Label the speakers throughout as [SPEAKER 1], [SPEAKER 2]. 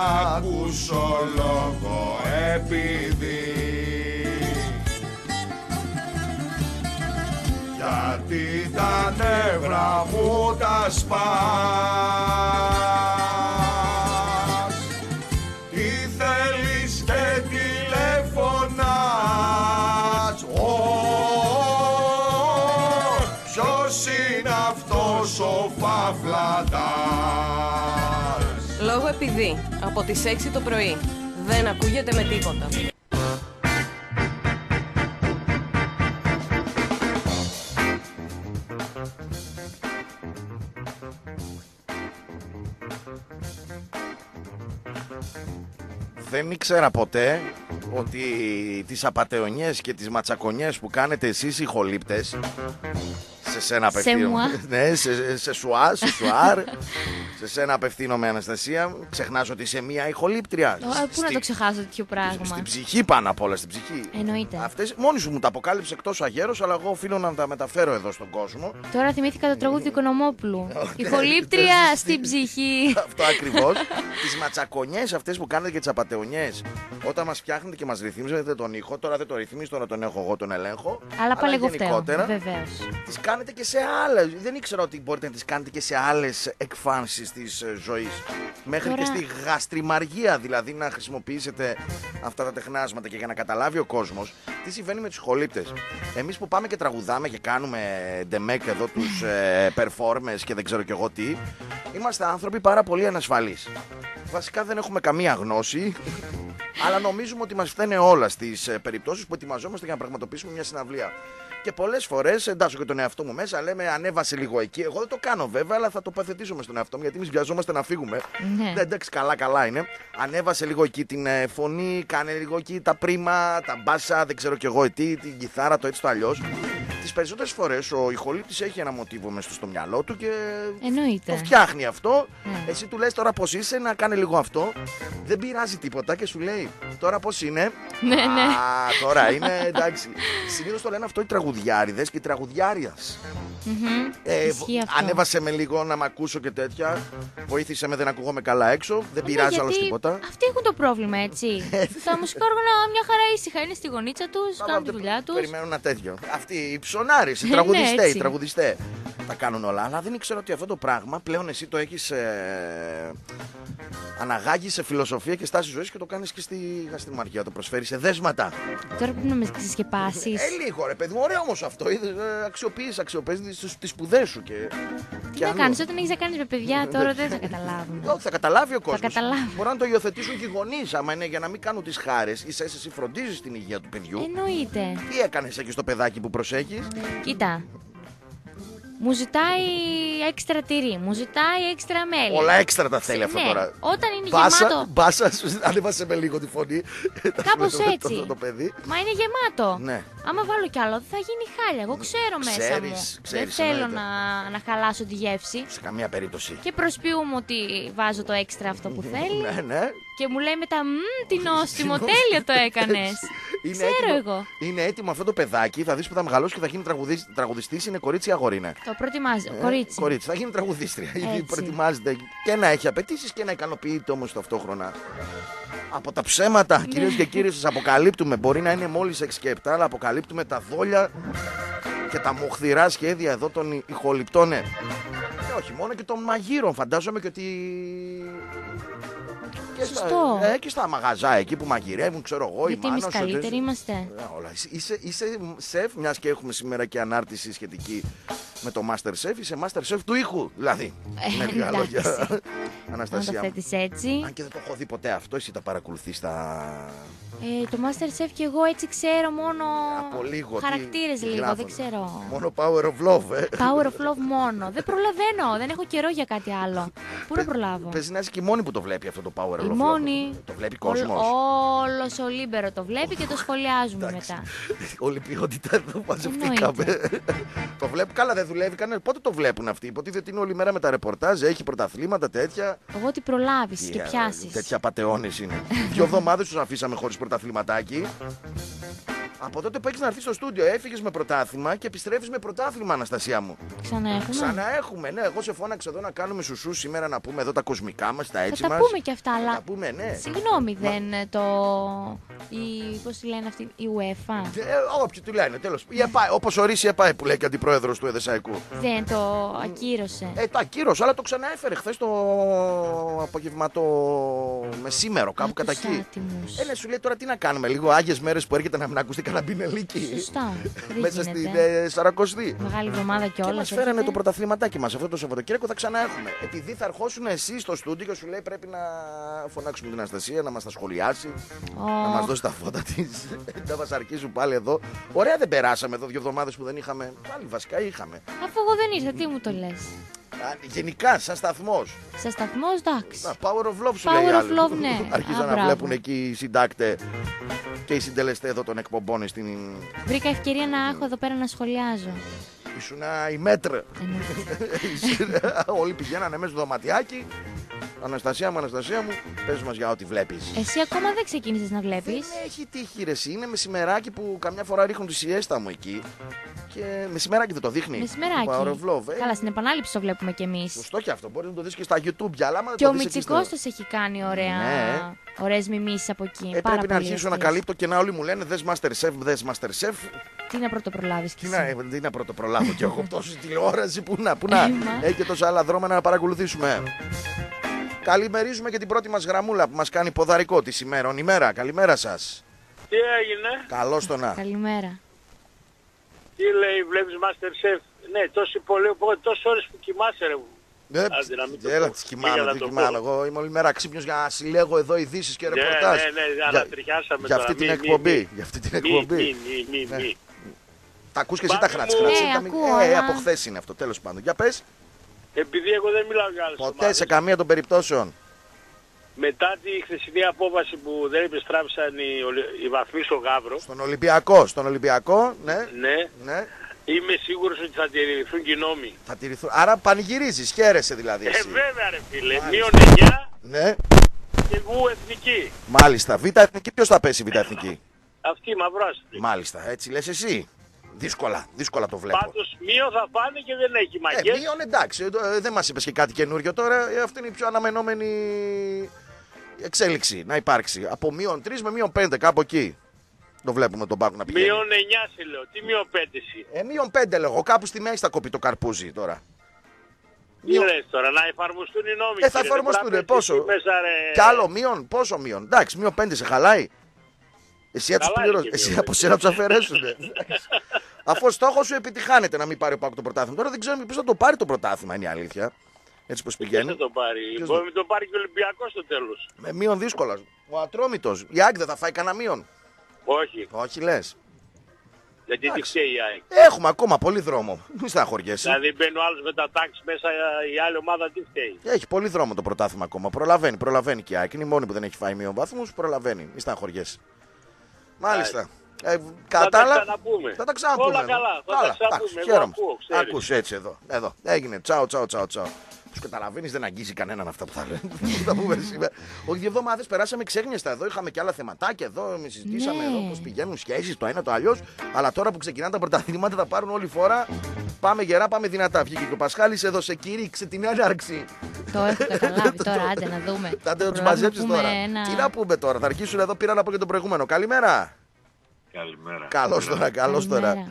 [SPEAKER 1] ακούσω λόγο επειδή. Γιατί τα νεύρα μου τα σπάς. Τι θέλεις και τηλεφωνάς. Ω, Ποιος είναι αυτός ο φαυλατάς
[SPEAKER 2] Λόγω επειδή από τις 6 το πρωί δεν ακούγεται με τίποτα.
[SPEAKER 3] Δεν ήξερα ποτέ ότι τις απατεωνιές και τις ματσακονιές που κάνετε εσείς οι χολύπτες σε σένα απευθύνομαι.
[SPEAKER 4] μουά.
[SPEAKER 3] ναι, σε, σε σουά, σε σουάρ. σε σένα απευθύνομαι, Αναστασία. Ξεχνάς ότι είσαι μία ηχολήπτρια.
[SPEAKER 4] Ω, Πού να
[SPEAKER 3] Στη-
[SPEAKER 4] το ξεχάσω τέτοιο πράγμα;
[SPEAKER 3] Στην ψυχή πάνω απ' όλα, στην ψυχή.
[SPEAKER 4] Εννοείται.
[SPEAKER 3] Αυτές μόνη σου μου τα αποκάλυψε εκτός αγέρος, αλλά εγώ οφείλω να τα μεταφέρω εδώ στον κόσμο.
[SPEAKER 4] Τώρα θυμήθηκα το τραγούδι του Οικονομόπουλου. Η
[SPEAKER 3] ναι,
[SPEAKER 4] χολύπτρια
[SPEAKER 3] στην-
[SPEAKER 4] στην ψυχή.
[SPEAKER 3] Αυτό ακριβώς. τις ματσακονιές αυτές που κάνετε και τις απαταιωνιέ. Όταν μας φτιάχνετε και μας ρυθμίζετε τον ήχο, τώρα δεν το ρυθμίζει, τώρα τον έχω εγώ, τον ελέγχω.
[SPEAKER 4] Αλλά πάλι εγώ φταίω.
[SPEAKER 3] γενικότερα
[SPEAKER 4] Βεβαίως.
[SPEAKER 3] τις κάνετε και σε άλλες. Δεν ήξερα ότι μπορείτε να τις κάνετε και σε άλλες εκφάνσεις της ζωής. Μέχρι
[SPEAKER 4] Τώρα-
[SPEAKER 3] και στη γαστριμαργία, δηλαδή να χρησιμοποιήσετε αυτά τα τεχνάσματα και για να καταλάβει ο κόσμος τι συμβαίνει με τους χολύπτε. Εμείς που πάμε και τραγουδάμε και κάνουμε ντεμέκ εδώ τους ε, performers και δεν ξέρω κι εγώ τι, είμαστε άνθρωποι πάρα πολύ ανασφαλείς. Βασικά δεν έχουμε καμία γνώση, αλλά νομίζουμε ότι μας φταίνε όλα στις περιπτώσεις που ετοιμαζόμαστε για να πραγματοποιήσουμε μια συναυλία. Και πολλές φορές εντάσσω και τον εαυτό μου μέσα, λέμε ανέβασε λίγο εκεί. Εγώ δεν το κάνω βέβαια, αλλά θα το παθετήσουμε στον εαυτό μου γιατί εμείς βιαζόμαστε να φύγουμε.
[SPEAKER 4] Ναι.
[SPEAKER 3] Ναι, εντάξει, καλά, καλά είναι. Ανέβασε λίγο εκεί την ε, φωνή, κάνε λίγο εκεί τα πρίμα, τα μπάσα, δεν ξέρω κι εγώ τι, την κιθάρα, το έτσι το αλλιώς. Τις περισσότερες φορές ο ηχολήπτης έχει ένα μοτίβο μέσα στο μυαλό του και
[SPEAKER 4] Εννοείται.
[SPEAKER 3] το φτιάχνει αυτό.
[SPEAKER 4] Ναι.
[SPEAKER 3] Εσύ του λες τώρα πώς είσαι, να κάνει λίγο αυτό. Δεν πειράζει τίποτα και σου λέει τώρα πώς είναι.
[SPEAKER 4] Ναι, ναι.
[SPEAKER 3] Α, τώρα είναι εντάξει. Συνήθως το λένε αυτό οι τραγουδιάριδες και οι τραγουδιάριας.
[SPEAKER 4] Μμμ.
[SPEAKER 3] Ε,
[SPEAKER 4] Ισχύει αυτό.
[SPEAKER 3] ανέβασε με λίγο να μ' ακούσω και τέτοια. Βοήθησε με, δεν ακούγομαι καλά έξω. Δεν
[SPEAKER 4] Ναι,
[SPEAKER 3] πειράζει άλλος
[SPEAKER 4] γιατί
[SPEAKER 3] τίποτα.
[SPEAKER 4] Αυτοί έχουν το πρόβλημα, έτσι. τα μουσικά όργανα μια χαρά ήσυχα είναι στη γωνίτσα τους, κάνουν τη δουλειά τους.
[SPEAKER 3] Περιμένουν ένα τέτοιο. Αυτοί οι ψωνάρε, οι
[SPEAKER 4] Ναι,
[SPEAKER 3] τραγουδιστές, οι
[SPEAKER 4] έτσι.
[SPEAKER 3] τραγουδιστέ. Τα κάνουν όλα. Αλλά δεν ήξερα ότι αυτό το πράγμα πλέον εσύ το έχεις ε, αναγάγει σε φιλοσοφία και στάση ζωής και το κάνεις και στη γαστριμαρχία. Το προσφέρεις σε δέσματα.
[SPEAKER 4] Τώρα πρέπει να με ξεσκεπάσει.
[SPEAKER 3] Ε, λίγο ρε παιδί μου, ωραίο όμως αυτό. Είδες, ε, Αξιοποιείς, αξιοποιείς τις, τις σπουδές σου και.
[SPEAKER 4] Τι
[SPEAKER 3] και
[SPEAKER 4] να
[SPEAKER 3] αλλού.
[SPEAKER 4] κάνεις, όταν έχεις να κάνεις με παιδιά τώρα δεν θα καταλάβουν.
[SPEAKER 3] Όχι, θα καταλάβει ο κόσμος.
[SPEAKER 4] καταλάβουν.
[SPEAKER 3] Μπορεί να το υιοθετήσουν και οι γονείς, άμα είναι για να μην κάνουν τις χάρες. Είσαι εσύ φροντίζεις την υγεία του παιδιού.
[SPEAKER 4] Εννοείται.
[SPEAKER 3] Τι έκανες εκεί στο παιδάκι που προσέχεις;
[SPEAKER 4] Κοίτα. Μου ζητάει έξτρα τυρί, μου ζητάει έξτρα μέλι.
[SPEAKER 3] Όλα έξτρα τα θέλει αυτό
[SPEAKER 4] ναι,
[SPEAKER 3] τώρα.
[SPEAKER 4] Όταν είναι
[SPEAKER 3] Μπάσα,
[SPEAKER 4] γεμάτο.
[SPEAKER 3] μπάσα, σου ανέβασε με λίγο τη φωνή.
[SPEAKER 4] Κάπως
[SPEAKER 3] Το- το-
[SPEAKER 4] έτσι.
[SPEAKER 3] Το, το παιδί.
[SPEAKER 4] Μα είναι γεμάτο.
[SPEAKER 3] Ναι.
[SPEAKER 4] Άμα βάλω κι άλλο θα γίνει χάλια. Εγώ ξέρω μέσα
[SPEAKER 3] Ξέρεις,
[SPEAKER 4] μου.
[SPEAKER 3] ξέρεις,
[SPEAKER 4] Δεν θέλω
[SPEAKER 3] εννοείται.
[SPEAKER 4] να, να χαλάσω τη γεύση.
[SPEAKER 3] Σε καμία περίπτωση.
[SPEAKER 4] Και προσποιούμε ότι βάζω το έξτρα αυτό που θέλει.
[SPEAKER 3] Ναι, ναι.
[SPEAKER 4] Και μου λέει μετά, Μμμ, τι νόστιμο, τέλειο το έκανες.
[SPEAKER 3] Είναι
[SPEAKER 4] Ξέρω
[SPEAKER 3] έτοιμο,
[SPEAKER 4] εγώ.
[SPEAKER 3] Είναι έτοιμο αυτό το παιδάκι. Θα δεις που θα μεγαλώσει και θα γίνει τραγουδιστής. Είναι κορίτσι ή αγόρι είναι.
[SPEAKER 4] Το προετοιμάζει.
[SPEAKER 3] Ε,
[SPEAKER 4] Κορίτσι.
[SPEAKER 3] κορίτσι. Θα γίνει τραγουδίστρια. Ήδη
[SPEAKER 4] Έτσι.
[SPEAKER 3] προετοιμάζεται και να έχει απαιτήσεις και να ικανοποιείται όμως ταυτόχρονα. Από τα ψέματα,
[SPEAKER 4] Ναι.
[SPEAKER 3] κυρίες και κύριοι, σας αποκαλύπτουμε. Μπορεί να είναι μόλις 6 και 7, αλλά αποκαλύπτουμε τα δόλια και τα μοχθηρά σχέδια εδώ των ηχοληπτών. ναι. Και όχι μόνο και των μαγείρων. Φαντάζομαι και ότι. Και στα,
[SPEAKER 4] Σωστό.
[SPEAKER 3] ε, και στα μαγαζά εκεί που μαγειρεύουν, ξέρω εγώ,
[SPEAKER 4] Γιατί
[SPEAKER 3] η
[SPEAKER 4] εμείς
[SPEAKER 3] μάνα σου,
[SPEAKER 4] καλύτεροι
[SPEAKER 3] δεν-
[SPEAKER 4] είμαστε.
[SPEAKER 3] ε, όλα. Είσαι, είσαι, είσαι σεφ, μιας και έχουμε σήμερα και ανάρτηση σχετική με το Master Chef. Είσαι Master Chef του ήχου, δηλαδή.
[SPEAKER 4] Ε,
[SPEAKER 3] με λίγα
[SPEAKER 4] εντάξει.
[SPEAKER 3] λόγια.
[SPEAKER 4] Να το
[SPEAKER 3] Αναστασία. μου.
[SPEAKER 4] θέτεις έτσι.
[SPEAKER 3] Αν και δεν το έχω δει ποτέ αυτό, εσύ τα παρακολουθείς στα.
[SPEAKER 4] Ε, το Masterchef και εγώ έτσι ξέρω μόνο
[SPEAKER 3] Από λίγο. τι-
[SPEAKER 4] χαρακτήρες
[SPEAKER 3] τι
[SPEAKER 4] λίγο,
[SPEAKER 3] γράφουν.
[SPEAKER 4] δεν ξέρω.
[SPEAKER 3] Μόνο Power of Love, ε.
[SPEAKER 4] Power of Love μόνο. δεν προλαβαίνω, δεν έχω καιρό για κάτι άλλο. Πού να προλάβω;
[SPEAKER 3] Παίζει να είσαι και η μόνη που το βλέπει αυτό το Power of
[SPEAKER 4] Η
[SPEAKER 3] Love.
[SPEAKER 4] μόνη.
[SPEAKER 3] Το βλέπει κόσμος.
[SPEAKER 4] Όλο ο Λίμπερο το βλέπει και το σχολιάζουμε μετά.
[SPEAKER 3] Όλη η ποιότητα εδώ μαζευτήκαμε. το βλέπουν. Καλά, δεν δουλεύει κανένα. Πότε το βλέπουν αυτοί; Υποτίθεται είναι όλη μέρα με τα ρεπορτάζ, έχει πρωταθλήματα τέτοια.
[SPEAKER 4] Εγώ τι προλάβεις και
[SPEAKER 3] Yeah,
[SPEAKER 4] πιάσεις.
[SPEAKER 3] Τέτοια πατεώνε είναι. Δύο εβδομάδες τους αφήσαμε χωρίς πρωταθληματάκι. Από τότε που έχεις να έρθεις στο στούντιο, έφυγες με πρωτάθλημα και επιστρέφεις με πρωτάθλημα, Αναστασία μου.
[SPEAKER 4] Ξανά έχουμε.
[SPEAKER 3] Ξανά έχουμε, ναι. Εγώ σε φώναξα εδώ να κάνουμε σουσού σήμερα να πούμε εδώ τα κοσμικά μας, τα
[SPEAKER 4] Θα
[SPEAKER 3] έτσι
[SPEAKER 4] τα
[SPEAKER 3] μας.
[SPEAKER 4] πούμε και αυτά,
[SPEAKER 3] Τα
[SPEAKER 4] αλλά.
[SPEAKER 3] πούμε, ναι.
[SPEAKER 4] Συγγνώμη, δεν ε, το. Η... Πώς τη λένε αυτή, η UEFA.
[SPEAKER 3] Ε, όποιοι του λένε, τέλος. Όπως ορίσει η ΕΠΑΕ που λέει και αντιπρόεδρος του Εδεσαϊκού.
[SPEAKER 4] Δεν το ακύρωσε.
[SPEAKER 3] Ε, το ακύρωσε, αλλά το ξαναέφερε χθες το απογευματό μεσήμερο, κάπου κατά εκεί.
[SPEAKER 4] Άτιμους.
[SPEAKER 3] Ε, ναι, σου λέει τώρα τι να κάνουμε, λίγο άγιες μέρες που έρχεται να μην ακουστεί κανένα μπινελίκι.
[SPEAKER 4] Σωστά. Δεν
[SPEAKER 3] Μέσα στην
[SPEAKER 4] γίνεται.
[SPEAKER 3] ε, Σαρακοστή.
[SPEAKER 4] Μεγάλη εβδομάδα
[SPEAKER 3] Και
[SPEAKER 4] κιόλα.
[SPEAKER 3] μας φέρανε το πρωταθληματάκι μας αυτό το Σαββατοκύριακο θα ξανά έχουμε. Επειδή θα ερχόσουν εσείς στο στούντιο και σου λέει πρέπει να φωνάξουμε την Αναστασία, να μας τα σχολιάσει, να μας δώσει τα φώτα της. να μας αρκίσουν πάλι εδώ. Ωραία δεν περάσαμε εδώ δύο εβδομάδες που δεν είχαμε. Πάλι βασικά είχαμε.
[SPEAKER 4] Αφού εγώ δεν ήρθα, τι μου το λες.
[SPEAKER 3] Α, Γενικά, σαν σταθμός.
[SPEAKER 4] Σε σταθμός, εντάξει.
[SPEAKER 3] Power of Love σου
[SPEAKER 4] Power
[SPEAKER 3] λέει. η
[SPEAKER 4] of
[SPEAKER 3] άλλη.
[SPEAKER 4] Love, ναι.
[SPEAKER 3] Αρχίζαν
[SPEAKER 4] Α,
[SPEAKER 3] να
[SPEAKER 4] μπράβο.
[SPEAKER 3] βλέπουν εκεί οι συντάκτε και οι συντελεστές εδώ των εκπομπών στην.
[SPEAKER 4] Βρήκα ευκαιρία να έχω εδώ πέρα να σχολιάζω.
[SPEAKER 3] Ήσουν η μέτρ.
[SPEAKER 4] Εννοείται.
[SPEAKER 3] Όλοι πηγαίνανε μέσα στο δωματιάκι. Αναστασία μου, Αναστασία μου, πες μας για ό,τι βλέπεις.
[SPEAKER 4] Εσύ ακόμα δεν ξεκίνησες να βλέπεις.
[SPEAKER 3] Δεν έχει τύχη ρε εσύ. Είναι μεσημεράκι που καμιά φορά ρίχνουν τη σιέστα μου εκεί. Και μεσημεράκι δεν το δείχνει.
[SPEAKER 4] Μεσημεράκι.
[SPEAKER 3] Το Power of Love. Ε,
[SPEAKER 4] Καλά, στην επανάληψη το βλέπουμε κι εμείς.
[SPEAKER 3] Σωστό και αυτό. Μπορείς να το δεις και στα YouTube. Για, αλλά άμα δεν
[SPEAKER 4] Και
[SPEAKER 3] το
[SPEAKER 4] ο
[SPEAKER 3] δεις εκεί
[SPEAKER 4] Μητσικό
[SPEAKER 3] στο-
[SPEAKER 4] έχει κάνει ωραία.
[SPEAKER 3] Ναι.
[SPEAKER 4] Ωραίες μιμήσεις από εκεί.
[SPEAKER 3] Ε,
[SPEAKER 4] Πάρα
[SPEAKER 3] πρέπει να
[SPEAKER 4] πολύ
[SPEAKER 3] αρχίσω να
[SPEAKER 4] αστείες.
[SPEAKER 3] καλύπτω και να όλοι μου λένε Δες Masterchef, δες Masterchef.
[SPEAKER 4] Τι να πρωτοπρολάβεις κι
[SPEAKER 3] Τι να,
[SPEAKER 4] εσύ.
[SPEAKER 3] ε, τι να πρώτο προλάβω κι εγώ τόση τηλεόραση. Πού να, πού να.
[SPEAKER 4] Έμα.
[SPEAKER 3] Έχει και τόσα άλλα δρόμενα να παρακολουθήσουμε. Καλημερίζουμε και την πρώτη μας γραμμούλα που μας κάνει ποδαρικό τη ημέρων ημέρα. Καλημέρα σας.
[SPEAKER 5] Τι έγινε,
[SPEAKER 3] Καλώς το να.
[SPEAKER 4] Καλημέρα.
[SPEAKER 5] Τι λέει, βλέπεις Masterchef. Ναι, τόση πολύ, τόσες ώρες που κοιμάσαι ρε.
[SPEAKER 3] Ε,
[SPEAKER 5] Άντε, να μην το
[SPEAKER 3] Έλα,
[SPEAKER 5] πω.
[SPEAKER 3] τις
[SPEAKER 5] Για
[SPEAKER 3] κοιμάμαι,
[SPEAKER 5] να
[SPEAKER 3] τι
[SPEAKER 5] το
[SPEAKER 3] κοιμάμαι.
[SPEAKER 5] πω.
[SPEAKER 3] Εγώ είμαι όλη μέρα ξύπνιος για να συλλέγω εδώ ειδήσεις και
[SPEAKER 5] Ναι,
[SPEAKER 3] ρεπορτάζ.
[SPEAKER 5] ναι, ναι,
[SPEAKER 3] Για-
[SPEAKER 5] ανατριχιάσαμε
[SPEAKER 3] για
[SPEAKER 5] τώρα.
[SPEAKER 3] αυτή την
[SPEAKER 5] Μη, μη,
[SPEAKER 3] εκπομπή.
[SPEAKER 5] μη.
[SPEAKER 3] Για αυτή την
[SPEAKER 5] Μη,
[SPEAKER 3] εκπομπή.
[SPEAKER 5] μη, μη, μη,
[SPEAKER 3] Ναι.
[SPEAKER 5] μη.
[SPEAKER 3] Τα ακούς και εσύ τα
[SPEAKER 5] Πάμε
[SPEAKER 3] χράτς
[SPEAKER 5] μου.
[SPEAKER 3] χράτς.
[SPEAKER 4] Ε,
[SPEAKER 3] Τα μην-
[SPEAKER 4] ακούω,
[SPEAKER 3] Ε,
[SPEAKER 4] αλλά-
[SPEAKER 3] από χθες είναι αυτό, τέλος πάντων. Για πες.
[SPEAKER 5] Επειδή εγώ δεν μιλάω για άλλες
[SPEAKER 3] Ποτέ
[SPEAKER 5] ομάδες.
[SPEAKER 3] σε καμία των περιπτώσεων.
[SPEAKER 5] Μετά τη χθεσινή απόβαση που δεν επιστράφησαν οι, Ολυ- οι βαθμοί στο Γαύρο,
[SPEAKER 3] Στον Ολυμπιακό, στον Ολυμπιακό, ναι,
[SPEAKER 5] ναι,
[SPEAKER 3] ναι.
[SPEAKER 5] είμαι σίγουρος ότι θα τηρηθούν και οι νόμοι.
[SPEAKER 3] Θα τηρηθούν. Άρα πανηγυρίζεις, χαίρεσαι δηλαδή
[SPEAKER 5] Ε,
[SPEAKER 3] εσύ.
[SPEAKER 5] βέβαια ρε φίλε,
[SPEAKER 3] Μάλιστα.
[SPEAKER 5] μείον 9
[SPEAKER 3] Ναι,
[SPEAKER 5] και εγώ εθνική.
[SPEAKER 3] μάλιστα. Β' εθνική, ποιος θα πέσει Β' εθνική;
[SPEAKER 5] Αυτή η μαυράστη.
[SPEAKER 3] Μάλιστα, έτσι λες εσύ. Δύσκολα, δύσκολα το βλέπω.
[SPEAKER 5] Πάντως μείον θα πάνε και δεν έχει
[SPEAKER 3] Ε,
[SPEAKER 5] μαγιές.
[SPEAKER 3] μείον εντάξει, ε, το- ε, δεν μας είπες και κάτι καινούριο τώρα. Ε, αυτή είναι η πιο αναμενόμενη εξέλιξη να υπάρξει. Από μείον 3 με μείον 5, κάπου εκεί. Το βλέπουμε τον Πάκο να πηγαίνει.
[SPEAKER 5] Μείον 9 σε λέω, τι μείον 5 εσύ;
[SPEAKER 3] Ε, μείον 5 λέγω, κάπου στη μέση θα κοπεί το καρπούζι τώρα.
[SPEAKER 5] Τι λες τώρα, να εφαρμοστούν οι νόμοι.
[SPEAKER 3] Ε, θα
[SPEAKER 5] κύριε,
[SPEAKER 3] εφαρμοστούν,
[SPEAKER 5] δεν πρέπει να
[SPEAKER 3] πόσο;
[SPEAKER 5] πέσει Μέσα, ρε.
[SPEAKER 3] Κι άλλο μείον, πόσο μείον; Εντάξει, μείον 5 σε χαλάει. Εσύ θα τους
[SPEAKER 5] Καλά
[SPEAKER 3] πληρώσεις.
[SPEAKER 5] είναι και
[SPEAKER 3] Εσύ
[SPEAKER 5] μείον
[SPEAKER 3] από σένα τους αφαιρέσουν. Αφού ο στόχος σου επιτυχάνεται να μην πάρει ο Πάκο το πρωτάθλημα. Τώρα δεν ξέρουμε ποιος θα το πάρει το πρωτάθλημα, είναι η αλήθεια. Έτσι πως
[SPEAKER 5] Ποιος
[SPEAKER 3] πηγαίνει.
[SPEAKER 5] θα το πάρει;
[SPEAKER 3] Ποιος
[SPEAKER 5] Μπορεί να το πάρει και ο Ολυμπιακός στο τέλος.
[SPEAKER 3] Με μείον δύσκολα. Ο Ατρόμητος. Η Άγκ δεν θα φάει κανένα μείον.
[SPEAKER 5] Όχι,
[SPEAKER 3] Όχι λες.
[SPEAKER 5] γιατί τι
[SPEAKER 3] Εντάξει.
[SPEAKER 5] ξέρει η ΑΕΚ.
[SPEAKER 3] Έχουμε ακόμα πολύ δρόμο. Μην στεναχωριέσαι.
[SPEAKER 5] Δηλαδή μπαίνει ο άλλος με τα τάξη μέσα, η άλλη ομάδα τι φταίει.
[SPEAKER 3] Έχει πολύ δρόμο το πρωτάθλημα ακόμα. Προλαβαίνει, προλαβαίνει και η ΑΕΚ. Είναι η μόνη που δεν έχει φάει μείον βαθμούς. Προλαβαίνει. Μην στεναχωριέσαι. Μάλιστα. Ε,
[SPEAKER 5] Θα
[SPEAKER 3] κατά
[SPEAKER 5] τα
[SPEAKER 3] άλλα,
[SPEAKER 5] ξαναπούμε.
[SPEAKER 3] Θα τα ξαναπούμε.
[SPEAKER 5] Όλα
[SPEAKER 3] εδώ.
[SPEAKER 5] καλά, θα τα
[SPEAKER 3] εντάξει,
[SPEAKER 5] ξαναπούμε. Εγώ
[SPEAKER 3] χαίρομαι.
[SPEAKER 5] ακούω, ξέρεις.
[SPEAKER 3] Ακούς έτσι εδώ. Εδώ. Έγινε. Τσάου, τσάου, τσάου, τσάου. Τους καταλαβαίνεις, δεν αγγίζει κανέναν αυτά που θα λένε. Που θα πούμε σήμερα. Όχι, δύο εβδομάδες περάσαμε ξέγνιαστα εδώ. Είχαμε και άλλα θεματάκια εδώ. Με συζητήσαμε
[SPEAKER 4] Ναι.
[SPEAKER 3] εδώ πώς πηγαίνουν σχέσεις το ένα το αλλιώς. Αλλά τώρα που ξεκινάνε τα πρωταθλήματα θα πάρουν όλη φορά. Πάμε γερά, πάμε δυνατά. Βγήκε και ο Πασχάλης εδώ σε κήρυξε την έναρξη.
[SPEAKER 4] Το έχω καταλάβει τώρα, άντε να δούμε.
[SPEAKER 3] Θα το τους
[SPEAKER 4] Προλάβουμε
[SPEAKER 3] μαζέψεις
[SPEAKER 4] να πούμε
[SPEAKER 3] τώρα.
[SPEAKER 4] ένα-
[SPEAKER 3] Τι να πούμε τώρα, θα αρχίσουν εδώ πήρα να πω και τον προηγούμενο. Καλημέρα.
[SPEAKER 6] Καλημέρα.
[SPEAKER 3] Καλώς τώρα, καλώς τώρα.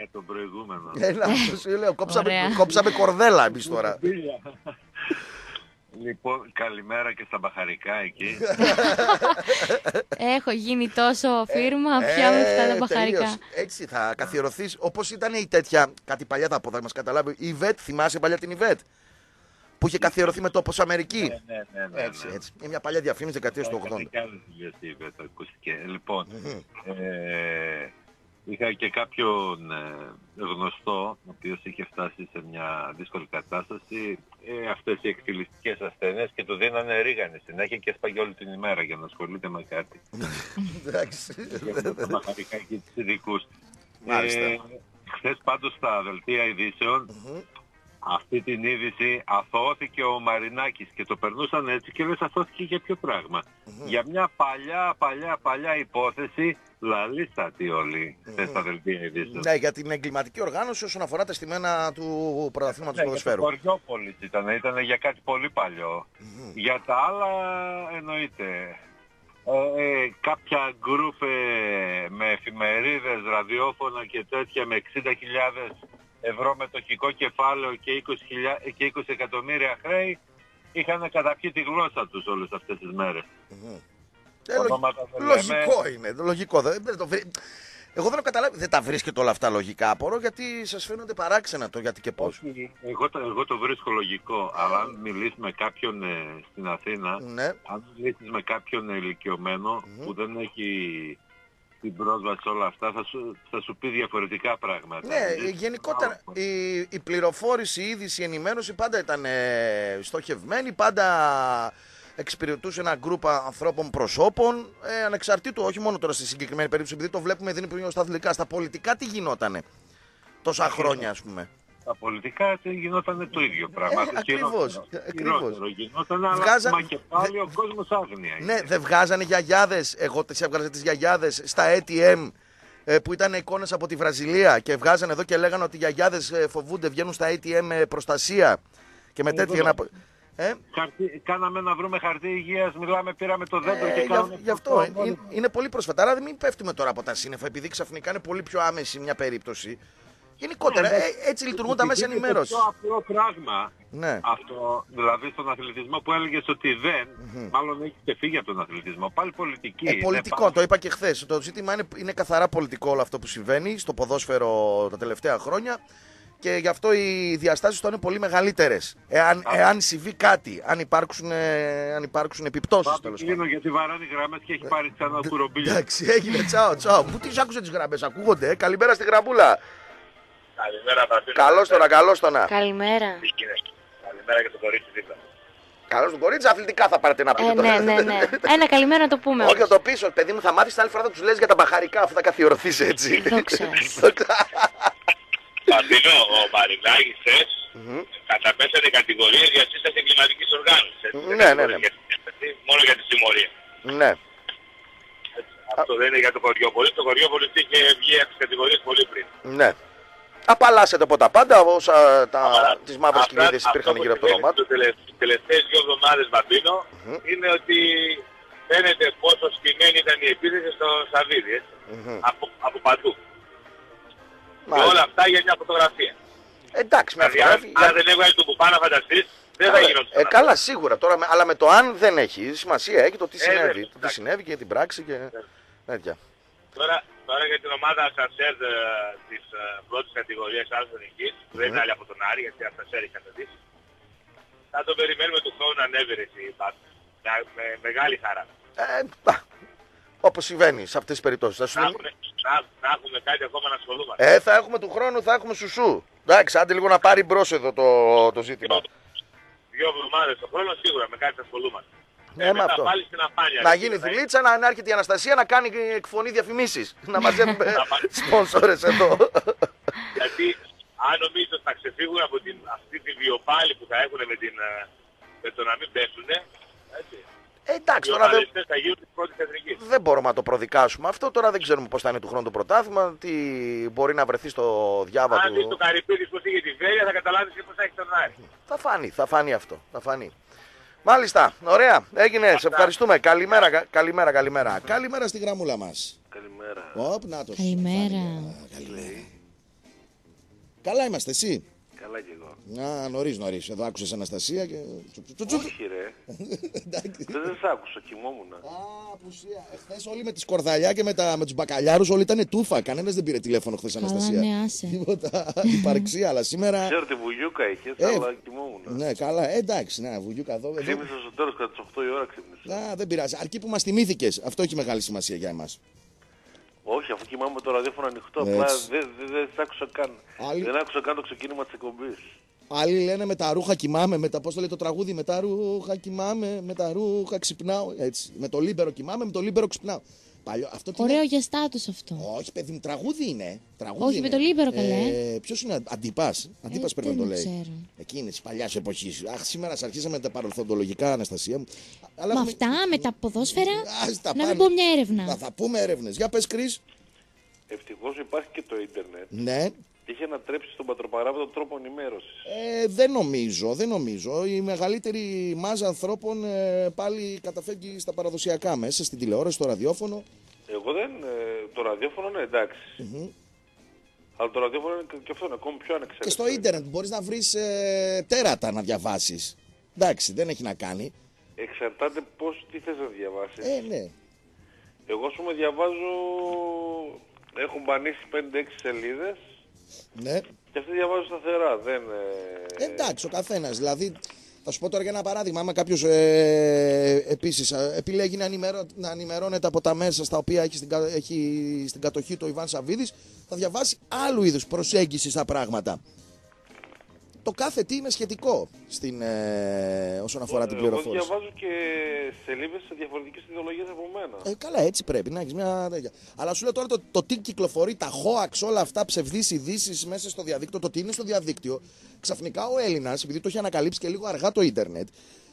[SPEAKER 4] Καλημέρα.
[SPEAKER 6] Για τον προηγούμενο.
[SPEAKER 3] Έλα, αυτός σου λέω, κόψαμε,
[SPEAKER 4] Ωραία.
[SPEAKER 3] κόψαμε κορδέλα εμείς τώρα.
[SPEAKER 6] Λοιπόν, καλημέρα και στα μπαχαρικά εκεί.
[SPEAKER 4] Έχω γίνει τόσο φίρμα,
[SPEAKER 3] Ε,
[SPEAKER 4] πια με αυτά τα
[SPEAKER 3] τελείως.
[SPEAKER 4] μπαχαρικά.
[SPEAKER 3] Έτσι θα καθιερωθείς. Όπως ήταν η τέτοια, κάτι παλιά θα πω, θα μας καταλάβει. Η Ιβέτ, θυμάσαι παλιά την Ιβέτ. Που είχε καθιερωθεί με τόπο Αμερική;
[SPEAKER 6] ναι, ναι, ναι.
[SPEAKER 3] Έτσι, έτσι. Είναι μια παλιά διαφήμιση δεκαετίας του 80.
[SPEAKER 6] Είχα και άλλες δουλειές είπε, το ακούστηκε. Λοιπόν, ε, είχα και κάποιον ε, γνωστό, ο οποίος είχε φτάσει σε μια δύσκολη κατάσταση, ε, αυτές οι εκφυλιστικές ασθένειες και του δίνανε ρίγανη συνέχεια και έσπαγε όλη την ημέρα για να ασχολείται με κάτι.
[SPEAKER 3] Εντάξει.
[SPEAKER 6] για αυτό τα μαχαρικά και τους ειδικούς.
[SPEAKER 3] Μάλιστα.
[SPEAKER 6] Ε, χθες πάντως στα δελτία ειδήσεων αυτή την είδηση αθώθηκε ο Μαρινάκης και το περνούσαν έτσι και λες αθώθηκε για ποιο πράγμα. Για μια παλιά, παλιά, παλιά υπόθεση λαλίστατη όλοι mm στα δελτία ειδήσεων.
[SPEAKER 3] Ναι, για την εγκληματική οργάνωση όσον αφορά τα στημένα του πρωταθλήματος
[SPEAKER 6] Ναι, για
[SPEAKER 3] ποδοσφαίρου.
[SPEAKER 6] το Κοριόπολης ήταν, ήταν για κάτι πολύ παλιό. Για τα άλλα εννοείται. Ε, ε, κάποια γκρουπ ε, με εφημερίδες, ραδιόφωνα και τέτοια με 60.000 ευρώ μετοχικό κεφάλαιο και 20, και 20 εκατομμύρια χρέη είχαν καταπιεί τη γλώσσα τους όλες αυτές τις μέρες.
[SPEAKER 3] Ε, λογ-
[SPEAKER 6] ονόματα δεν
[SPEAKER 3] λογικό είναι. Λογικό. Δεν, δεν το βρει- Εγώ δεν, έχω καταλάβει, δεν τα βρίσκεται όλα αυτά λογικά. Απορώ γιατί σας φαίνονται παράξενα το γιατί και πώς.
[SPEAKER 6] Όχι, εγώ το, εγώ το βρίσκω λογικό, αλλά αν μιλήσει με κάποιον ε, στην Αθήνα,
[SPEAKER 3] Ναι.
[SPEAKER 6] αν μιλήσεις με κάποιον ηλικιωμένο που δεν έχει την πρόσβαση σε όλα αυτά, θα σου, θα σου πει διαφορετικά πράγματα.
[SPEAKER 3] Ναι,
[SPEAKER 6] Δηλαδή,
[SPEAKER 3] γενικότερα η, η πληροφόρηση, η είδηση, η ενημέρωση πάντα ήταν ε, στοχευμένη, πάντα εξυπηρετούσε ένα γκρουπ ανθρώπων προσώπων, ε, ανεξαρτήτου, όχι μόνο τώρα στη συγκεκριμένη περίπτωση, επειδή το βλέπουμε δεν είναι στα αθλητικά, στα πολιτικά τι γινότανε τόσα χρόνια ας πούμε.
[SPEAKER 6] Τα πολιτικά τε- γινόταν το ίδιο πράγμα.
[SPEAKER 3] Ε,
[SPEAKER 6] Το
[SPEAKER 3] ακριβώς,
[SPEAKER 6] χειρότερο-
[SPEAKER 3] ακριβώς.
[SPEAKER 6] χειρότερο Γινόταν, αλλά
[SPEAKER 3] Βγάζα-
[SPEAKER 6] μα και πάλι ο κόσμος άγνοια.
[SPEAKER 3] Ναι, δεν βγάζανε γιαγιάδες, εγώ τις έβγαζα τις γιαγιάδες στα ATM ε, που ήταν εικόνες από τη Βραζιλία και βγάζανε εδώ και λέγανε ότι οι γιαγιάδες ε, φοβούνται, βγαίνουν στα ATM με προστασία και με τέτοια να... Ε,
[SPEAKER 6] Χαρτί, κάναμε να βρούμε χαρτί υγείας, μιλάμε, πήραμε το δέντρο
[SPEAKER 3] Ε,
[SPEAKER 6] και
[SPEAKER 3] γι'
[SPEAKER 6] κάναμε...
[SPEAKER 3] αυ- γι' αυτό ε, είναι, είναι πολύ πρόσφατα. Άρα μην πέφτουμε τώρα από τα σύννεφα επειδή ξαφνικά είναι πολύ πιο άμεση μια περίπτωση. Γενικότερα, ε, έτσι λειτουργούν τα μέσα
[SPEAKER 6] Είναι
[SPEAKER 3] ενημέρωσης.
[SPEAKER 6] το πιο απλό πράγμα
[SPEAKER 3] Ναι.
[SPEAKER 6] αυτό, δηλαδή στον αθλητισμό που έλεγες ότι δεν, μάλλον έχεις και φύγει από τον αθλητισμό, πάλι πολιτική.
[SPEAKER 3] Ε,
[SPEAKER 6] είναι
[SPEAKER 3] πολιτικό,
[SPEAKER 6] πάλι-
[SPEAKER 3] το είπα και χθες. Το ζήτημα είναι, είναι καθαρά πολιτικό όλο αυτό που συμβαίνει στο ποδόσφαιρο τα τελευταία χρόνια και γι' αυτό οι διαστάσεις του είναι πολύ μεγαλύτερες. Εάν, εάν συμβεί κάτι, αν υπάρξουν, ε, αν υπάρξουν επιπτώσεις
[SPEAKER 6] Πάμε
[SPEAKER 3] τέλος
[SPEAKER 6] κλείνω
[SPEAKER 3] πάντων.
[SPEAKER 6] γιατί βαράνε γραμμές και έχει πάρει ξανά κουρομπίλια.
[SPEAKER 3] Εντάξει, έγινε, τσάω, τσάω. Πού τις άκουσες τις γραμμές, ακούγονται, ε; Καλημέρα στη γραμμούλα.
[SPEAKER 5] Καλημέρα, Παπίνο.
[SPEAKER 3] Καλώς τώρα, καλώς τώρα.
[SPEAKER 4] Καλημέρα.
[SPEAKER 5] Καλημέρα και το κορίτσι δίπλα.
[SPEAKER 3] Καλώς τον κορίτσι, αθλητικά θα πάρετε να πείτε
[SPEAKER 4] Ε,
[SPEAKER 3] τώρα.
[SPEAKER 4] ναι, ναι, ναι. Ένα καλημέρα να το πούμε.
[SPEAKER 3] Όχι,
[SPEAKER 4] όμως.
[SPEAKER 3] θα το πίσω, παιδί μου, θα μάθεις την άλλη φορά θα τους λες για τα μπαχαρικά αφού θα καθιερωθείς έτσι.
[SPEAKER 4] Δόξα.
[SPEAKER 5] Παπίνο, ο Μαρινάκης θες; Κατά πέσανε κατηγορίες για σύσταση εγκληματικής οργάνωσης. έτσι, δεν
[SPEAKER 3] Ναι, ναι,
[SPEAKER 5] κατηγορίες
[SPEAKER 3] ναι.
[SPEAKER 5] για τη σύσταση, Μόνο για τη συμμορία.
[SPEAKER 3] ναι.
[SPEAKER 5] Έτσι. Αυτό δεν είναι για το Κοριόπολη. Το Κοριόπολη είχε βγει από τις κατηγορίες πολύ πριν.
[SPEAKER 3] Ναι. Απαλλάσσεται από τα πάντα όσα τα, τις μαύρες
[SPEAKER 5] Αυτά-
[SPEAKER 3] κοιλίδες
[SPEAKER 5] αυτό
[SPEAKER 3] υπήρχαν
[SPEAKER 5] που
[SPEAKER 3] γύρω από το
[SPEAKER 5] συμβαίνει
[SPEAKER 3] όνομά του.
[SPEAKER 5] τις τελε- Τις τελευταίες δύο εβδομάδες Μπαμπίνο είναι ότι φαίνεται πόσο στημένη ήταν η επίθεση στο Σαββίδι, έτσι. από, από παντού. Και
[SPEAKER 3] Μάλιστα.
[SPEAKER 5] όλα αυτά για μια φωτογραφία.
[SPEAKER 3] Εντάξει, με
[SPEAKER 5] Δηλαδή,
[SPEAKER 3] αυτό.
[SPEAKER 5] αν, αν δεν έβγαλε το κουπά να φανταστείς, δεν θα
[SPEAKER 3] Καλά,
[SPEAKER 5] γινόταν.
[SPEAKER 3] ε, καλά, σίγουρα τώρα, με- αλλά με το αν δεν έχει σημασία έχει το τι
[SPEAKER 5] Ε,
[SPEAKER 3] συνέβη.
[SPEAKER 5] βέβαια,
[SPEAKER 3] Το τι
[SPEAKER 5] εντάξει.
[SPEAKER 3] συνέβη και την πράξη και τέτοια.
[SPEAKER 5] Τώρα, τώρα για την ομάδα Σανσέρ ε, της ε, πρώτης κατηγορίας Αλφονικής, που δεν είναι άλλη από τον Άρη, γιατί αυτά Σανσέρ έχει καταδείξει, θα τον περιμένουμε του χρόνου να ανέβει ρε εσύ, Μπάμπη. Με, με μεγάλη χαρά.
[SPEAKER 3] Ε, α, όπως συμβαίνει σε αυτές τις περιπτώσεις. Θα σου
[SPEAKER 5] Να
[SPEAKER 3] δίνει-
[SPEAKER 5] έχουμε, να, να έχουμε κάτι ακόμα να ασχολούμαστε.
[SPEAKER 3] Ε, θα έχουμε του χρόνου, θα έχουμε σουσού. Εντάξει, άντε λίγο να πάρει μπρος εδώ το, το ζήτημα.
[SPEAKER 5] Δύο εβδομάδες το χρόνο σίγουρα με κάτι θα ασχολούμαστε.
[SPEAKER 3] Ναι,
[SPEAKER 5] Ε,
[SPEAKER 3] με
[SPEAKER 5] μετά
[SPEAKER 3] αυτό.
[SPEAKER 5] πάλι στην αφάνεια.
[SPEAKER 3] Να
[SPEAKER 5] ρε,
[SPEAKER 3] γίνει
[SPEAKER 5] θα είναι.
[SPEAKER 3] δουλίτσα, να, να έρχεται η Αναστασία να κάνει εκφωνή διαφημίσεις. να μαζεύουμε
[SPEAKER 5] Να πα-
[SPEAKER 3] σπόνσορες εδώ.
[SPEAKER 5] Γιατί αν νομίζω ότι θα ξεφύγουν από την, αυτή τη βιοπάλη που θα έχουν με, την, ε, με το να μην πέσουν, έτσι.
[SPEAKER 3] Ε, εντάξει,
[SPEAKER 5] Οι
[SPEAKER 3] τώρα δεν,
[SPEAKER 5] ομάδες θα γίνουν της πρώτης εθνικής.
[SPEAKER 3] δεν μπορούμε να το προδικάσουμε αυτό. Τώρα δεν ξέρουμε πώς θα είναι του χρόνου το πρωτάθλημα, τι μπορεί να βρεθεί στο διάβα
[SPEAKER 5] Αν δεις το
[SPEAKER 3] του.
[SPEAKER 5] Καρυπίδης πως είχε τη Βέρεια θα καταλάβεις και πως θα έχεις τον Άρη.
[SPEAKER 3] Θα φανεί, θα φανεί αυτό. Θα φανεί. Μάλιστα, ωραία, έγινε. Σε ευχαριστούμε. Καλημέρα, κα- καλημέρα, καλημέρα. Καλημέρα στη γραμμούλα μας.
[SPEAKER 7] Καλημέρα.
[SPEAKER 3] Οπ, να το.
[SPEAKER 4] Καλημέρα.
[SPEAKER 3] Καλά είμαστε, εσύ;
[SPEAKER 7] Καλά κι εγώ.
[SPEAKER 3] Α, νωρίς, νωρίς. Εδώ άκουσες Αναστασία και. τσουπ, τσουπ, τσουπ.
[SPEAKER 7] Όχι ρε.
[SPEAKER 3] Εντάξει.
[SPEAKER 7] Δεν δεν σ' άκουσα, κοιμόμουν.
[SPEAKER 3] Α, απουσία. Εχθές όλοι με τη σκορδαλιά και με, τα, με τους μπακαλιάρους όλοι ήταν τούφα. Κανένας δεν πήρε τηλέφωνο χθες Αναστασία.
[SPEAKER 4] ναι, άσε.
[SPEAKER 3] Τίποτα υπαρξία, αλλά σήμερα.
[SPEAKER 7] Ξέρω τη βουγιούκα είχες,
[SPEAKER 3] Ε,
[SPEAKER 7] αλλά κοιμόμουν.
[SPEAKER 3] Ναι, καλά, ε, εντάξει, να, βουγιούκα εδώ. εδώ.
[SPEAKER 7] Ξύπνησα στο τέλος κατά τις 8 η ώρα ξύπνησα.
[SPEAKER 3] Α, δεν πειράζει. Αρκεί που μας θυμήθηκες. Αυτό έχει μεγάλη σημασία για εμάς.
[SPEAKER 7] Όχι, αφού κοιμάμαι το ραδιόφωνο ανοιχτό,
[SPEAKER 3] Έτσι.
[SPEAKER 7] απλά δεν δεν δεν σ' άκουσα καν.
[SPEAKER 3] Άλλοι-
[SPEAKER 7] Δεν άκουσα καν το ξεκίνημα της εκπομπής.
[SPEAKER 3] Άλλοι λένε με τα ρούχα κοιμάμαι, με τα, πώς το λέει το τραγούδι, με τα ρούχα κοιμάμαι, με τα ρούχα ξυπνάω. Έτσι. Με το λίμπερο κοιμάμαι, με το λίμπερο ξυπνάω. Παλιό, αυτό τι
[SPEAKER 4] Ωραίο
[SPEAKER 3] είναι;
[SPEAKER 4] για στάτους αυτό.
[SPEAKER 3] Όχι, παιδί μου, τραγούδι είναι. Τραγούδι
[SPEAKER 4] Όχι,
[SPEAKER 3] είναι.
[SPEAKER 4] με το Λίμπερο, καλέ.
[SPEAKER 3] Ε, Ποιος είναι, Αντίπα. Αντίπα
[SPEAKER 4] Ε,
[SPEAKER 3] πρέπει να το
[SPEAKER 4] δεν
[SPEAKER 3] λέει.
[SPEAKER 4] ξέρω.
[SPEAKER 3] Εκείνης τη παλιάς εποχής. Αχ, σήμερα σα αρχίσαμε τα παρελθοντολογικά, Αναστασία μου. Αλλά
[SPEAKER 4] Με
[SPEAKER 3] έχουμε-
[SPEAKER 4] αυτά, με τα ποδόσφαιρα,
[SPEAKER 3] Ας τα
[SPEAKER 4] να μην
[SPEAKER 3] πάνε.
[SPEAKER 4] πω μια
[SPEAKER 3] Θα,
[SPEAKER 4] έρευνα.
[SPEAKER 3] θα πούμε έρευνες. Για πες, Κρι.
[SPEAKER 8] Ευτυχώς υπάρχει και το ίντερνετ.
[SPEAKER 3] Ναι.
[SPEAKER 8] Και είχε ανατρέψει τον πατροπαράδοτο τρόπο ενημέρωσης.
[SPEAKER 3] Ε, δεν νομίζω, δεν νομίζω. Η μεγαλύτερη μάζα ανθρώπων ε, πάλι καταφεύγει στα παραδοσιακά μέσα, στην τηλεόραση, στο ραδιόφωνο.
[SPEAKER 8] Εγώ δεν... ε, το ραδιόφωνο είναι εντάξει. Αλλά το ραδιόφωνο είναι και- και αυτό είναι ακόμη πιο ανεξάρτητο.
[SPEAKER 3] Και στο ίντερνετ μπορείς να βρεις ε, τέρατα να διαβάσεις. Εντάξει, δεν έχει να κάνει.
[SPEAKER 8] Εξαρτάται πώς, τι θες να διαβάσεις.
[SPEAKER 3] Ε, ναι.
[SPEAKER 8] Εγώ ας πούμε διαβάζω... Έχω μπανίσει 5-6 σελίδες
[SPEAKER 3] ναι.
[SPEAKER 8] και αυτή διαβάζω σταθερά. Δεν... ε,
[SPEAKER 3] Εντάξει, ο καθένας. Δηλαδή, θα σου πω τώρα για ένα παράδειγμα. Άμα κάποιος ε, επίσης επιλέγει να, ενημερώ, να ενημερώνεται από τα μέσα στα οποία έχει στην, κα- έχει στην κατοχή του ο Ιβάν Σαββίδης, θα διαβάσει άλλου είδους προσέγγισης στα πράγματα. Το κάθε τι είναι σχετικό στην, ε, όσον αφορά την
[SPEAKER 8] Εγώ
[SPEAKER 3] πληροφόρηση.
[SPEAKER 8] διαβάζω και σελίδες σε διαφορετικές ιδεολογίες από μένα.
[SPEAKER 3] Ε, καλά, έτσι πρέπει να έχεις μια τέτοια. Αλλά σου λέω τώρα το, το τι κυκλοφορεί, τα hoax, όλα αυτά ψευδείς ειδήσει μέσα στο διαδίκτυο, το τι είναι στο διαδίκτυο. Ξαφνικά ο Έλληνας, επειδή το έχει ανακαλύψει και λίγο αργά το ίντερνετ,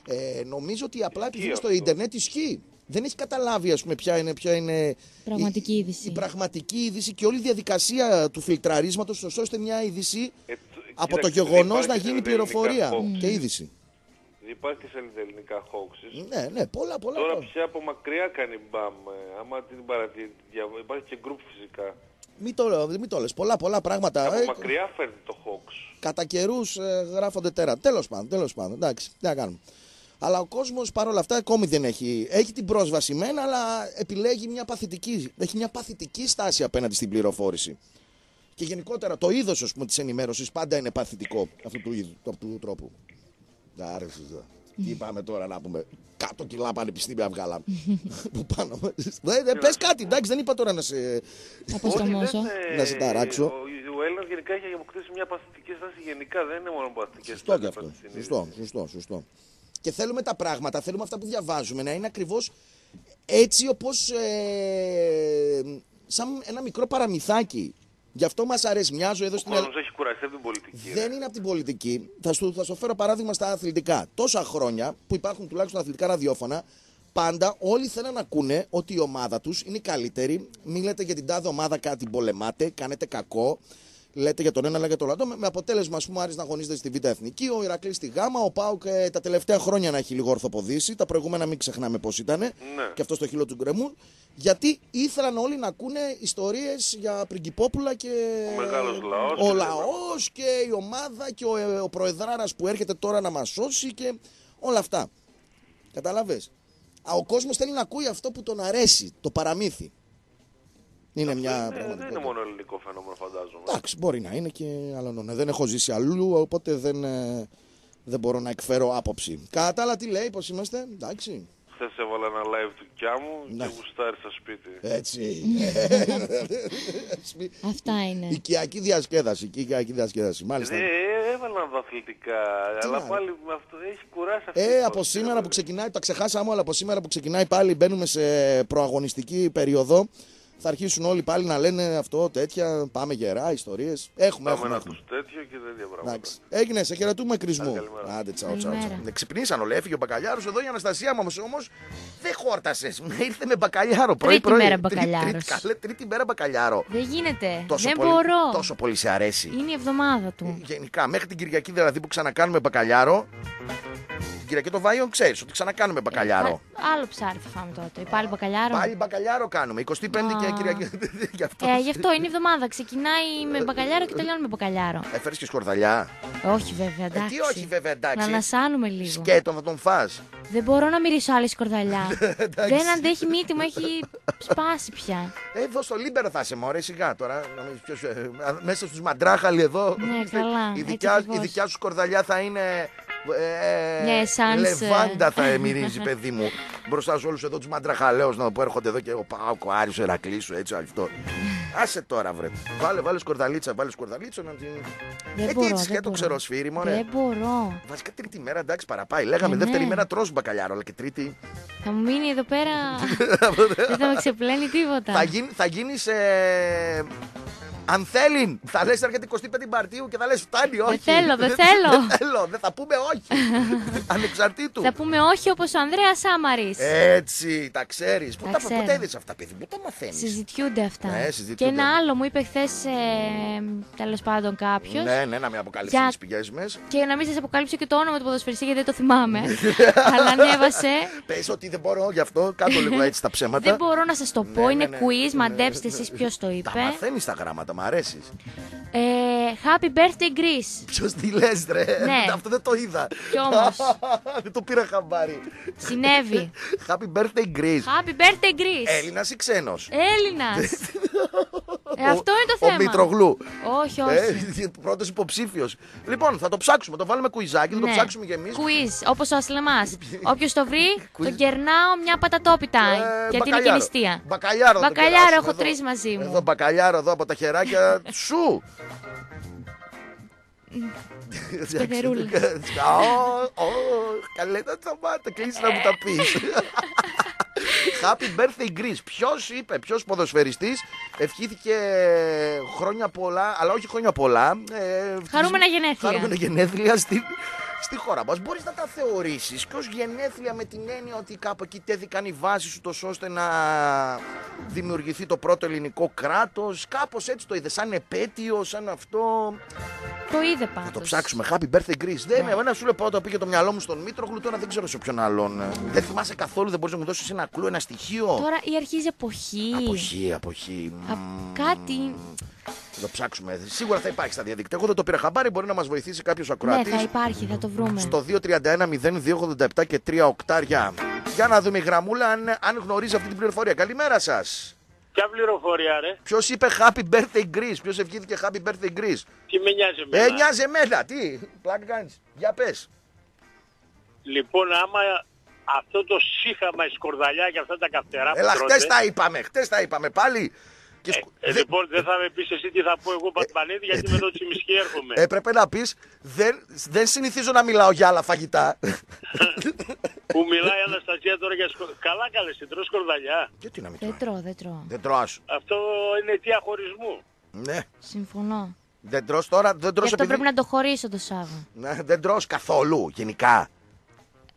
[SPEAKER 3] ε, νομίζω ότι απλά επειδή είναι στο
[SPEAKER 8] αυτό.
[SPEAKER 3] ίντερνετ ισχύει. Δεν έχει καταλάβει, ας πούμε, ποια είναι, ποια είναι
[SPEAKER 4] Πραγματική
[SPEAKER 3] η,
[SPEAKER 4] είδηση.
[SPEAKER 3] η πραγματική είδηση και όλη η διαδικασία του φιλτραρίσματος, ώστε μια είδηση
[SPEAKER 8] Ε, τ-
[SPEAKER 3] από το
[SPEAKER 8] κοίταξε,
[SPEAKER 3] γεγονός
[SPEAKER 8] υπάρχει
[SPEAKER 3] να
[SPEAKER 8] και
[SPEAKER 3] γίνει
[SPEAKER 8] σελίδα ελληνικά
[SPEAKER 3] πληροφορία
[SPEAKER 8] hoax.
[SPEAKER 3] και είδηση.
[SPEAKER 8] Υπάρχει και σελίδα ελληνικά hoaxes.
[SPEAKER 3] Ναι, ναι, πολλά, πολλά.
[SPEAKER 8] Τώρα
[SPEAKER 3] πολλά.
[SPEAKER 8] πια από μακριά κάνει μπαμ. ε, Άμα την παρατηρεί, υπάρχει και group φυσικά.
[SPEAKER 3] Μην το, μην το λες, πολλά, πολλά πράγματα.
[SPEAKER 8] Από
[SPEAKER 3] Ε,
[SPEAKER 8] μακριά φέρνει το hoax.
[SPEAKER 3] κατά καιρούς γράφονται τέρα. Τέλος πάντων, τέλος πάντων. Εντάξει, τι να κάνουμε. Αλλά ο κόσμος παρόλα αυτά ακόμη δεν έχει. Έχει την πρόσβαση μεν, αλλά επιλέγει μια παθητική. Έχει μια παθητική στάση απέναντι στην πληροφόρηση. Και γενικότερα το είδος της ενημέρωσης πάντα είναι παθητικό αυτού του, είδου, αυτού του τρόπου. Άρεσε. Τι είπαμε τώρα να πούμε. Κάτω κιλά πανεπιστήμια βγάλαμε. Που πάνω. Πες κάτι, εντάξει, δεν είπα τώρα να σε.
[SPEAKER 4] Αποστομώσω.
[SPEAKER 8] δεν, ε,
[SPEAKER 3] Να σε ταράξω.
[SPEAKER 8] Ο, ο Έλληνας γενικά έχει αποκτήσει μια παθητική στάση γενικά. Δεν είναι μόνο παθητική
[SPEAKER 3] Σωστό
[SPEAKER 8] στάση.
[SPEAKER 3] και αυτό.
[SPEAKER 8] απέναντι στην
[SPEAKER 3] Σωστό,
[SPEAKER 8] είδηση.
[SPEAKER 3] σωστό, σωστό. Και θέλουμε τα πράγματα, θέλουμε αυτά που διαβάζουμε να είναι ακριβώς έτσι όπως. Ε, σαν ένα μικρό παραμυθάκι. Γι' αυτό μας αρέσει. Μοιάζω εδώ
[SPEAKER 8] Ο
[SPEAKER 3] στην Ελλάδα.
[SPEAKER 8] κόσμος έχει κουραστεί από την πολιτική.
[SPEAKER 3] Δεν είναι από την πολιτική. Θα σου, θα σου φέρω παράδειγμα στα αθλητικά. Τόσα χρόνια που υπάρχουν τουλάχιστον αθλητικά ραδιόφωνα, πάντα όλοι θέλουν να ακούνε ότι η ομάδα τους είναι η καλύτερη. Μην λέτε για την τάδε ομάδα κάτι την πολεμάτε, κάνετε κακό. Λέτε για τον ένα, λέτε για τον άλλο. Με, με αποτέλεσμα, ας πούμε, ο Άρης να αγωνίζεται στη Β' Εθνική, ο Ηρακλής στη Γ, ο Πάουκ ε, τα τελευταία χρόνια να έχει λίγο ορθοποδήσει. Τα προηγούμενα μην ξεχνάμε πώς ήταν. Και αυτό στο χείλο του γκρεμού. Γιατί ήθελαν όλοι να ακούνε ιστορίες για πριγκυπόπουλα και.
[SPEAKER 8] Ο μεγάλος λαός
[SPEAKER 3] Ο
[SPEAKER 8] και
[SPEAKER 3] λαός και η ομάδα και ο, ε, ο προεδράρας που έρχεται τώρα να μας σώσει και όλα αυτά. Καταλαβες. Α, ο κόσμος θέλει να ακούει αυτό που τον αρέσει, το παραμύθι. Είναι μια
[SPEAKER 8] Είναι- δεν
[SPEAKER 3] πραγματικότητα.
[SPEAKER 8] είναι μόνο ελληνικό φαινόμενο, φαντάζομαι.
[SPEAKER 3] Εντάξει, μπορεί να είναι και άλλο. Ναι. Δεν έχω ζήσει αλλού, οπότε δεν, ε, δεν μπορώ να εκφέρω άποψη. Κατά τα άλλα, τι λέει, πώς είμαστε, εντάξει.
[SPEAKER 8] Χθες έβαλα ένα live του κιά μου
[SPEAKER 3] Ναι.
[SPEAKER 8] και γουστάρει στο σπίτι.
[SPEAKER 3] Έτσι.
[SPEAKER 4] Αυτά είναι.
[SPEAKER 3] Οικιακή διασκέδαση, οικιακή διασκέδαση. Μάλιστα.
[SPEAKER 8] Ε, έβαλα να δω αθλητικά, αλλά
[SPEAKER 3] να-
[SPEAKER 8] πάλι με αυτό έχει κουράσει αυτή η
[SPEAKER 3] Ε,
[SPEAKER 8] φάση,
[SPEAKER 3] από σήμερα
[SPEAKER 8] ρε
[SPEAKER 3] που ξεκινάει, το ξεχάσαμε όλα, από σήμερα που ξεκινάει πάλι μπαίνουμε σε προαγωνιστική περίοδο. Θα αρχίσουν όλοι πάλι να λένε αυτό, τέτοια, πάμε γερά, ιστορίες. Έχουμε,
[SPEAKER 8] Πάμε
[SPEAKER 3] έχουμε.
[SPEAKER 8] ένα
[SPEAKER 3] έχουμε.
[SPEAKER 8] τους τέτοιο και τέτοια πράγματα.
[SPEAKER 3] Εντάξει. Έγινε, σε χαιρετούμε κρισμού.
[SPEAKER 8] καλημέρα.
[SPEAKER 3] Άντε, τσαου, τσαου.
[SPEAKER 4] Καλημέρα.
[SPEAKER 3] τσαου. Ναι, ξυπνήσαν όλοι, έφυγε ο μπακαλιάρος εδώ η Αναστασία μου όμως. Δεν χόρτασε. Ήρθε με μπακαλιάρο πρωί πρωί.
[SPEAKER 4] μέρα
[SPEAKER 3] Τρίτη-
[SPEAKER 4] μπακαλιάρος.
[SPEAKER 3] τρίτη- Καλέ, τρίτη μέρα μπακαλιάρο.
[SPEAKER 4] Δεν γίνεται.
[SPEAKER 3] Τόσο
[SPEAKER 4] δεν
[SPEAKER 3] πολύ,
[SPEAKER 4] μπορώ.
[SPEAKER 3] Τόσο πολύ σε αρέσει.
[SPEAKER 4] Είναι η εβδομάδα του.
[SPEAKER 3] Γενικά, μέχρι την Κυριακή δηλαδή που ξανακάνουμε μπακαλιάρο. Την Κυριακή το Βάιον ξέρεις ότι ξανακάνουμε μπακαλιάρο.
[SPEAKER 4] Α, Άλλο ψάρι θα φάμε τότε. Πάλι μπακαλιάρο.
[SPEAKER 3] Πάλι μπακαλιάρο κάνουμε. 25η και
[SPEAKER 4] Α.
[SPEAKER 3] Κυριακή. Γι' αυτό.
[SPEAKER 4] Ε, γι' αυτό είναι η εβδομάδα. Ξεκινάει με μπακαλιάρο και τελειώνει με μπακαλιάρο.
[SPEAKER 3] Έφερες και σκορδαλιά.
[SPEAKER 4] Όχι βέβαια,
[SPEAKER 3] Ε,
[SPEAKER 4] εντάξει.
[SPEAKER 3] τι όχι βέβαια, εντάξει.
[SPEAKER 4] Να ανασάνουμε λίγο.
[SPEAKER 3] Σκέτο θα τον φας.
[SPEAKER 4] Δεν μπορώ να μυρίσω άλλη σκορδαλιά. Δεν αντέχει μύτη μου, έχει σπάσει πια.
[SPEAKER 3] Ε, Εδώ στο Λίμπερο θα είσαι μωρέ, σιγά τώρα. Νομίζεις ποιος, ε, α, μέσα στους μαντράχαλοι εδώ.
[SPEAKER 4] Ναι, καλά,
[SPEAKER 3] Η
[SPEAKER 4] έτσι
[SPEAKER 3] δικιά, η
[SPEAKER 4] ακριβώς.
[SPEAKER 3] δικιά σου σκορδαλιά θα είναι. Ε,
[SPEAKER 4] Ναι, σαν σε-
[SPEAKER 3] λεβάντα θα μυρίζει, παιδί μου. Μπροστά σε όλους εδώ τους μαντραχαλαίους να που έρχονται εδώ και ο Πάοκ, ο Άρης, ο Ερακλής σου, έτσι αυτό. Άσε τώρα, βρε. Βάλε, βάλε σκορδαλίτσα, βάλε σκορδαλίτσα να την.
[SPEAKER 4] Δεν
[SPEAKER 3] Ε, τι
[SPEAKER 4] μπορώ,
[SPEAKER 3] έτσι,
[SPEAKER 4] δεν
[SPEAKER 3] για το
[SPEAKER 4] μπορώ.
[SPEAKER 3] ξεροσφύρι, μωρέ.
[SPEAKER 4] Δεν μπορώ.
[SPEAKER 3] Βασικά τρίτη μέρα, εντάξει, παραπάει. Λέγαμε
[SPEAKER 4] Ε,
[SPEAKER 3] δεύτερη
[SPEAKER 4] ναι.
[SPEAKER 3] μέρα τρως μπακαλιάρο, αλλά και τρίτη.
[SPEAKER 4] Θα μου μείνει εδώ πέρα. δεν θα με ξεπλένει τίποτα.
[SPEAKER 3] θα, γίνει, θα γίνεις ε, αν θέλει, θα λες έρχεται 25η Μαρτίου και θα λες φτάνει, όχι.
[SPEAKER 4] θέλω, δεν θέλω.
[SPEAKER 3] δεν θέλω, δεν θα πούμε όχι. Ανεξαρτήτου.
[SPEAKER 4] Θα πούμε όχι όπως ο Ανδρέας Σάμαρη.
[SPEAKER 3] Έτσι, τα ξέρεις. Πού
[SPEAKER 4] Τα
[SPEAKER 3] τα,
[SPEAKER 4] ξέρω.
[SPEAKER 3] ποτέ είδες αυτά, παιδί, πού τα μαθαίνεις;
[SPEAKER 4] Συζητιούνται αυτά.
[SPEAKER 3] Ναι,
[SPEAKER 4] και
[SPEAKER 3] συζητιούνται.
[SPEAKER 4] ένα άλλο μου είπε χθες, ε, τέλος πάντων, κάποιος.
[SPEAKER 3] Ναι, ναι, να μην αποκαλύψεις
[SPEAKER 4] Για-
[SPEAKER 3] τις πηγές μας.
[SPEAKER 4] Και να μην σας αποκαλύψω και το όνομα του ποδοσφαιριστή γιατί δεν το θυμάμαι. Αλλά ανέβασε.
[SPEAKER 3] Πες ότι δεν μπορώ γι' αυτό, κάτω λίγο έτσι τα ψέματα.
[SPEAKER 4] Δεν μπορώ να σας το πω.
[SPEAKER 3] Ναι,
[SPEAKER 4] είναι
[SPEAKER 3] ναι, ναι.
[SPEAKER 4] quiz.
[SPEAKER 3] Ναι,
[SPEAKER 4] Μαντέψτε
[SPEAKER 3] ναι,
[SPEAKER 4] εσείς
[SPEAKER 3] ναι.
[SPEAKER 4] ποιος το
[SPEAKER 3] Τα
[SPEAKER 4] είπε.
[SPEAKER 3] μαθαίνεις τα γράμματα, μ' αρέσεις;
[SPEAKER 4] Ε, happy birthday, Greece.
[SPEAKER 3] Ποιος τι λες ρε,
[SPEAKER 4] Ναι.
[SPEAKER 3] αυτό δεν το είδα.
[SPEAKER 4] Κι όμως.
[SPEAKER 3] δεν το πήρα χαμπάρι.
[SPEAKER 4] Συνέβη.
[SPEAKER 3] Happy birthday Greece.
[SPEAKER 4] Happy birthday, Greece.
[SPEAKER 3] Έλληνας ή ξένος;
[SPEAKER 4] Έλληνας. ε, αυτό είναι το
[SPEAKER 3] Ο
[SPEAKER 4] θέμα.
[SPEAKER 3] Μητρογλου.
[SPEAKER 4] Όχι, όχι.
[SPEAKER 3] Ε, πρώτος υποψήφιος. Λοιπόν, θα το ψάξουμε, το βάλουμε κουιζάκι, θα το
[SPEAKER 4] Ναι.
[SPEAKER 3] ψάξουμε κι εμείς.
[SPEAKER 4] Quiz, όπως ο Ασλεμάς. Όποιος το βρει,
[SPEAKER 3] Quiz.
[SPEAKER 4] τον κερνάω μια πατατόπιτα.
[SPEAKER 3] Ε,
[SPEAKER 4] γιατί είναι και
[SPEAKER 3] μπακαλιάρο.
[SPEAKER 4] νηστεία.
[SPEAKER 3] Μπακαλιάρο, θα το
[SPEAKER 4] Μπακαλιάρο
[SPEAKER 3] κεράσουμε
[SPEAKER 4] έχω
[SPEAKER 3] εδώ.
[SPEAKER 4] τρεις μαζί μου.
[SPEAKER 3] Εδώ μπακαλιάρο εδώ από τα χεράκια σου.
[SPEAKER 4] Πεθερούλα.
[SPEAKER 3] Ω, ω, Καλέ τα τσαμάτα, κλείσει να μου τα πεις. Happy birthday Greece. Ποιος είπε, ποιος ποδοσφαιριστής ευχήθηκε χρόνια πολλά, αλλά όχι χρόνια πολλά. ε,
[SPEAKER 4] Χαρούμενα γενέθλια.
[SPEAKER 3] Χαρούμενα γενέθλια στη, στη χώρα μας. Μπορείς να τα θεωρήσεις και ως γενέθλια με την έννοια ότι κάπου εκεί τέθηκαν οι βάσεις σου τόσο ώστε να δημιουργηθεί το πρώτο ελληνικό κράτος. Κάπως έτσι το είδες, σαν επέτειο, σαν αυτό.
[SPEAKER 4] Το είδε πάντω.
[SPEAKER 3] Θα το ψάξουμε. Happy birthday Greece. Δεν
[SPEAKER 4] Ναι.
[SPEAKER 3] είναι, ένα σου λέω πρώτα πήγε το μυαλό μου στον Μήτρογλου, τώρα δεν ξέρω σε ποιον άλλον. Δεν θυμάσαι καθόλου, δεν μπορείς να μου δώσεις ένα κλου, ένα στοιχείο;
[SPEAKER 4] Τώρα ή αρχίζει εποχή.
[SPEAKER 3] Αποχή, αποχή.
[SPEAKER 4] Α,
[SPEAKER 3] Μμμ.
[SPEAKER 4] κάτι.
[SPEAKER 3] Θα το ψάξουμε. Σίγουρα θα υπάρχει στα διαδίκτυα. Εγώ δεν το πήρα χαμπάρι, μπορεί να μας βοηθήσει κάποιος
[SPEAKER 4] Ναι,
[SPEAKER 3] ακροατή.
[SPEAKER 4] θα υπάρχει, θα το βρούμε.
[SPEAKER 3] στο 231-0287 και 3 οκτάρια. Για να δούμε η γραμμούλα αν, αν γνωρίζει αυτή την πληροφορία. Καλημέρα σας.
[SPEAKER 5] Ποια πληροφορία ρε,
[SPEAKER 3] Ποιος είπε Happy Birthday Greece, ποιος ευχήθηκε Happy Birthday Greece.
[SPEAKER 5] τι με νοιάζει εμένα;
[SPEAKER 3] Ε, νοιάζει εμένα, τι, πλάκα κάνεις. Για πες.
[SPEAKER 5] Λοιπόν, άμα αυτό το σύχαμα, η σκορδαλιά και αυτά τα καυτερά που
[SPEAKER 3] Έλα,
[SPEAKER 5] τρώτε,
[SPEAKER 3] χτες τα είπαμε, χτες τα είπαμε πάλι. Και σκου-
[SPEAKER 5] ε,
[SPEAKER 3] δε-
[SPEAKER 5] λοιπόν, δεν θα με πεις εσύ τι θα πω εγώ Πατμανίδη, γιατί με το τσιμισκή έρχομαι.
[SPEAKER 3] Έπρεπε να πεις, δεν, δεν συνηθίζω να μιλάω για άλλα φαγητά.
[SPEAKER 5] που μιλάει η Αναστασία τώρα για σκορδαλιά. Καλά καλέ, την τρως σκορδαλιά.
[SPEAKER 3] Γιατί να μην
[SPEAKER 4] Δεν
[SPEAKER 3] τρώω.
[SPEAKER 4] τρώω, δεν τρώω.
[SPEAKER 3] Δεν τρώω.
[SPEAKER 5] Αυτό είναι αιτία χωρισμού.
[SPEAKER 3] Ναι.
[SPEAKER 4] Συμφωνώ.
[SPEAKER 3] Δεν τρως τώρα, δεν
[SPEAKER 4] Γι'
[SPEAKER 3] τρως
[SPEAKER 4] αυτό
[SPEAKER 3] επειδή...
[SPEAKER 4] πρέπει να το χωρίσω το Σάββα.
[SPEAKER 3] Ναι, δεν τρως καθόλου, γενικά.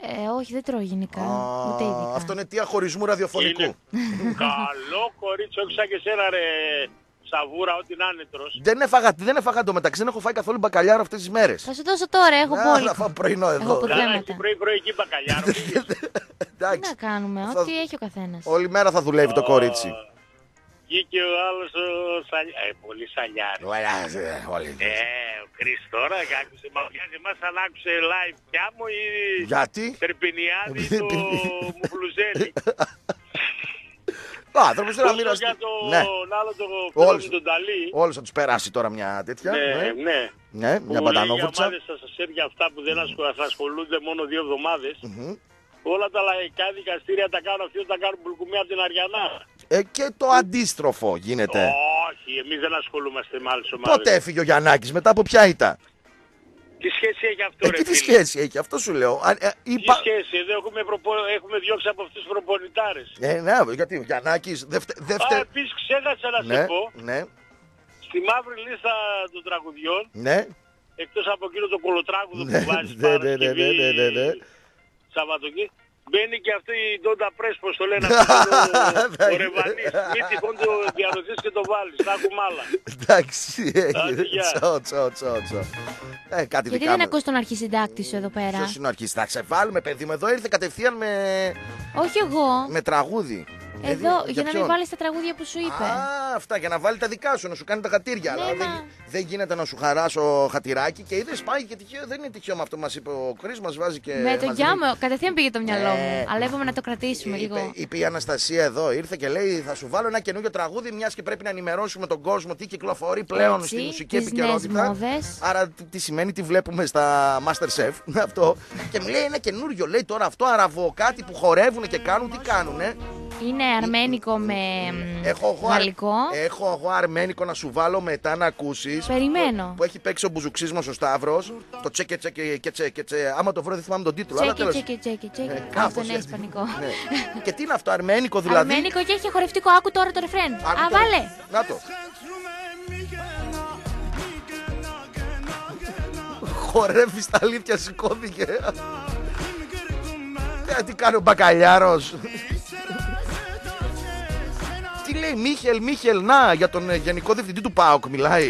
[SPEAKER 4] Ε, όχι, δεν τρώω γενικά.
[SPEAKER 3] Α,
[SPEAKER 4] Ούτε ειδικά.
[SPEAKER 3] Αυτό είναι αιτία χωρισμού ραδιοφωνικού.
[SPEAKER 5] Είναι καλό κορίτσι, όχι σαν και σένα ρε σαβούρα, ό,τι να είναι τρως.
[SPEAKER 3] Δεν έφαγα, δεν έφαγα το μεταξύ, δεν έχω φάει καθόλου μπακαλιάρο αυτές τις μέρες.
[SPEAKER 4] Θα σου δώσω τώρα, έχω
[SPEAKER 3] Να,
[SPEAKER 4] πόλη.
[SPEAKER 3] θα φάω πρωινό
[SPEAKER 4] Έχω
[SPEAKER 3] εδώ.
[SPEAKER 4] πολύ.
[SPEAKER 5] Καλά,
[SPEAKER 4] θέματα.
[SPEAKER 5] εκεί πρωί πρωί εκεί μπακαλιάρο.
[SPEAKER 4] Τι
[SPEAKER 3] Εντάξει,
[SPEAKER 4] να κάνουμε,
[SPEAKER 3] Θα-
[SPEAKER 4] ό,τι έχει ο καθένας.
[SPEAKER 3] όλη μέρα θα δουλεύει το κορίτσι.
[SPEAKER 5] Βγήκε ο άλλος ο Σαλιά. Ε, πολύ σαλιάρι.
[SPEAKER 3] Ωραία, ε, όλοι.
[SPEAKER 5] Ε, ο Κρίς τώρα άκουσε, μα βγάζει εμάς αν άκουσε live πια μου ή
[SPEAKER 3] Γιατί;
[SPEAKER 5] Τερπινιάδη το Μουφλουζέλη.
[SPEAKER 3] Ο άνθρωπος θέλει να
[SPEAKER 5] Όσο
[SPEAKER 3] μοιραστεί.
[SPEAKER 5] για τον
[SPEAKER 3] Ναι,
[SPEAKER 5] άλλο το
[SPEAKER 3] Όλους.
[SPEAKER 5] φίλο τον Ταλή.
[SPEAKER 3] όλους θα τους περάσει τώρα μια τέτοια.
[SPEAKER 5] Ναι,
[SPEAKER 3] Ναι,
[SPEAKER 5] ναι.
[SPEAKER 3] ναι, μια
[SPEAKER 5] Που λέει για
[SPEAKER 3] παντανόβουρτσα.
[SPEAKER 5] ομάδες στα σέρια αυτά που δεν ασχολ- θα ασχολούνται μόνο δύο εβδομάδες. Όλα τα λαϊκά δικαστήρια τα κάνουν αυτοί, τα κάνουν μπουλκουμί από την Αριανά.
[SPEAKER 3] Ε, και το αντίστροφο γίνεται.
[SPEAKER 5] Όχι, εμείς δεν ασχολούμαστε με άλλες ομάδες.
[SPEAKER 3] Πότε έφυγε ο Γιαννάκης, μετά από ποια ήταν.
[SPEAKER 5] Τι σχέση έχει αυτό,
[SPEAKER 3] Ε,
[SPEAKER 5] ρε
[SPEAKER 3] και τι
[SPEAKER 5] φίλε;
[SPEAKER 3] σχέση έχει, αυτό σου λέω. Α, ε,
[SPEAKER 5] Τι
[SPEAKER 3] είπα...
[SPEAKER 5] σχέση, εδώ έχουμε, προπο... έχουμε διώξει από αυτούς τους προπονητάρες.
[SPEAKER 3] Ε, ναι, γιατί ο Γιαννάκης δευτε...
[SPEAKER 5] Α,
[SPEAKER 3] δευτε...
[SPEAKER 5] επίσης ξέχασα να
[SPEAKER 3] Ναι,
[SPEAKER 5] σε πω,
[SPEAKER 3] ναι,
[SPEAKER 5] στη μαύρη λίστα των τραγουδιών,
[SPEAKER 3] ναι.
[SPEAKER 5] εκτός από εκείνο το κολοτράγουδο
[SPEAKER 3] Ναι,
[SPEAKER 5] που βάζεις
[SPEAKER 3] ναι, ναι, ναι, ναι, ναι, ναι, ναι.
[SPEAKER 5] Σαββατοκύριακο, μπαίνει και αυτή η Ντόντα Πρέσ, πως το λένε αυτό, ο- ο Ρεβανής. Μην τυχόν το διαδοθείς και το βάλεις, θα έχουμε άλλα.
[SPEAKER 3] Εντάξει,
[SPEAKER 5] Άντε,
[SPEAKER 3] έγινε.
[SPEAKER 5] γεια.
[SPEAKER 3] Τσο, τσο, τσο, τσο. Ε, κάτι
[SPEAKER 4] Γιατί
[SPEAKER 3] δικά
[SPEAKER 4] δεν
[SPEAKER 3] μου.
[SPEAKER 4] ακούς τον αρχισυντάκτη σου εδώ πέρα;
[SPEAKER 3] Ποιος είναι ο αρχής, θα σε βάλουμε παιδί μου, εδώ ήρθε κατευθείαν με,
[SPEAKER 4] Όχι εγώ.
[SPEAKER 3] με τραγούδι.
[SPEAKER 4] Εδώ,
[SPEAKER 3] Ε,
[SPEAKER 4] για να μην
[SPEAKER 3] ποιον;
[SPEAKER 4] βάλεις τα τραγούδια που σου είπε.
[SPEAKER 3] Α, αυτά για να βάλει τα δικά σου, να σου κάνει τα χατήρια.
[SPEAKER 4] Ναι,
[SPEAKER 3] αλλά
[SPEAKER 4] μα.
[SPEAKER 3] δεν, δεν γίνεται να σου χαράσω χατηράκι και είδες πάει και τυχαίο. Δεν είναι τυχαίο με αυτό που μας είπε ο Κρι, μας βάζει και.
[SPEAKER 4] Με το
[SPEAKER 3] μας
[SPEAKER 4] γεια
[SPEAKER 3] λέει-
[SPEAKER 4] μου, κατευθείαν πήγε το μυαλό
[SPEAKER 3] Ε,
[SPEAKER 4] μου. Αλλά έπρεπε να το κρατήσουμε
[SPEAKER 3] Είπε,
[SPEAKER 4] λίγο.
[SPEAKER 3] είπε η Αναστασία εδώ, ήρθε και λέει: Θα σου βάλω ένα καινούργιο τραγούδι, μιας και πρέπει να ενημερώσουμε τον κόσμο τι κυκλοφορεί πλέον
[SPEAKER 4] Έτσι,
[SPEAKER 3] στη μουσική
[SPEAKER 4] τις νέες
[SPEAKER 3] επικαιρότητα.
[SPEAKER 4] μόδες.
[SPEAKER 3] Άρα τι, τι σημαίνει, τι βλέπουμε στα Masterchef. Αυτό. Και μου λέει ένα καινούριο, λέει τώρα αυτό, αραβό, κάτι που χορεύουν και κάνουν, τι κάνουνε.
[SPEAKER 4] Είναι αρμένικο με μ,
[SPEAKER 3] Έχω εγώ, αρ-
[SPEAKER 4] γαλλικό.
[SPEAKER 3] έχω εγώ αρμένικο να σου βάλω μετά να ακούσεις.
[SPEAKER 4] Περιμένω.
[SPEAKER 3] Που έχει παίξει ο Μπουζουξίσμος ο Σταύρος. Το τσέκε τσέκε και τσε και τσε. Άμα το βρω δεν θυμάμαι τον τίτλο. αλλά
[SPEAKER 4] Τσέκι,
[SPEAKER 3] τέλος.
[SPEAKER 4] τσέκι, τσέκι, τσέκι.
[SPEAKER 3] Ε,
[SPEAKER 4] Αυτό
[SPEAKER 3] κάπως
[SPEAKER 4] είναι
[SPEAKER 3] έτσι.
[SPEAKER 4] ισπανικό.
[SPEAKER 3] Ναι. και τι είναι αυτό, αρμένικο δηλαδή;
[SPEAKER 4] Αρμένικο και έχει χορευτικό. Άκου τώρα το ρεφρέν.
[SPEAKER 3] Άκου
[SPEAKER 4] Α,
[SPEAKER 3] το-
[SPEAKER 4] βάλε.
[SPEAKER 3] Να το. Χορεύεις στα αλήθεια, σηκώθηκε. Ε, Τι κάνει ο μπακαλιάρος; Τι λέει Μίχελ, Μίχελ, να για τον ε, γενικό διευθυντή του ΠΑΟΚ μιλάει.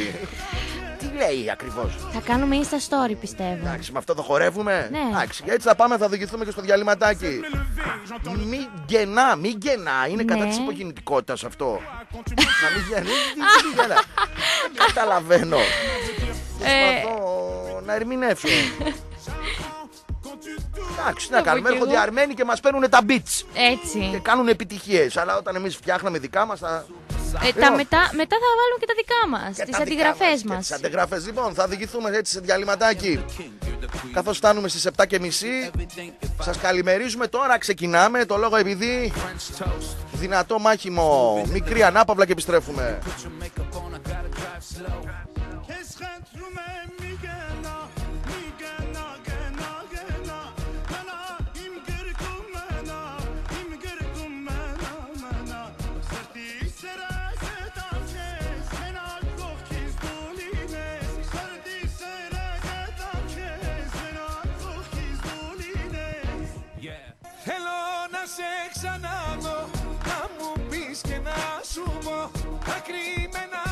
[SPEAKER 3] Τι λέει ακριβώς;
[SPEAKER 4] Θα κάνουμε Insta story πιστεύω.
[SPEAKER 3] Εντάξει, με αυτό θα χορεύουμε.
[SPEAKER 4] Ναι.
[SPEAKER 3] Εντάξει, έτσι θα πάμε, θα οδηγηθούμε και στο διαλυματάκι. Μη γεννά, μη γεννά. Είναι κατά
[SPEAKER 4] Ναι.
[SPEAKER 3] της υπογεννητικότητα αυτό. Να μην γεννά. Τι μη γεννά. Δεν καταλαβαίνω.
[SPEAKER 4] Ε.
[SPEAKER 3] Προσπαθώ να ερμηνεύσω. Εντάξει, τι να
[SPEAKER 4] Το πω
[SPEAKER 3] κάνουμε.
[SPEAKER 4] κι
[SPEAKER 3] Έρχονται οι
[SPEAKER 4] εγώ.
[SPEAKER 3] Αρμένοι και μας παίρνουν τα beats. Και
[SPEAKER 4] Έτσι.
[SPEAKER 3] κάνουν επιτυχίες. Αλλά όταν εμείς φτιάχναμε δικά μας. Θα...
[SPEAKER 4] Ε, τα μετά, μετά θα βάλουμε και τα δικά μας.
[SPEAKER 3] και
[SPEAKER 4] Τις
[SPEAKER 3] τα δικά
[SPEAKER 4] αντιγραφές
[SPEAKER 3] μας και
[SPEAKER 4] μας.
[SPEAKER 3] τις αντιγραφές. Λοιπόν, θα οδηγηθούμε έτσι σε διαλυματάκι. Καθώς φτάνουμε στις 7.30 Σας καλημερίζουμε τώρα, ξεκινάμε Το λόγο επειδή Δυνατό μάχημο Μικρή ανάπαυλα και επιστρέφουμε
[SPEAKER 1] να σε ξαναδώ Να μου πεις και να σου πω. Τα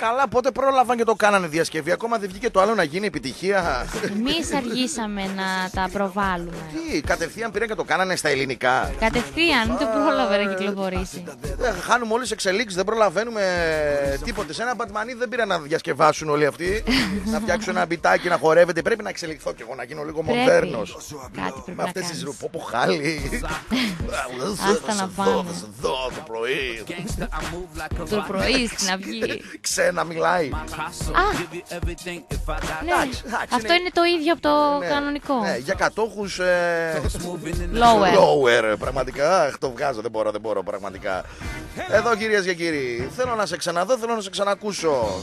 [SPEAKER 3] Καλά πότε πρόλαβαν και το κάνανε διασκευή Ακόμα δεν βγήκε το άλλο να γίνει επιτυχία
[SPEAKER 4] Εμείς αργήσαμε να τα προβάλλουμε.
[SPEAKER 3] Τι κατευθείαν πήραν και το κάνανε στα ελληνικά
[SPEAKER 4] Κατευθείαν, δεν πρόλαβε να κυκλοφορήσει.
[SPEAKER 3] Ε, Χάνουμε όλε τι εξελίξει, δεν προλαβαίνουμε τίποτε. Σε ένα μπατμανί δεν πήραν να διασκευάσουν όλοι αυτοί. να φτιάξουν ένα μπιτάκι να χορεύεται. Πρέπει να εξελιχθώ κι εγώ να γίνω λίγο
[SPEAKER 4] Πρέπει.
[SPEAKER 3] μοντέρνο.
[SPEAKER 4] Κάτι πρέπει
[SPEAKER 3] Με
[SPEAKER 4] να
[SPEAKER 3] αυτέ τι
[SPEAKER 4] κάνεις.
[SPEAKER 3] ρουπόπο χάλι.
[SPEAKER 4] Άστα να
[SPEAKER 3] δω,
[SPEAKER 4] πάμε.
[SPEAKER 3] θα σε δω το πρωί.
[SPEAKER 4] Το πρωί στην αυγή.
[SPEAKER 3] Ξένα μιλάει.
[SPEAKER 4] Α, ναι.
[SPEAKER 3] Εντάξει, εντάξει,
[SPEAKER 4] Αυτό
[SPEAKER 3] είναι-
[SPEAKER 4] είναι το ίδιο από το
[SPEAKER 3] Ναι.
[SPEAKER 4] κανονικό.
[SPEAKER 3] Ναι, για κατόχους.
[SPEAKER 4] Lower.
[SPEAKER 3] Lower, πραγματικά. Αχ, το βγάζω, δεν μπορώ, δεν μπορώ, πραγματικά. Εδώ κυρίες και κύριοι, θέλω να σε ξαναδώ, θέλω να σε ξανακούσω.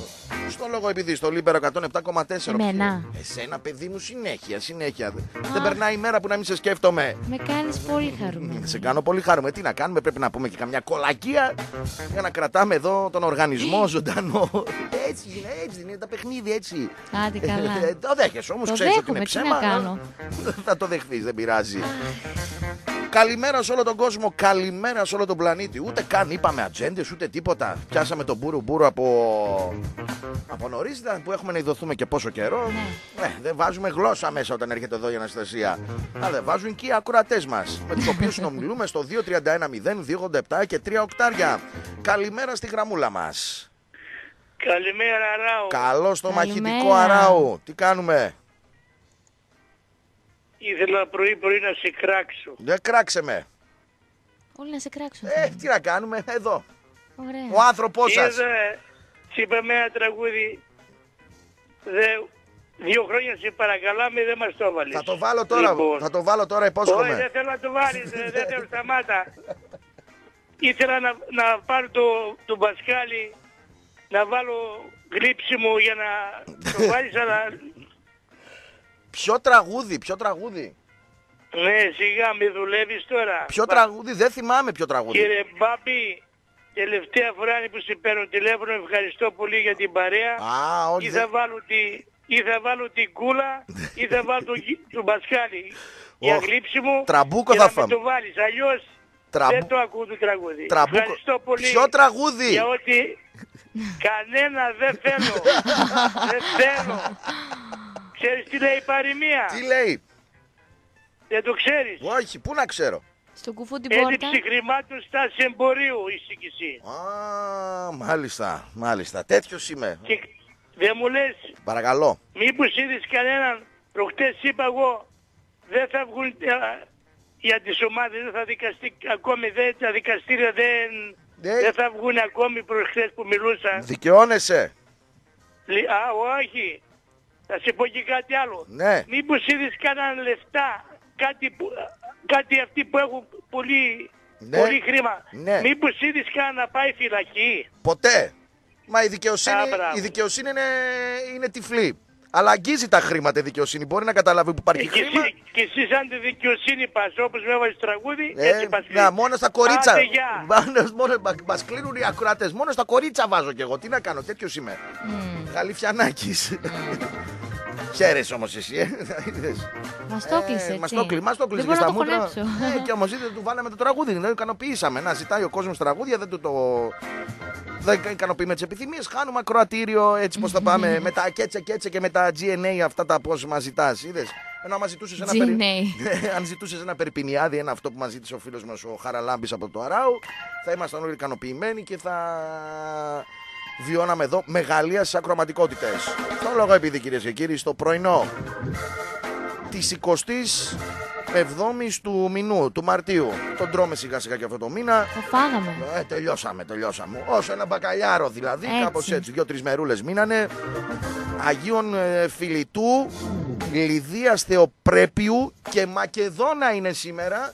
[SPEAKER 3] Στο λόγο επειδή, στο Λίμπερο 107,4.
[SPEAKER 4] Εμένα.
[SPEAKER 3] Εσένα, παιδί μου, συνέχεια, συνέχεια. Δεν περνάει η μέρα που να μην σε σκέφτομαι.
[SPEAKER 4] Με κάνεις πολύ χαρούμενη.
[SPEAKER 3] Σε κάνω πολύ χάρομαι. Τι να κάνουμε, πρέπει να πούμε και καμιά κολακεία για να κρατάμε εδώ τον οργανισμό ζωντανό. Έτσι είναι, έτσι είναι τα παιχνίδια, έτσι.
[SPEAKER 4] Άντε καλά.
[SPEAKER 3] Ε, Το δέχεσαι όμως,
[SPEAKER 4] Το
[SPEAKER 3] ξέρεις ότι
[SPEAKER 4] δέχομαι,
[SPEAKER 3] είναι
[SPEAKER 4] τι
[SPEAKER 3] ψέμα.
[SPEAKER 4] να κάνω.
[SPEAKER 3] Θα το δεχθείς, δεν πειράζει. Καλημέρα σε όλο τον κόσμο, καλημέρα σε όλο τον πλανήτη. Ούτε καν είπαμε ατζέντες, ούτε τίποτα. Πιάσαμε τον μπουρου μπουρου από. Από νωρίς που έχουμε να ειδωθούμε και πόσο καιρό. Ε, δεν βάζουμε γλώσσα μέσα όταν έρχεται εδώ η Αναστασία. Αλλά δεν βάζουν και οι ακροατές μας. Με τους οποίους συνομιλούμε στο 231 0 287 και 3 οκτάρια. Καλημέρα στη γραμμούλα μας.
[SPEAKER 5] Καλημέρα Ράου.
[SPEAKER 3] Καλό στο
[SPEAKER 4] Καλημέρα.
[SPEAKER 3] μαχητικό αράου. Τι κάνουμε;
[SPEAKER 5] Ήθελα πρωί πρωί να σε κράξω.
[SPEAKER 3] Δεν κράξε με.
[SPEAKER 4] Όλοι να σε κράξουν.
[SPEAKER 3] Ε, τι να κάνουμε, εδώ.
[SPEAKER 4] Ωραία.
[SPEAKER 3] Ο άνθρωπός σας.
[SPEAKER 5] Είδα, σε είπαμε ένα τραγούδι. Δε, δύο χρόνια σε παρακαλάμε δεν μας το έβαλες.
[SPEAKER 3] Θα το βάλω τώρα,
[SPEAKER 5] Λοιπόν,
[SPEAKER 3] θα το βάλω τώρα,
[SPEAKER 5] Όχι,
[SPEAKER 3] υπόσχομαι.
[SPEAKER 5] δεν θέλω να το βάλεις, ε, δεν θέλω σταμάτα. Ήθελα να, να πάρω το, το μπασκάλι, να βάλω γλύψιμο για να το βάλεις, αλλά
[SPEAKER 3] Ποιο τραγούδι, ποιο τραγούδι;
[SPEAKER 5] ναι, σιγά με δουλεύεις τώρα.
[SPEAKER 3] Ποιο
[SPEAKER 5] Μα-
[SPEAKER 3] τραγούδι, δεν θυμάμαι ποιο τραγούδι.
[SPEAKER 5] Κύριε Μπάμπη, τελευταία φορά είναι που σε παίρνω τηλέφωνο, ευχαριστώ πολύ για την παρέα.
[SPEAKER 3] Α, όχι.
[SPEAKER 5] ή
[SPEAKER 3] δεν-
[SPEAKER 5] θα βάλω, τη, ή θα βάλω την κούλα ή θα βάλω το, γυ- το μπασκάλι για
[SPEAKER 3] Ωχ,
[SPEAKER 5] γλύψιμο
[SPEAKER 3] τραμπούκο
[SPEAKER 5] και
[SPEAKER 3] θα
[SPEAKER 5] να με
[SPEAKER 3] φάμε.
[SPEAKER 5] το βάλεις. Αλλιώς
[SPEAKER 3] Τραμπού-
[SPEAKER 5] δεν το ακούω το τραγούδι.
[SPEAKER 3] Τραμπούκο.
[SPEAKER 5] Ευχαριστώ πολύ
[SPEAKER 3] Ποιο τραγούδι;
[SPEAKER 5] για ότι κανένα δεν θέλω. δεν θέλω. Ξέρεις τι λέει η παροιμία;
[SPEAKER 3] Τι λέει;
[SPEAKER 5] Δεν το ξέρεις.
[SPEAKER 3] Όχι, πού να ξέρω;
[SPEAKER 4] Στο κουφού την πόρτα.
[SPEAKER 5] Έλλειψη χρημάτων στάση εμπορίου η συγκισή.
[SPEAKER 3] Α, μάλιστα, μάλιστα. Τέτοιος είμαι.
[SPEAKER 5] Και δεν μου λες
[SPEAKER 3] Παρακαλώ.
[SPEAKER 5] Μήπως είδες κανέναν, προχτές είπα εγώ, δεν θα βγουν α, για τις ομάδες, δεν θα δικαστεί, ακόμη δεν, τα δικαστήρια δεν
[SPEAKER 3] Ναι.
[SPEAKER 9] Δεν θα βγουν ακόμη προχθές που μιλούσα.
[SPEAKER 3] Δικαιώνεσαι.
[SPEAKER 9] Λε- Α, όχι. Θα σε πω και κάτι άλλο.
[SPEAKER 3] Ναι.
[SPEAKER 9] Μήπως είδες κανένα λεφτά, κάτι, που, κάτι αυτοί που έχουν πολύ,
[SPEAKER 3] Ναι.
[SPEAKER 9] πολύ χρήμα.
[SPEAKER 3] Ναι.
[SPEAKER 9] Μήπως είδες κανένα να πάει φυλακή;
[SPEAKER 3] Ποτέ. Μα η δικαιοσύνη,
[SPEAKER 9] Α, μπράβο.
[SPEAKER 3] η δικαιοσύνη είναι, είναι τυφλή. Αλλά αγγίζει τα χρήματα η δικαιοσύνη. Μπορεί να καταλάβει που υπάρχει
[SPEAKER 9] Και
[SPEAKER 3] χρήμα.
[SPEAKER 9] εσύ, και εσύ σαν τη δικαιοσύνη πας, όπως με έβαλες τραγούδι,
[SPEAKER 3] Ε,
[SPEAKER 9] έτσι πας.
[SPEAKER 3] να, μόνος στα κορίτσα.
[SPEAKER 9] Άντε, γεια.
[SPEAKER 3] Μόνος, μόνος, μα- μας κλείνουν οι ακροατές. Μόνος στα κορίτσα βάζω κι εγώ. Τι να κάνω, τέτοιος είμαι. Γαλифιανάκης. Χαίρεσαι όμως εσύ, ε. Είδες.
[SPEAKER 4] Μας το έκλεισε.
[SPEAKER 3] Ε, Μας το κλει- μας το κλείσε
[SPEAKER 4] Δεν
[SPEAKER 3] και
[SPEAKER 4] μπορώ
[SPEAKER 3] στα
[SPEAKER 4] να το
[SPEAKER 3] μούτρα.
[SPEAKER 4] χωνέψω.
[SPEAKER 3] Ε, και όμως είδε, του βάλαμε το τραγούδι, δεν το ικανοποιήσαμε. Να ζητάει ο κόσμος τραγούδια, δεν του το δεν ικανοποιούμε τις επιθυμίες. Χάνουμε ακροατήριο έτσι πώς θα πάμε με τα κέτσε κέτσε και με τα GNA αυτά τα πώς μας ζητάς. Είδες; Ενώ ζητούσες ένα, περι... ένα περιπινιάδι, ένα αυτό που μας ζήτησε ο φίλος μας ο Χαραλάμπης από το Αράου, θα ήμασταν όλοι ικανοποιημένοι και θα βιώναμε εδώ μεγαλείας στι ακροματικότητες. Στον λόγο επειδή κυρίες και κύριοι, στο πρωινό της 20η 7 του μηνού, του Μαρτίου. Τον τρώμε σιγά σιγά και αυτό το μήνα.
[SPEAKER 4] Το φάγαμε.
[SPEAKER 3] Ε, τελειώσαμε, τελειώσαμε. Όσο ένα μπακαλιάρο δηλαδή, κάπως έτσι. Δύο-τρει μερούλες μείνανε. Αγίων ε, Φιλιτού, Λιδίας Θεοπρέπιου και Μακεδόνα είναι σήμερα.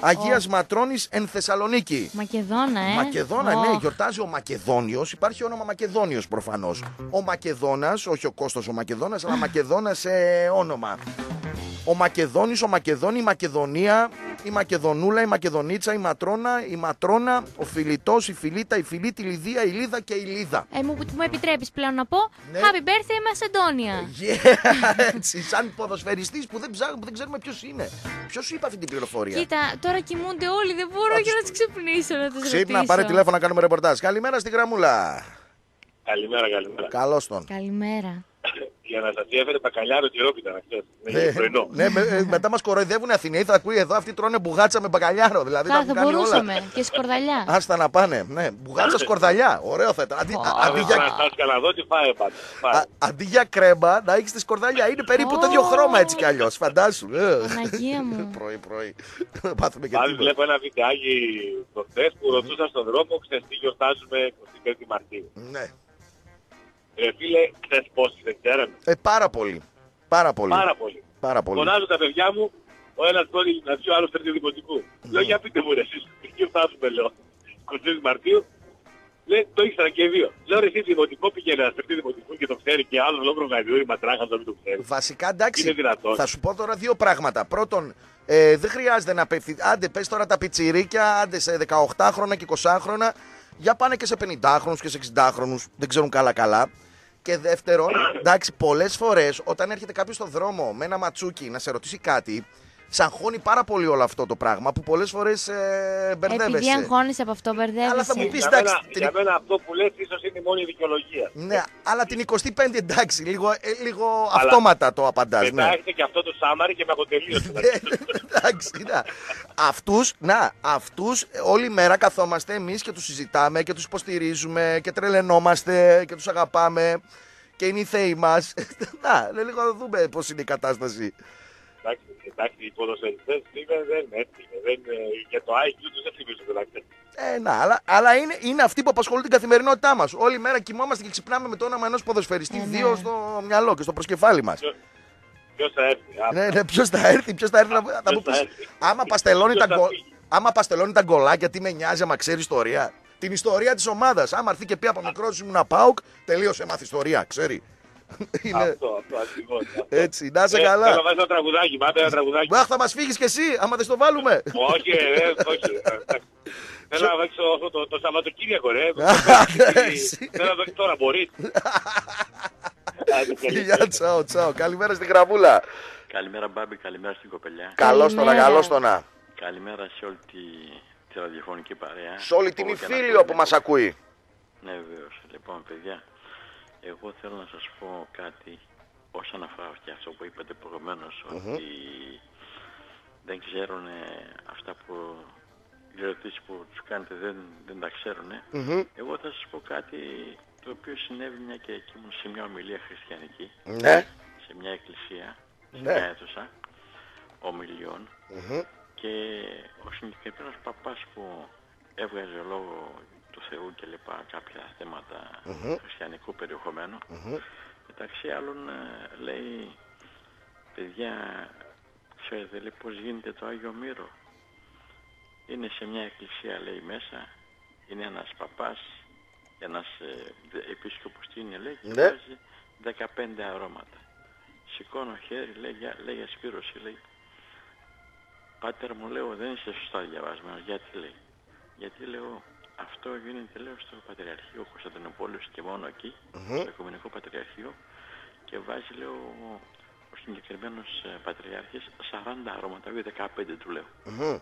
[SPEAKER 3] Αγίας oh. Ματρόνη εν Θεσσαλονίκη.
[SPEAKER 4] Μακεδόνα, ε.
[SPEAKER 3] Μακεδόνα,
[SPEAKER 4] oh.
[SPEAKER 3] ναι, γιορτάζει ο Μακεδόνιος. Υπάρχει όνομα Μακεδόνιος προφανώς. Ο Μακεδόνας, όχι ο Κώστο ο Μακεδόνας, αλλά Μακεδόνας σε όνομα. Ο Μακεδόνης, ο Μακεδόνη, η Μακεδονία, η Μακεδονούλα, η Μακεδονίτσα, η Ματρώνα, η Ματρώνα, ο Φιλιτός, η Φιλίτα, η Φιλίτη, η Λιδία, η Λίδα και η Λίδα.
[SPEAKER 4] Ε, μου, μου επιτρέπεις πλέον να πω;
[SPEAKER 3] Ναι.
[SPEAKER 4] Happy birthday Μασεντόνια.
[SPEAKER 3] Yeah, έτσι, σαν ποδοσφαιριστής που δεν, ψάχνουμε, που δεν ξέρουμε ποιος είναι. Ποιος σου είπε αυτή την πληροφορία;
[SPEAKER 4] Κοίτα, τώρα κοιμούνται όλοι, δεν μπορώ και να τους ξυπνήσω να τους
[SPEAKER 3] Ξύπνα,
[SPEAKER 4] ρωτήσω.
[SPEAKER 3] πάρε τηλέφωνο να κάνουμε ρεπορτάζ. Καλημέρα στη γραμμούλα.
[SPEAKER 5] Καλημέρα, καλημέρα.
[SPEAKER 3] Καλώς τον.
[SPEAKER 4] Καλημέρα.
[SPEAKER 5] Για να σας έφερε μπακαλιάρο τυρόπιτα να ξέρετε. Είναι
[SPEAKER 3] Ναι,
[SPEAKER 5] για πρωινό.
[SPEAKER 3] ναι, με- ε, μετά μας κοροϊδεύουν οι Αθηναίοι. Θα ακούει εδώ αυτοί τρώνε μπουγάτσα με μπακαλιάρο. Δηλαδή τα
[SPEAKER 4] Θα,
[SPEAKER 3] έχουν
[SPEAKER 4] θα
[SPEAKER 3] κάνει
[SPEAKER 4] μπορούσαμε
[SPEAKER 3] όλα.
[SPEAKER 4] και σκορδαλιά.
[SPEAKER 3] Άστα να πάνε. Ναι, μπουγάτσα σκορδαλιά. Ωραίο θα ήταν. Αντί, α- αντί,
[SPEAKER 5] Αν
[SPEAKER 3] για,
[SPEAKER 5] σας έκανα εδώ, τι φάει πάντα. Φάει.
[SPEAKER 3] α- αντί για κρέμα να έχεις τη σκορδαλιά. Είναι περίπου το ίδιο
[SPEAKER 4] Ω.
[SPEAKER 3] χρώμα έτσι κι αλλιώς. Φαντάσου. Ε.
[SPEAKER 4] Παναγία μου.
[SPEAKER 3] πρωί, πρωί. Πάθουμε και
[SPEAKER 5] Πάλι
[SPEAKER 3] τίποτα.
[SPEAKER 5] βλέπω ένα βιντεάκι προχθές που ρωτούσαν στον δρόμο, ξέρεις τι γιορτάζουμε 25 Μαρτίου.
[SPEAKER 3] Ναι.
[SPEAKER 5] Ρε φίλε, ξέρεις πόσοι δεν ξέρανε.
[SPEAKER 3] Ε, πάρα πολύ. Πάρα πολύ.
[SPEAKER 5] Πάρα πολύ.
[SPEAKER 3] Πάρα πολύ.
[SPEAKER 5] Φωνάζουν τα παιδιά μου, ο ένας κόρη γυμνασίου, ο άλλος τρίτη δημοτικού.
[SPEAKER 3] Ναι.
[SPEAKER 5] Λέω, για πείτε μου ρε εσείς, τι γιορτάζουμε, λέω. 23 Μαρτίου, λέει, το ήξερα και οι δύο. Λέω, ρε εσύ δημοτικό πήγαινε ένας τρίτη δημοτικού και το ξέρει και άλλο ολόκληρο γαϊδούρι ματράχα το μην το ξέρει.
[SPEAKER 3] Βασικά εντάξει.
[SPEAKER 5] Είναι δυνατόν.
[SPEAKER 3] Θα σου πω τώρα δύο πράγματα. Πρώτον, ε, δεν χρειάζεται να πέφτει. Άντε, πες τώρα τα πιτσιρίκια, άντε σε 18 χρόνια και 20 χρόνια, για πάνε και σε 50 χρόνου και σε 60 χρόνου. Δεν ξέρουν καλά-καλά. Και δεύτερον, εντάξει, πολλές φορές όταν έρχεται κάποιος στον δρόμο με ένα ματσούκι να σε ρωτήσει κάτι, σαγχώνει πάρα πολύ όλο αυτό το πράγμα που πολλές φορές ε,
[SPEAKER 4] Επειδή
[SPEAKER 3] μπερδεύεσαι.
[SPEAKER 4] αγχώνεσαι από αυτό, μπερδεύεσαι.
[SPEAKER 3] Αλλά θα μου πεις,
[SPEAKER 5] Για
[SPEAKER 3] εντάξει,
[SPEAKER 5] μένα,
[SPEAKER 3] την-
[SPEAKER 5] για μένα αυτό που λες ίσως είναι η μόνη δικαιολογία.
[SPEAKER 3] Ναι, αλλά την 25η εντάξει, λίγο, ε, λίγο
[SPEAKER 5] Αλλά
[SPEAKER 3] αυτόματα το απαντάς.
[SPEAKER 5] Μετά
[SPEAKER 3] Ναι.
[SPEAKER 5] έχετε και αυτό το Σάμαρι και με αποτελείωσε.
[SPEAKER 3] Εντάξει, να. Αυτούς, να, αυτούς όλη μέρα καθόμαστε εμείς και τους συζητάμε και τους υποστηρίζουμε και τρελαινόμαστε και τους αγαπάμε και είναι οι θεοί μας. να, ναι, λίγο να δούμε πώς είναι η κατάσταση.
[SPEAKER 5] Εντάξει, εντάξει, οι ποδοσφαιριστές είναι, δεν είναι έτσι. είναι, Δεν, ε, για το IQ τους δεν θυμίζουν εντάξει.
[SPEAKER 3] Ε, να, αλλά, αλλά είναι, είναι αυτοί που απασχολούν την καθημερινότητά μας. Όλη μέρα κοιμόμαστε και ξυπνάμε με το όνομα ενός ποδοσφαιριστή,
[SPEAKER 4] Ε, ναι.
[SPEAKER 3] δύο στο μυαλό και στο προσκεφάλι μας.
[SPEAKER 5] Ποιος- Ποιος θα έρθει. Α,
[SPEAKER 3] Ναι, ναι, ποιος θα έρθει, ποιος θα έρθει να, θα μου
[SPEAKER 5] θα
[SPEAKER 3] πεις,
[SPEAKER 5] έρθει.
[SPEAKER 3] άμα παστελώνει
[SPEAKER 5] Ποιος
[SPEAKER 3] τα
[SPEAKER 5] θα
[SPEAKER 3] γκολ,
[SPEAKER 5] φύγει.
[SPEAKER 3] άμα παστελώνει τα γκολάκια, τι με νοιάζει, άμα ξέρει ιστορία. Την ιστορία της ομάδας. Άμα έρθει και πει από μικρός ήμουν ΠΑΟΚ, τελείωσε μάθει ιστορία, ξέρει. Είναι
[SPEAKER 5] Αυτό, αυτό ακριβώς. αυτό.
[SPEAKER 3] έτσι, να είσαι
[SPEAKER 5] Ε,
[SPEAKER 3] καλά.
[SPEAKER 5] Θέλω να βάζω ένα τραγουδάκι, πάτε ένα τραγουδάκι.
[SPEAKER 3] Αχ, θα μας φύγεις κι εσύ, άμα δεν στο βάλουμε.
[SPEAKER 5] όχι, ε, όχι. ε, εντάξει. Θέλω να παίξω αυτό το, το Σαββατοκύριακο, ρε.
[SPEAKER 3] εσύ.
[SPEAKER 5] Θέλω να παίξω τώρα, μπορείς. Άντε, καλή
[SPEAKER 3] Γεια, τσαο, τσαο. Καλημέρα στην γραμμούλα.
[SPEAKER 10] Καλημέρα Μπάμπη, καλημέρα στην κοπελιά.
[SPEAKER 3] Καλώς τον,
[SPEAKER 4] Καλημέρα.
[SPEAKER 3] καλώς τον.
[SPEAKER 10] Καλημέρα σε όλη τη, τη ραδιοφωνική παρέα.
[SPEAKER 3] Σε όλη την
[SPEAKER 10] Όπου και να
[SPEAKER 3] Ιφίλιο
[SPEAKER 10] ακούνε.
[SPEAKER 3] που μας ακούει.
[SPEAKER 10] Ναι βεβαίως. Λοιπόν παιδιά, εγώ θέλω να σας πω κάτι όσον αφορά και αυτό που είπατε προηγουμένως ότι δεν ξέρουν αυτά που οι ερωτήσεις που τους κάνετε δεν, δεν τα ξέρουν.
[SPEAKER 3] Μμμ.
[SPEAKER 10] Εγώ θα σας πω κάτι το οποίο συνέβη μια και εκεί ήμουν σε μια ομιλία χριστιανική,
[SPEAKER 3] Ναι.
[SPEAKER 10] σε μια εκκλησία, σε
[SPEAKER 3] Ναι.
[SPEAKER 10] μια αίθουσα ομιλιών
[SPEAKER 3] Μμμ.
[SPEAKER 10] και ο συγκεκριμένος παπάς που έβγαζε λόγο του Θεού και λοιπά κάποια θέματα
[SPEAKER 3] Μμμ.
[SPEAKER 10] χριστιανικού περιεχομένου.
[SPEAKER 3] Μμμ.
[SPEAKER 10] Μεταξύ άλλων ε, λέει, παιδιά, ξέρετε λέει πώς γίνεται το Άγιο Μύρο. Είναι σε μια εκκλησία λέει μέσα, είναι ένας παπάς, ένας ε, δε- επίσκοπος τι είναι λέει και
[SPEAKER 3] Ναι.
[SPEAKER 10] βάζει 15 αρώματα. Σηκώνω χέρι, λέει, για, λέει για σπήρωση, λέει. Πάτερ μου λέω δεν είσαι σωστά διαβασμένος. Γιατί λέει. Γιατί λέω αυτό γίνεται λέω στο Πατριαρχείο Κωνσταντινούπολης και μόνο εκεί,
[SPEAKER 3] Μμμ.
[SPEAKER 10] στο Οικουμενικό Πατριαρχείο και βάζει λέω ο συγκεκριμένος ε, Πατριάρχης 40 αρώματα, όχι 15 του λέω.
[SPEAKER 3] Μμμ.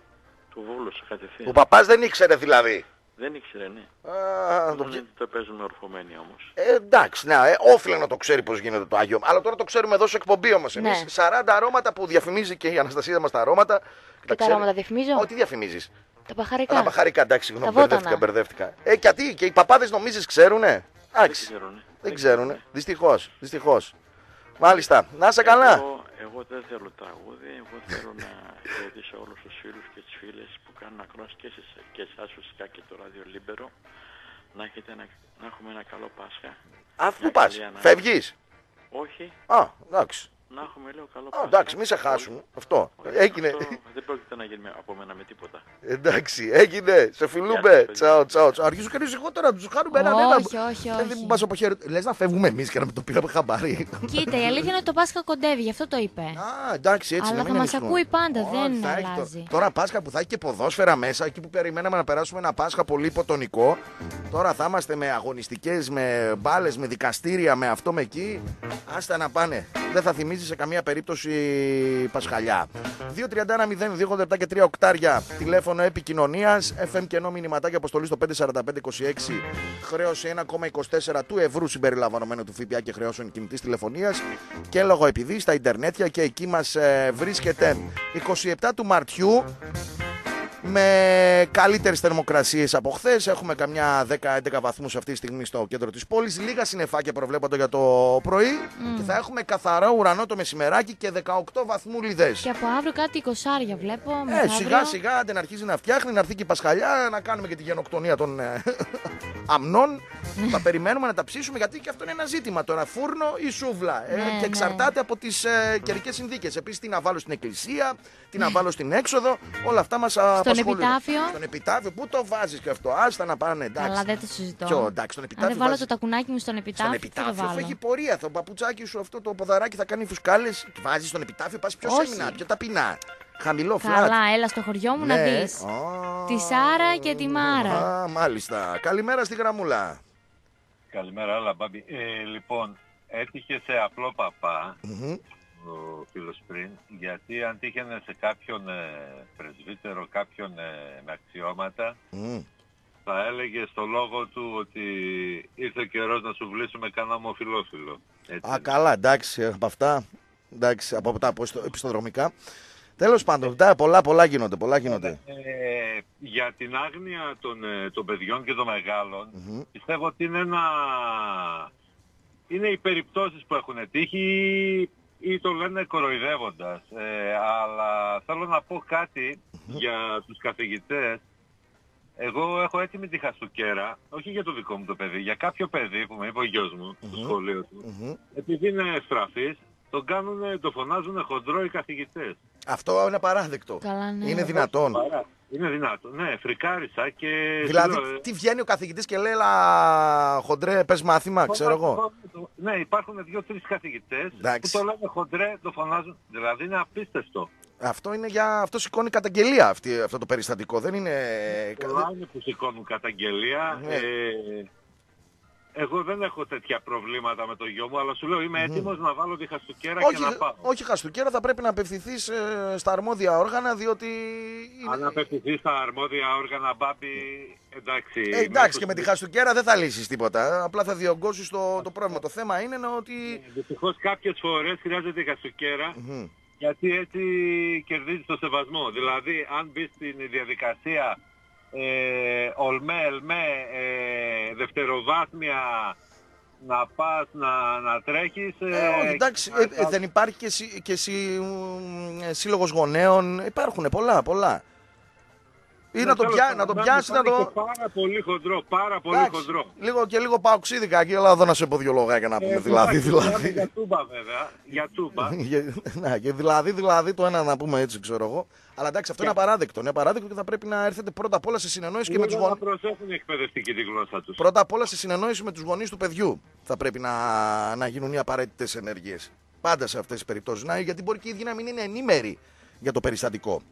[SPEAKER 10] Του βόλωσε κατευθείαν.
[SPEAKER 3] Ο παπάς δεν ήξερε δηλαδή.
[SPEAKER 10] Δεν ήξερε, ναι.
[SPEAKER 3] Α, το...
[SPEAKER 10] Δεν
[SPEAKER 3] πιε-
[SPEAKER 10] το παίζουν ορφωμένοι όμως.
[SPEAKER 3] Ε, εντάξει, ναι, ε, όφιλε να το ξέρει πώς γίνεται το Άγιο. Αλλά τώρα το ξέρουμε εδώ σε εκπομπή όμως. Εμείς
[SPEAKER 4] Ναι.
[SPEAKER 3] 40 αρώματα που διαφημίζει και η Αναστασία μας τα αρώματα.
[SPEAKER 4] Και τα
[SPEAKER 3] ξέρει.
[SPEAKER 4] αρώματα διαφημίζω.
[SPEAKER 3] Ό, τι διαφημίζεις.
[SPEAKER 4] Τα παχαρικά.
[SPEAKER 3] Τα παχαρικά, εντάξει, συγγνώμη,
[SPEAKER 4] Τα βότανα.
[SPEAKER 3] μπερδεύτηκα, μπερδεύτηκα. Ε, γιατί και οι παπάδες νομίζεις ξέρουνε; Εντάξει.
[SPEAKER 10] Δεν ξέρουνε.
[SPEAKER 3] Δεν ξέρουνε. Δυστυχώς, δυστυχώς. Μάλιστα. Να είσαι καλά.
[SPEAKER 10] Εγώ, εγώ δεν θέλω τραγούδι, εγώ θέλω να χαιρετήσω όλους τους φίλους και τις φίλες που κάνουν ακρόαση και, εσείς, και εσάς φυσικά και το ράδιο Λίμπερο να, έχετε ένα, να έχουμε ένα καλό Πάσχα.
[SPEAKER 3] Αφού
[SPEAKER 10] Μια
[SPEAKER 3] πας,
[SPEAKER 10] καλή ανάγκη.
[SPEAKER 3] φεύγεις.
[SPEAKER 10] Όχι,
[SPEAKER 3] Α, εντάξει.
[SPEAKER 10] Να έχουμε λέω καλό
[SPEAKER 3] Α,
[SPEAKER 10] Πάσχα.
[SPEAKER 3] εντάξει, μην σε χάσουν. Αυτό.
[SPEAKER 10] Όχι,
[SPEAKER 3] Έγινε.
[SPEAKER 10] αυτό δεν πρόκειται να γίνει με- από μένα με τίποτα.
[SPEAKER 3] Εντάξει, έγινε. Σε φιλούμε.
[SPEAKER 10] Γεια σας,
[SPEAKER 3] Τσαο, τσαο, τσαο. Αρχίζω και εγώ τώρα να τους χάνουμε έναν έναν.
[SPEAKER 4] Όχι, όχι,
[SPEAKER 3] Δεν
[SPEAKER 4] όχι.
[SPEAKER 3] μας αποχαιρετούν. Λες να φεύγουμε εμείς και να μην το πήραμε χαμπάρι.
[SPEAKER 4] Κοίτα, η αλήθεια είναι ότι το Πάσχα κοντεύει, γι' αυτό το είπε.
[SPEAKER 3] Α, εντάξει, έτσι
[SPEAKER 4] Αλλά
[SPEAKER 3] να
[SPEAKER 4] θα
[SPEAKER 3] μην
[SPEAKER 4] μας
[SPEAKER 3] ανησυχούμε.
[SPEAKER 4] ακούει πάντα,
[SPEAKER 3] Όχι,
[SPEAKER 4] δεν
[SPEAKER 3] θα έχει
[SPEAKER 4] αλλάζει.
[SPEAKER 3] το- Τώρα Πάσχα που θα έχει και ποδόσφαιρα μέσα, εκεί που περιμέναμε να περάσουμε ένα Πάσχα πολύ υποτονικό. Τώρα θα είμαστε με αγωνιστικές, με μπάλες, με δικαστήρια, με αυτό με εκεί. Άστα να πάνε. Δεν θα θυμίζει σε καμία περίπτωση Πασχαλιά. 2.31.02 λεπτά και 3 οκτάρια τηλέφωνο επικοινωνίας. FM και ενώ μηνυματάκια αποστολή στο 54526. Χρέωση 1,24 του ευρώ συμπεριλαμβανομένου του ΦΠΑ και χρεώσεων κινητής τηλεφωνίας. Και λόγω επειδή στα Ιντερνέτια και εκεί μας βρίσκεται 27 του Μαρτιού με καλύτερες θερμοκρασίες από χθες. Έχουμε καμιά 10-11 βαθμούς αυτή τη στιγμή στο κέντρο της πόλης. Λίγα συννεφάκια προβλέπονται για το πρωί. Και θα έχουμε καθαρό ουρανό το μεσημεράκι και 18 βαθμούλιδε.
[SPEAKER 4] Και από αύριο κάτι εικοσάρια βλέπω.
[SPEAKER 3] Ε,
[SPEAKER 4] μεθαύριο.
[SPEAKER 3] σιγά σιγά άντε να αρχίζει να φτιάχνει, να έρθει και η Πασχαλιά, να κάνουμε και τη γενοκτονία των ε, αμνών. θα περιμένουμε να τα ψήσουμε γιατί και αυτό είναι ένα ζήτημα τώρα. Φούρνο ή σούβλα. Ε,
[SPEAKER 4] Ναι,
[SPEAKER 3] και
[SPEAKER 4] ναι.
[SPEAKER 3] εξαρτάται από τις ε, καιρικές συνθήκες. Επίσης, τι να βάλω στην εκκλησία, τι να βάλω στην έξοδο. Όλα αυτά μας απασχολούν.
[SPEAKER 4] επιτάφιο.
[SPEAKER 3] Στον επιτάφιο, πού το βάζεις και αυτό. Άστα να πάνε, εντάξει.
[SPEAKER 4] Αλλά δεν το συζητώ.
[SPEAKER 3] Ποιο, εντάξει, στον
[SPEAKER 4] Αν
[SPEAKER 3] επιτάφιο.
[SPEAKER 4] δεν βάλω
[SPEAKER 3] βάζεις-
[SPEAKER 4] το τακουνάκι μου στον επιτάφιο,
[SPEAKER 3] στον
[SPEAKER 4] θα το
[SPEAKER 3] επιτάφιο
[SPEAKER 4] βάλω.
[SPEAKER 3] φεύγει πορεία. Το παπουτσάκι σου αυτό το ποδαράκι θα κάνει φουσκάλες. Βάζεις στον επιτάφιο, πας πιο
[SPEAKER 4] Όχι.
[SPEAKER 3] σεμινά, πιο ταπεινά. Χαμηλό φλατ.
[SPEAKER 4] Καλά, έλα στο χωριό μου να
[SPEAKER 3] Ναι.
[SPEAKER 4] δεις.
[SPEAKER 3] Α,
[SPEAKER 4] Τη Σάρα και τη Μάρα.
[SPEAKER 3] Α, μάλιστα. Καλημέρα στη γραμμούλα.
[SPEAKER 6] Καλημέρα, άλλα μπάμπη. Ε, λοιπόν, έτυχε σε απλό παπά
[SPEAKER 3] Μμμ.
[SPEAKER 6] Ο φίλος πριν, γιατί αν τύχαινε σε κάποιον ε, πρεσβύτερο, κάποιον ε, με αξιώματα,
[SPEAKER 3] Μμ.
[SPEAKER 6] θα έλεγε στο λόγο του ότι ήρθε ο καιρός να σου βλύσουμε κανένα ομοφιλόφιλο. Έτσι.
[SPEAKER 3] Α, καλά, εντάξει, από αυτά. Εντάξει, από τα απο- επιστοδρομικά. Τέλος πάντων, τα, πολλά, πολλά γίνονται. Πολλά γίνονται.
[SPEAKER 6] Ε, για την άγνοια των, ε, των παιδιών και των μεγάλων,
[SPEAKER 3] Μμμ.
[SPEAKER 6] πιστεύω ότι είναι ένα... Είναι οι περιπτώσεις που έχουν τύχει ή το λένε κοροϊδεύοντας. Ε, αλλά θέλω να πω κάτι για τους καθηγητές. Εγώ έχω έτοιμη τη χαστούκέρα, όχι για το δικό μου το παιδί, για κάποιο παιδί που με είπε ο γιος μου, στο
[SPEAKER 3] Μμμ.
[SPEAKER 6] σχολείο του.
[SPEAKER 3] Μμμ.
[SPEAKER 6] Επειδή είναι στραφής, τον κάνουνε, το φωνάζουν χοντρό οι καθηγητές.
[SPEAKER 3] Αυτό είναι παράδεκτο.
[SPEAKER 4] Καλά, ναι.
[SPEAKER 3] Είναι δυνατόν.
[SPEAKER 6] Παρά. Είναι δυνατό. Ναι, φρικάρισα και...
[SPEAKER 3] Δηλαδή,
[SPEAKER 6] σου λέω, ε,
[SPEAKER 3] τι βγαίνει ο καθηγητής και λέει, Λα χοντρέ, πες μάθημα, ξέρω εγώ.
[SPEAKER 6] Ναι, υπάρχουν δύο-τρεις καθηγητές που
[SPEAKER 3] Εντάξει.
[SPEAKER 6] το λένε χοντρέ, το φωνάζουν. Δηλαδή είναι απίστευτο.
[SPEAKER 3] Αυτό, είναι για... αυτό σηκώνει καταγγελία αυτή, αυτό το περιστατικό. Δεν είναι.
[SPEAKER 6] Πολλά είναι που σηκώνουν καταγγελία.
[SPEAKER 3] Ναι.
[SPEAKER 6] Ε, εγώ δεν έχω τέτοια προβλήματα με το γιο μου, αλλά σου λέω είμαι έτοιμος να βάλω τη χαστούκέρα
[SPEAKER 3] Όχι,
[SPEAKER 6] και να πάω.
[SPEAKER 3] όχι χαστούκέρα, θα πρέπει να απευθυνθείς στα αρμόδια όργανα, διότι.
[SPEAKER 6] Αν
[SPEAKER 3] Είναι...
[SPEAKER 6] απευθυνθείς στα αρμόδια όργανα, μπάμπη, εντάξει.
[SPEAKER 3] Ε, εντάξει, και με
[SPEAKER 6] μέσω
[SPEAKER 3] τη χαστούκέρα δεν θα λύσεις τίποτα. Απλά θα διωγγώσεις το, το πρόβλημα. Το θέμα είναι ότι.
[SPEAKER 6] Δυστυχώς κάποιες φορές χρειάζεται η χαστούκέρα
[SPEAKER 3] Μμμ.
[SPEAKER 6] γιατί έτσι κερδίζεις το σεβασμό. Δηλαδή, αν μπεις στην διαδικασία ε, ολμέ, ελμέ, ε, δευτεροβάθμια να πας να, να τρέχεις...
[SPEAKER 3] Ε, όχι, εντάξει, ε, ε, δεν υπάρχει και, συ, και συ, μ, ε, σύλλογος γονέων. Υπάρχουν πολλά, πολλά. Ή να το,
[SPEAKER 6] τέλος
[SPEAKER 3] πιά,
[SPEAKER 6] πάντων,
[SPEAKER 3] να το
[SPEAKER 6] μου
[SPEAKER 3] πιάσει, να
[SPEAKER 6] φάνηκε
[SPEAKER 3] το.
[SPEAKER 6] Πάρα πολύ χοντρό, πάρα πολύ
[SPEAKER 3] Εντάξει,
[SPEAKER 6] χοντρό.
[SPEAKER 3] Λίγο και λίγο παοξίδικα εκεί, αλλά εδώ να σε πω δύο λόγια να πούμε.
[SPEAKER 6] Ε,
[SPEAKER 3] δηλαδή,
[SPEAKER 6] εντάξει, μιλάμε
[SPEAKER 3] δηλαδή.
[SPEAKER 6] Για τούμπα βέβαια, για τούμπα.
[SPEAKER 3] ναι, και δηλαδή, δηλαδή το ένα να πούμε έτσι, ξέρω εγώ. Αλλά εντάξει, αυτό είναι απαράδεκτο. Είναι απαράδεκτο και θα πρέπει να έρθετε πρώτα απ' όλα σε συνεννόηση και με τους
[SPEAKER 6] Λίγο να
[SPEAKER 3] γονεί.
[SPEAKER 6] προσέχουν οι εκπαιδευτικοί τη γλώσσα τους.
[SPEAKER 3] Πρώτα απ' όλα σε συνεννόηση με τους γονείς του παιδιού θα πρέπει να, να γίνουν οι απαραίτητες ενεργείε. Πάντα σε αυτές τις περιπτώσεις. Να, γιατί μπορεί και οι ίδιοι να μην είναι ενήμεροι για το περιστατικό.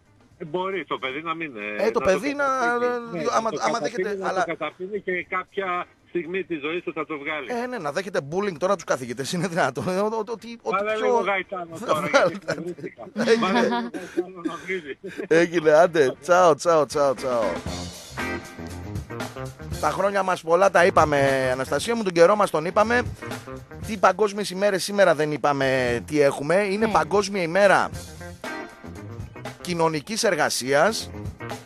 [SPEAKER 6] Ε, Μπορεί το παιδί να μην...
[SPEAKER 3] Ε, το παιδί να-
[SPEAKER 6] καταπίνει. Ναι,
[SPEAKER 3] άμα-
[SPEAKER 6] το
[SPEAKER 3] άμα
[SPEAKER 6] καταπίνει,
[SPEAKER 3] δέχεται,
[SPEAKER 6] να
[SPEAKER 3] αλλά-
[SPEAKER 6] το καταπίνει και κάποια στιγμή της ζωής του θα το βγάλει.
[SPEAKER 3] Ε, ναι, να δέχεται bullying τώρα τους καθηγητές είναι δυνατό. Ε, ο- ο- Ότι ό,τι
[SPEAKER 6] Βάλε
[SPEAKER 3] πιο.
[SPEAKER 6] λίγο γαϊτάνο τώρα, γιατί εκνευρίστηκα. Βάλε λίγο γαϊτάνο να βρίζει.
[SPEAKER 3] Έγινε, άντε. Τσάω, τσάω, τσάω, τσάω. Τα χρόνια μας πολλά τα είπαμε, Αναστασία μου, τον καιρό μας τον είπαμε. Τι παγκόσμιες ημέρες σήμερα δεν είπαμε τι έχουμε. Είναι
[SPEAKER 4] Ναι.
[SPEAKER 3] παγκόσμια ημέρα κοινωνικής εργασίας.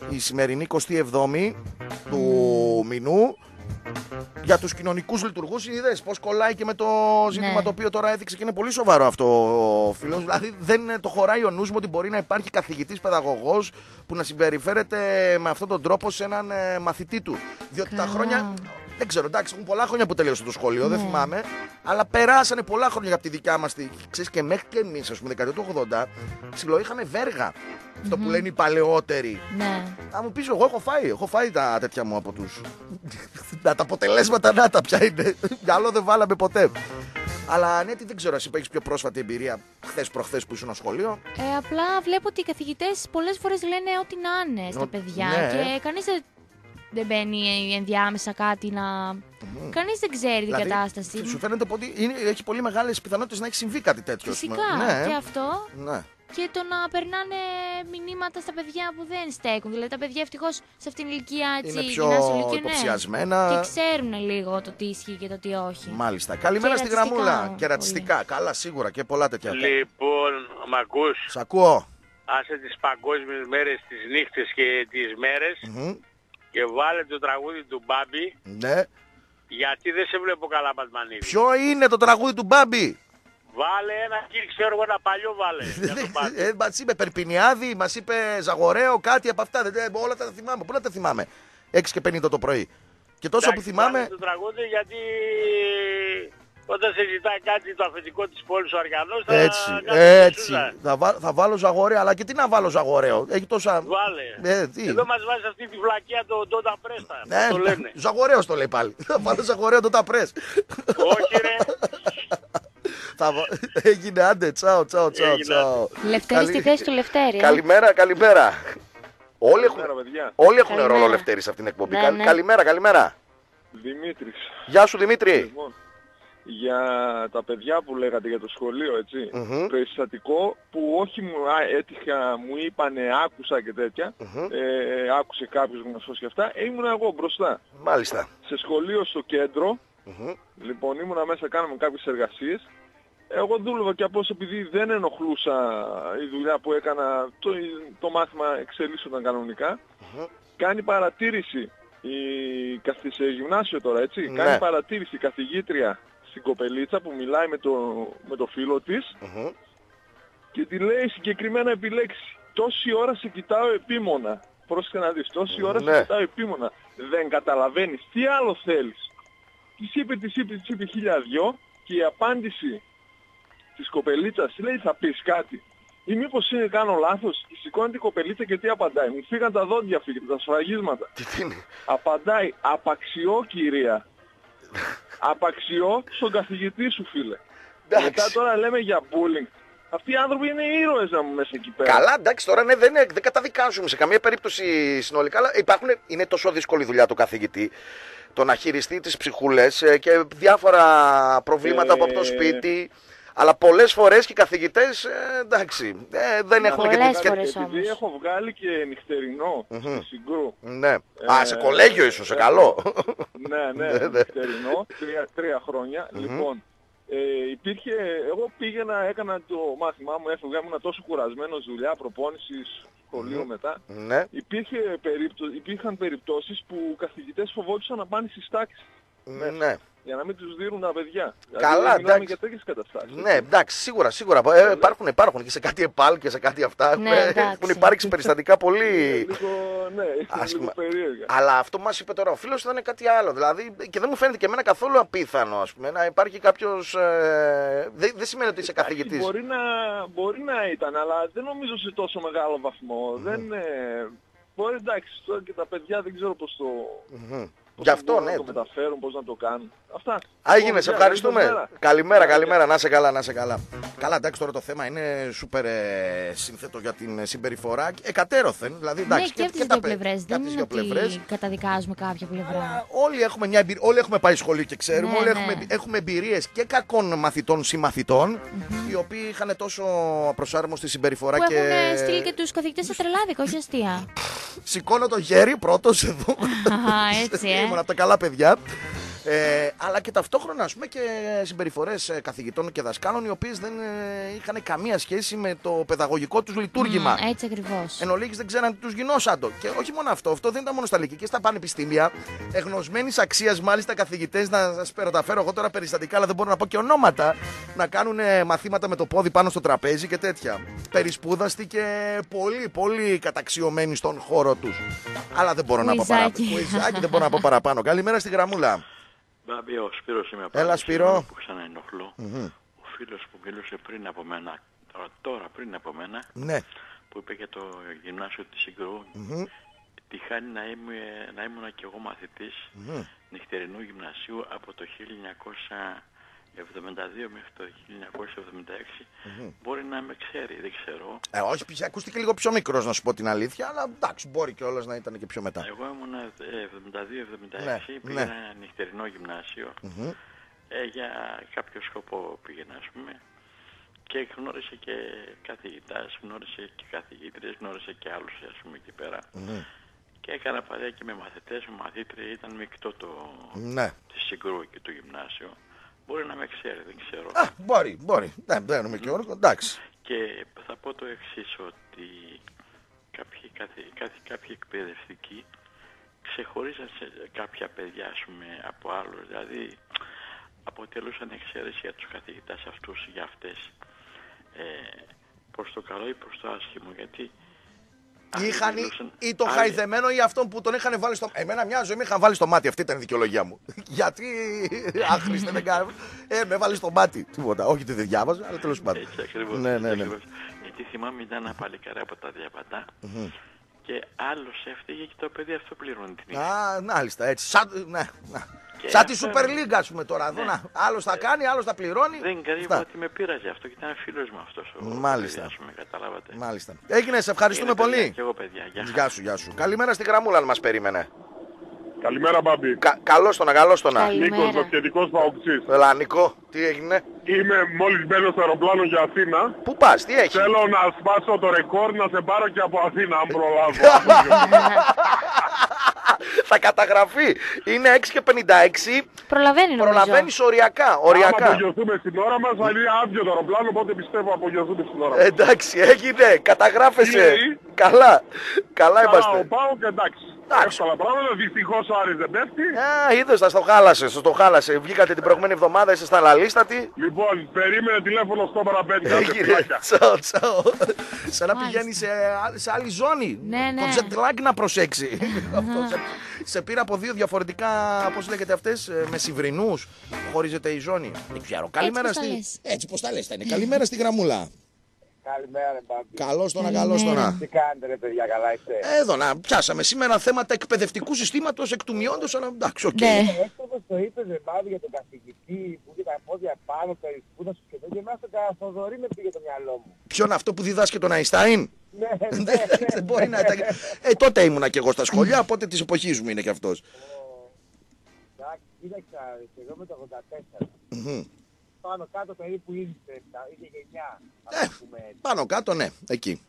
[SPEAKER 3] Η σημερινή 27η του μηνού. Για τους κοινωνικούς λειτουργούς είδες πώς κολλάει και με το ζήτημα
[SPEAKER 4] Ναι.
[SPEAKER 3] το οποίο τώρα έδειξε και είναι πολύ σοβαρό αυτό ο φίλος. Δηλαδή δεν είναι- το χωράει ο νους μου ότι μπορεί να υπάρχει καθηγητής παιδαγωγός που να συμπεριφέρεται με αυτόν τον τρόπο σε έναν ε, μαθητή του. Διότι τα
[SPEAKER 4] Καλά.
[SPEAKER 3] χρόνια δεν ξέρω, εντάξει, έχουν πολλά χρόνια που τελείωσε το σχολείο, δεν
[SPEAKER 4] Ναι.
[SPEAKER 3] θυμάμαι. Αλλά περάσανε πολλά χρόνια από τη δικιά μας. Ξέρεις, και μέχρι και εμείς, ας πούμε, δεκαετία του 80, ψηλό είχαμε βέργα. Αυτό που λένε οι παλαιότεροι.
[SPEAKER 4] Ναι.
[SPEAKER 3] Θα μου πεις, εγώ έχω φάει. Έχω φάει τα τέτοια μου από του. τα αποτελέσματα να τα πια είναι. Γυαλό δεν βάλαμε ποτέ. Αλλά ναι, τι δεν ξέρω, εσύ που έχεις πιο πρόσφατη εμπειρία χθες προχθές που ήσουν σχολείο;
[SPEAKER 4] Ε, απλά βλέπω ότι οι καθηγητές πολλές φορές λένε ό,τι να είναι στα
[SPEAKER 3] Ο-
[SPEAKER 4] παιδιά
[SPEAKER 3] ναι.
[SPEAKER 4] και κανείς δεν, δεν μπαίνει ενδιάμεσα κάτι να. Κανείς δεν ξέρει την
[SPEAKER 3] Δηλαδή,
[SPEAKER 4] κατάσταση.
[SPEAKER 3] Σου φαίνεται ότι είναι, έχει πολύ μεγάλες πιθανότητες να έχει συμβεί κάτι τέτοιο. ας πούμε.
[SPEAKER 4] Φυσικά
[SPEAKER 3] Ναι.
[SPEAKER 4] και αυτό.
[SPEAKER 3] Ναι.
[SPEAKER 4] Και το να περνάνε μηνύματα στα παιδιά που δεν στέκουν. Δηλαδή τα παιδιά ευτυχώς σε αυτήν την ηλικία έτσι.
[SPEAKER 3] Είναι πιο
[SPEAKER 4] γυμνάσιο λυκείο, ναι.
[SPEAKER 3] υποψιασμένα.
[SPEAKER 4] Και ξέρουν λίγο το τι ισχύει και το τι όχι.
[SPEAKER 3] Μάλιστα. Καλημέρα
[SPEAKER 4] Και
[SPEAKER 3] στη
[SPEAKER 4] ρατσιστικά
[SPEAKER 3] γραμμούλα.
[SPEAKER 4] πολύ.
[SPEAKER 3] Και ρατσιστικά. Καλά, σίγουρα και πολλά τέτοια.
[SPEAKER 5] Λοιπόν, μ' ακούς,
[SPEAKER 3] Σ' ακούω.
[SPEAKER 5] άσε τις παγκόσμιες μέρες, τις νύχτες και τις μέρες
[SPEAKER 3] Μμμ.
[SPEAKER 5] Και βάλε το τραγούδι του Μπάμπη
[SPEAKER 3] Ναι.
[SPEAKER 5] γιατί δεν σε βλέπω καλά Πατμανίδη.
[SPEAKER 3] Ποιο είναι το τραγούδι του Μπάμπη;
[SPEAKER 5] Βάλε ένα κύριο, ξέρω εγώ ένα παλιό βάλε. για τον Μπάμπη.
[SPEAKER 3] ε, μας είπε Περπινιάδη, μας είπε Ζαγορέο, κάτι από αυτά. Δεν, δεν- όλα τα θυμάμαι. Πού να τα θυμάμαι; 6 και 50 το πρωί. Και τόσο που
[SPEAKER 5] Εντάξει,
[SPEAKER 3] θυμάμαι.
[SPEAKER 5] βάλε το τραγούδι γιατί όταν σε ζητάει κάτι το αφεντικό της πόλης ο Αργανός θα
[SPEAKER 3] Έτσι,
[SPEAKER 5] κάνει
[SPEAKER 3] έτσι.
[SPEAKER 5] σούζα.
[SPEAKER 3] Θα, βά- θα βάλω Ζαγορέο, αλλά και τι να βάλω Ζαγορέο; Έχει τόσα.
[SPEAKER 5] Βάλε.
[SPEAKER 3] Ε, τι;
[SPEAKER 5] Εδώ μας βάζεις αυτή τη βλακία το Ντόντα Πρέστα.
[SPEAKER 3] Ναι,
[SPEAKER 5] το λένε.
[SPEAKER 3] Ζαγορέος το λέει πάλι. Θα βάλω Ζαγορέο το τα πρες.
[SPEAKER 5] Όχι ρε.
[SPEAKER 3] Θα βα- Έγινε άντε, τσάω, τσάω, τσάω,
[SPEAKER 5] Έγινε,
[SPEAKER 3] τσάω.
[SPEAKER 4] Λευτέρης
[SPEAKER 3] Καλη-
[SPEAKER 4] στη θέση του Λευτέρη. ε;
[SPEAKER 3] Καλημέρα, καλημέρα. Όλοι έχουν,
[SPEAKER 7] Καλημέρα, παιδιά.
[SPEAKER 3] όλοι έχουν
[SPEAKER 4] Καλημέρα.
[SPEAKER 3] ρόλο Λευτέρη σε αυτήν την εκπομπή.
[SPEAKER 4] Ναι,
[SPEAKER 3] Καλ-
[SPEAKER 4] ναι.
[SPEAKER 3] Καλημέρα, καλημέρα.
[SPEAKER 7] Δημήτρης.
[SPEAKER 3] Γεια σου Δημήτρη.
[SPEAKER 7] Λοιπόν, για τα παιδιά που λέγατε για το σχολείο, έτσι,
[SPEAKER 3] Μμμ.
[SPEAKER 7] περιστατικό που όχι μου α, έτυχα, μου είπανε, άκουσα και τέτοια, ε, άκουσε κάποιος γνωστός και αυτά, ε, ήμουν εγώ μπροστά.
[SPEAKER 3] Μάλιστα.
[SPEAKER 7] Σε σχολείο στο κέντρο,
[SPEAKER 3] Μμμ.
[SPEAKER 7] λοιπόν ήμουνα μέσα, κάναμε κάποιες εργασίες, εγώ δούλευα και απλώς επειδή δεν ενοχλούσα η δουλειά που έκανα, το, το μάθημα εξελίσσονταν κανονικά, κάνει παρατήρηση η καθ- σε γυμνάσιο τώρα, έτσι,
[SPEAKER 3] Ναι.
[SPEAKER 7] κάνει παρατήρηση η καθηγήτρια στην κοπελίτσα που μιλάει με το, με το φίλο της
[SPEAKER 3] Μμμ.
[SPEAKER 7] και τη λέει συγκεκριμένα επιλέξει. Τόση ώρα σε κοιτάω επίμονα. Πρόσεχε να δεις, τόση ώρα
[SPEAKER 3] Ναι.
[SPEAKER 7] σε κοιτάω επίμονα. Δεν καταλαβαίνεις. Τι άλλο θέλεις. Της είπε, της είπε, της είπε χίλια δυο και η απάντηση της κοπελίτσας λέει θα πεις κάτι. Ή μήπως είναι κάνω λάθος. Και σηκώνει την κοπελίτσα και τι απαντάει. Μου φύγαν τα δόντια, φύγαν τα σφραγίσματα.
[SPEAKER 3] Τι τι είναι;
[SPEAKER 7] Απαντάει απαξιό κυρία. Απαξιό στον καθηγητή σου φίλε.
[SPEAKER 3] Εντάξει.
[SPEAKER 7] Μετά τώρα λέμε για bullying. Αυτοί οι άνθρωποι είναι ήρωες να μου μέσα εκεί πέρα.
[SPEAKER 3] Καλά, εντάξει, τώρα ναι, δεν, είναι- δεν καταδικάζουμε σε καμία περίπτωση συνολικά. Αλλά υπάρχουν, είναι τόσο δύσκολη δουλειά του καθηγητή το να χειριστεί τις ψυχούλες ε, και διάφορα προβλήματα από από το
[SPEAKER 7] Ε,
[SPEAKER 3] σπίτι. Αλλά πολλές φορές και οι καθηγητές, ε, εντάξει, ε, δεν έχουν και
[SPEAKER 4] Πολλές
[SPEAKER 3] την...
[SPEAKER 4] φορές.
[SPEAKER 7] Και επειδή
[SPEAKER 4] όμως.
[SPEAKER 7] έχω βγάλει και νυχτερινό στη Συγκρού.
[SPEAKER 3] Ναι. Α, σε κολέγιο ίσως, σε
[SPEAKER 7] ε,
[SPEAKER 3] καλό.
[SPEAKER 7] ναι, ναι,
[SPEAKER 3] Ναι, ναι.
[SPEAKER 7] νυχτερινό, τρία, τρία χρόνια. Λοιπόν, ε, υπήρχε, εγώ πήγαινα, έκανα το μάθημά μου, έφευγα, ήμουν τόσο κουρασμένος δουλειά, προπόνησης, σχολείο μετά.
[SPEAKER 3] ναι.
[SPEAKER 7] Υπήρχε περίπτω, υπήρχαν περιπτώσεις που καθηγητές φοβόντουσαν να πάνε στις τάξεις.
[SPEAKER 3] Ναι.
[SPEAKER 7] Για να μην τους δίνουν τα παιδιά.
[SPEAKER 3] Καλά,
[SPEAKER 7] δηλαδή, μιλάμε
[SPEAKER 3] εντάξει.
[SPEAKER 7] για τέτοιες καταστάσεις.
[SPEAKER 3] Ναι, εντάξει, σίγουρα, σίγουρα. Ε, υπάρχουν, υπάρχουν και σε κάτι ΕΠΑΛ και σε κάτι αυτά.
[SPEAKER 4] Ναι,
[SPEAKER 3] Ε,
[SPEAKER 4] εντάξει.
[SPEAKER 3] Έχουν υπάρξει περιστατικά πολύ.
[SPEAKER 7] Λίγο, ναι,
[SPEAKER 3] Άσχημα.
[SPEAKER 7] λίγο περίεργα.
[SPEAKER 3] Αλλά αυτό που μας είπε τώρα ο φίλος ήταν κάτι άλλο. Δηλαδή, και δεν μου φαίνεται και εμένα καθόλου απίθανο, ας πούμε, να υπάρχει κάποιος. Ε, δεν, δεν σημαίνει ότι είσαι καθηγητής.
[SPEAKER 7] Μπορεί να, μπορεί να ήταν, αλλά δεν νομίζω σε τόσο μεγάλο βαθμό. Δεν, ε, μπορεί εντάξει, τώρα και τα παιδιά δεν ξέρω πώς το, πώς
[SPEAKER 3] Γι' αυτό,
[SPEAKER 7] μπορούν
[SPEAKER 3] ναι.
[SPEAKER 7] να το μεταφέρουν, πώς να το κάνουν. Αυτά.
[SPEAKER 3] Έγινε,
[SPEAKER 7] Λοιπόν,
[SPEAKER 3] σε
[SPEAKER 7] γεια,
[SPEAKER 3] ευχαριστούμε.
[SPEAKER 7] καλή σας μέρα.
[SPEAKER 3] Καλημέρα, καλημέρα. Να είσαι καλά, να είσαι καλά. Καλά, εντάξει, τώρα το θέμα είναι σούπερ ε, σύνθετο για την ε, συμπεριφορά. Εκατέρωθεν. Δηλαδή,
[SPEAKER 4] Ναι,
[SPEAKER 3] εντάξει,
[SPEAKER 4] και από τις
[SPEAKER 3] τα
[SPEAKER 4] δύο
[SPEAKER 3] πε-
[SPEAKER 4] πλευρές.
[SPEAKER 3] και
[SPEAKER 4] Δεν
[SPEAKER 3] από τις
[SPEAKER 4] είναι
[SPEAKER 3] δύο
[SPEAKER 4] ότι
[SPEAKER 3] πλευρές.
[SPEAKER 4] καταδικάζουμε κάποια πλευρά.
[SPEAKER 3] Όλοι έχουμε, μια εμπειρία, όλοι έχουμε πάει σχολείο και ξέρουμε.
[SPEAKER 4] Ναι,
[SPEAKER 3] όλοι
[SPEAKER 4] ναι.
[SPEAKER 3] έχουμε, έχουμε εμπειρίες και κακών μαθητών συμμαθητών, οι οποίοι είχαν τόσο απροσάρμοστη συμπεριφορά
[SPEAKER 4] Που
[SPEAKER 3] και.
[SPEAKER 4] έχουν στείλει και τους καθηγητές σε τρελάδικα, όχι αστεία.
[SPEAKER 3] Σηκώνω το χέρι πρώτος εδώ.
[SPEAKER 4] Α, έτσι, ε.
[SPEAKER 3] Ήμουν από τα καλά παιδιά. Ε, αλλά και ταυτόχρονα ας πούμε και συμπεριφορές ε, καθηγητών και δασκάλων οι οποίες δεν ε, είχαν καμία σχέση με το παιδαγωγικό τους λειτουργήμα.
[SPEAKER 4] Μ, Έτσι ακριβώς.
[SPEAKER 3] Εν ολίγης δεν ξέραν τι τους γινόσαντο. Και όχι μόνο αυτό, αυτό δεν ήταν μόνο στα λυκή και στα πανεπιστήμια. Εγνωσμένης αξίας μάλιστα καθηγητές, να σας περοταφέρω εγώ τώρα περιστατικά, αλλά δεν μπορώ να πω και ονόματα, να κάνουν ε, μαθήματα με το πόδι πάνω στο τραπέζι και τέτοια. Περισπούδαστοι και πολύ, πολύ καταξιωμένοι στον χώρο τους. Αλλά δεν μπορώ να πω παραπάνω.
[SPEAKER 4] Κουιζάκι.
[SPEAKER 3] Κουιζάκι δεν μπορώ να πω παραπάνω. Καλημέρα στη γραμμούλα.
[SPEAKER 10] Μπάμπη, ο Σπύρος είμαι
[SPEAKER 3] Έλα,
[SPEAKER 10] πάλι,
[SPEAKER 3] Σπύρο.
[SPEAKER 10] συγγνώμη που ξαναενοχλώ. Ο φίλος που μιλούσε πριν από μένα, τώρα, τώρα πριν από μένα,
[SPEAKER 3] Ναι.
[SPEAKER 10] που είπε για το γυμνάσιο της Συγκρού, τη χάνει να, είμαι, να ήμουν και εγώ μαθητής νυχτερινού γυμνασίου από το 1972 μέχρι το 1976. Μπορεί να με ξέρει, δεν ξέρω.
[SPEAKER 3] Ε, όχι, πια- ακούστηκε λίγο πιο μικρός να σου πω την αλήθεια, αλλά εντάξει, μπορεί κιόλας να ήταν και πιο μετά.
[SPEAKER 10] Εγώ ήμουν ε, 72-76,
[SPEAKER 3] Ναι,
[SPEAKER 10] πήγαινα
[SPEAKER 3] ναι.
[SPEAKER 10] νυχτερινό γυμνάσιο. Ε, για κάποιο σκοπό πήγαινα, ας πούμε. Και γνώρισε και καθηγητάς, γνώρισε και καθηγήτριες, γνώρισε και άλλους, ας πούμε, εκεί πέρα. Και έκανα παρέα και με μαθητές, με μαθήτρια, ήταν μεικτό το
[SPEAKER 3] Ναι.
[SPEAKER 10] της συγκρού και το γυμνάσιο. Μπορεί να με ξέρει, δεν ξέρω.
[SPEAKER 3] Α, μπορεί, μπορεί. Ναι, δεν είμαι και όρκο, εντάξει.
[SPEAKER 10] Και θα πω το εξής ότι κάποιοι, κάθε, κάθε, κάποιοι εκπαιδευτικοί ξεχωρίζαν σε κάποια παιδιά ας πούμε, από άλλους. Δηλαδή αποτελούσαν εξαίρεση για τους καθηγητές αυτούς για αυτές ε, προς το καλό ή προς το άσχημο. Γιατί άλλοι
[SPEAKER 3] Είχαν
[SPEAKER 10] μιλούσαν-
[SPEAKER 3] ή το
[SPEAKER 10] άλλοι-
[SPEAKER 3] χαϊδεμένο ή αυτόν που τον είχαν βάλει στο. Εμένα μια ζωή με είχαν βάλει στο μάτι. Αυτή ήταν η δικαιολογία μου. Γιατί. Άχρηστε δεν κάνω. Ε, με βάλει στο μάτι. Τίποτα. Όχι ότι δεν διάβαζα, αλλά τέλος πάντων.
[SPEAKER 10] Έτσι ακριβώς.
[SPEAKER 3] Ναι,
[SPEAKER 10] έτσι
[SPEAKER 3] ναι, ναι.
[SPEAKER 10] ακριβώς. Γιατί θυμάμαι ήταν ένα παλικάρι από τα διαβατά και άλλος έφταιγε και το παιδί αυτό πλήρωνε την ύφη.
[SPEAKER 3] Α, μάλιστα έτσι. Σαν, ναι, ναι.
[SPEAKER 10] Και
[SPEAKER 3] Σαν τη
[SPEAKER 10] αυτό
[SPEAKER 3] Super
[SPEAKER 10] είναι.
[SPEAKER 3] League, ας πούμε τώρα. Εδώ,
[SPEAKER 10] Ναι.
[SPEAKER 3] να. Άλλος θα κάνει, άλλος θα πληρώνει.
[SPEAKER 10] Δεν κρύβω
[SPEAKER 3] Αυτά.
[SPEAKER 10] ότι με πείραζε αυτό και ήταν φίλος μου αυτός ο
[SPEAKER 3] Μάλιστα.
[SPEAKER 10] παιδί, ας πούμε, καταλάβατε.
[SPEAKER 3] Μάλιστα. Έγινε, σε ευχαριστούμε
[SPEAKER 10] Είναι παιδιά,
[SPEAKER 3] πολύ.
[SPEAKER 10] Και εγώ παιδιά. Γεια σας.
[SPEAKER 3] Γεια σου, γεια σου. Καλημέρα στη γραμμούλα, αν μας περίμενε.
[SPEAKER 7] Καλημέρα Μπάμπη.
[SPEAKER 3] Κα, καλώς το να, καλώ το να.
[SPEAKER 4] Καλημέρα.
[SPEAKER 7] Νίκος, δοσχετικός παοξής.
[SPEAKER 3] Ελά, Νικό, τι έγινε;
[SPEAKER 7] Είμαι μόλις μπαίνω στο αεροπλάνο για Αθήνα.
[SPEAKER 3] Πού πας, τι έχεις;
[SPEAKER 7] Θέλω να σπάσω το ρεκόρ να σε πάρω και από Αθήνα, αν προλάβω.
[SPEAKER 3] θα καταγραφεί. Είναι 6 και 56.
[SPEAKER 4] Προλαβαίνει νομίζω.
[SPEAKER 3] Προλαβαίνει οριακά.
[SPEAKER 7] Αν
[SPEAKER 3] οριακά.
[SPEAKER 7] απογειωθούμε στην ώρα μας, θα είναι άδειο το αεροπλάνο, οπότε πιστεύω απογειωθούμε στην ώρα μας.
[SPEAKER 3] Εντάξει, έγινε. Καταγράφεσαι.
[SPEAKER 7] Είναι.
[SPEAKER 3] Καλά. Καλά
[SPEAKER 7] Καλά, ο
[SPEAKER 3] είμαστε.
[SPEAKER 7] πάω και εντάξει.
[SPEAKER 3] Εντάξει.
[SPEAKER 7] Εύκολα πράγματα, δυστυχώς ο Άρης δεν πέφτει.
[SPEAKER 3] Α, είδες, θα στο χάλασες, στο χάλασες. Βγήκατε την προηγούμενη εβδομάδα, είσαι στα λαλίστατη.
[SPEAKER 7] Λοιπόν, περίμενε τηλέφωνο στο παραπέντε.
[SPEAKER 3] Έγινε. Τσαο, τσαο. Σαν να
[SPEAKER 4] Μάλιστα.
[SPEAKER 3] πηγαίνει σε, σε άλλη ζώνη.
[SPEAKER 4] Ναι, ναι.
[SPEAKER 3] Το jet lag να προσέξει. Αυτό, σε, σε πήρα από δύο διαφορετικά, πώς λέγεται αυτές, ε, με συμβρινούς. Χωρίζεται η ζώνη. Δεν ξέρω. Καλημέρα
[SPEAKER 4] πώς τα
[SPEAKER 3] στη...
[SPEAKER 4] λες.
[SPEAKER 3] Έτσι πώς τα λες θα είναι. Καλημέρα στη γραμμούλα.
[SPEAKER 11] Καλημέρα, ρε Μπάμπη.
[SPEAKER 3] Καλώς το να,
[SPEAKER 4] Καλημέρα.
[SPEAKER 3] καλώς το να.
[SPEAKER 11] Τι κάνετε, ρε παιδιά, καλά είστε;
[SPEAKER 3] Εδώ να πιάσαμε σήμερα θέματα εκπαιδευτικού συστήματος εκ του μειόντος, αλλά εντάξει, οκ.
[SPEAKER 4] Ναι.
[SPEAKER 11] Έτσι όπως το είπες, ρε Μπάμπη, για τον καθηγητή που είχε τα πόδια πάνω, περισπούδα σου και τέτοια, εμάς το καθοδορή με πήγε το μυαλό μου.
[SPEAKER 3] Ποιον αυτό που διδάσκει τον Αϊστάιν;
[SPEAKER 11] Ναι, ναι,
[SPEAKER 3] Δεν-
[SPEAKER 11] ναι,
[SPEAKER 3] Δεν μπορεί να ήταν. Ε, τότε ήμουνα και εγώ στα σχολεία, οπότε της εποχής μου είναι και αυτός.
[SPEAKER 11] Εντάξει, κοίταξε, να δεις, εγώ με το 84. Πάνω κάτω περίπου είχε, είχε γενιά,
[SPEAKER 3] Ε,
[SPEAKER 11] ας πούμε έτσι.
[SPEAKER 3] πάνω κάτω, ναι, εκεί.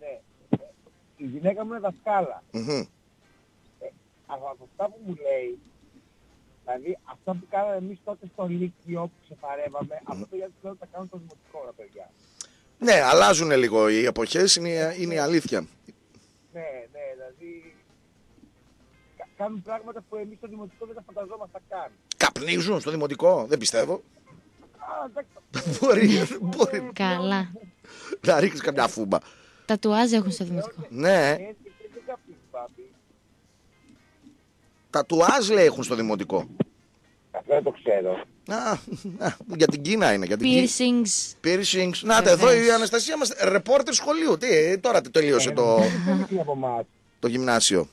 [SPEAKER 11] Ναι. Ε, Η γυναίκα μου είναι δασκάλα.
[SPEAKER 3] Μμμ.
[SPEAKER 11] Αλλά από αυτά που μου λέει, δηλαδή αυτά που κάναμε εμείς τότε στο Λύκειο που ξεφαρεύαμε, αυτό το γιατί τώρα τα κάνουν στο δημοτικό, ρε παιδιά.
[SPEAKER 3] Ναι, αλλάζουν λίγο οι εποχέ, είναι, είναι η αλήθεια.
[SPEAKER 11] Ναι, ναι, δηλαδή κα- κάνουν πράγματα που εμείς στο δημοτικό δεν τα φανταζόμαστε καν.
[SPEAKER 3] Καπνίζουν στο δημοτικό, δεν πιστεύω.
[SPEAKER 11] Α, εντάξει.
[SPEAKER 3] μπορεί, μπορεί
[SPEAKER 4] Καλά.
[SPEAKER 3] να ρίξει καμιά φούμπα.
[SPEAKER 4] Τατουάζ έχουν στο δημοτικό.
[SPEAKER 3] Ναι,
[SPEAKER 11] Έτσι, και δεν καπνίζουν, πάπη.
[SPEAKER 3] τατουάζ λέει έχουν στο δημοτικό.
[SPEAKER 11] Αυτό δεν το ξέρω.
[SPEAKER 3] Α, α, για την Κίνα είναι. Για την Κίνα.
[SPEAKER 4] Piercings.
[SPEAKER 3] Piercings. Να, εδώ
[SPEAKER 4] Βεβαίως.
[SPEAKER 3] η Αναστασία μας, ρεπόρτερ σχολείου. Τι, ε, τώρα τελείωσε το,
[SPEAKER 11] Δεν είναι από εμάς.
[SPEAKER 3] το γυμνάσιο.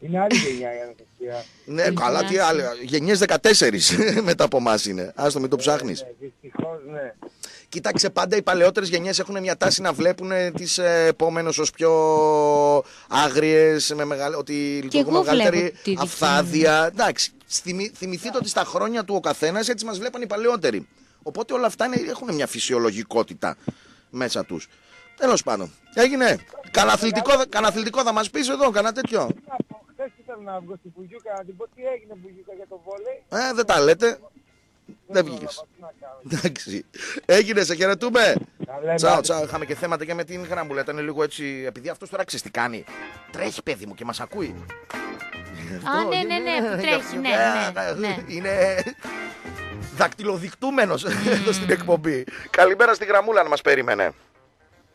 [SPEAKER 11] Είναι άλλη γενιά η Αναστασία.
[SPEAKER 3] Ναι,
[SPEAKER 4] Το
[SPEAKER 3] καλά, τι
[SPEAKER 4] γυμνάσιο.
[SPEAKER 3] άλλο. Γενιές 14 μετά από εμάς είναι. Άστο, μην το ψάχνεις.
[SPEAKER 11] Ναι, δυστυχώς, ναι.
[SPEAKER 3] Κοίταξε, πάντα οι παλαιότερες γενιές έχουν μια τάση να βλέπουν τις ε, επόμενες ως πιο άγριες, με μεγαλ... ότι λειτουργούν με
[SPEAKER 4] εγώ βλέπω
[SPEAKER 3] μεγαλύτερη
[SPEAKER 4] τη δική μου.
[SPEAKER 3] αυθάδεια. Εντάξει, θυμη- θυμηθείτε ότι στα χρόνια του ο καθένας έτσι μας βλέπαν οι παλαιότεροι. Οπότε όλα αυτά είναι, έχουν μια φυσιολογικότητα μέσα τους. Τέλος πάντων. Έγινε. Καναθλητικό, καναθλητικό θα μας πεις εδώ, κανένα τέτοιο;
[SPEAKER 11] Να πω, χθες ήθελα να βγω στην Πουγιούκα να την πω τι έγινε Πουγιούκα για το βόλεϊ.
[SPEAKER 3] Ε, δεν τα λέτε. Δεν βγήκες.
[SPEAKER 11] πρόλαβα, τι να κάνω.
[SPEAKER 3] Εντάξει. Έγινες, σε χαιρετούμε.
[SPEAKER 11] Τα λέμε.
[SPEAKER 3] Τσάου, τσάου. Είχαμε και θέματα και με την γραμμούλα. Ήταν λίγο έτσι. Επειδή αυτός τώρα ξέρεις τι κάνει. Τρέχει, παιδί μου, και μας ακούει.
[SPEAKER 4] Α, ναι, ναι, ναι, που τρέχει, ναι, ναι, ναι.
[SPEAKER 3] Είναι δακτυλοδεικτούμενος εδώ στην εκπομπή. Καλημέρα στη γραμμούλα να μας περίμενε.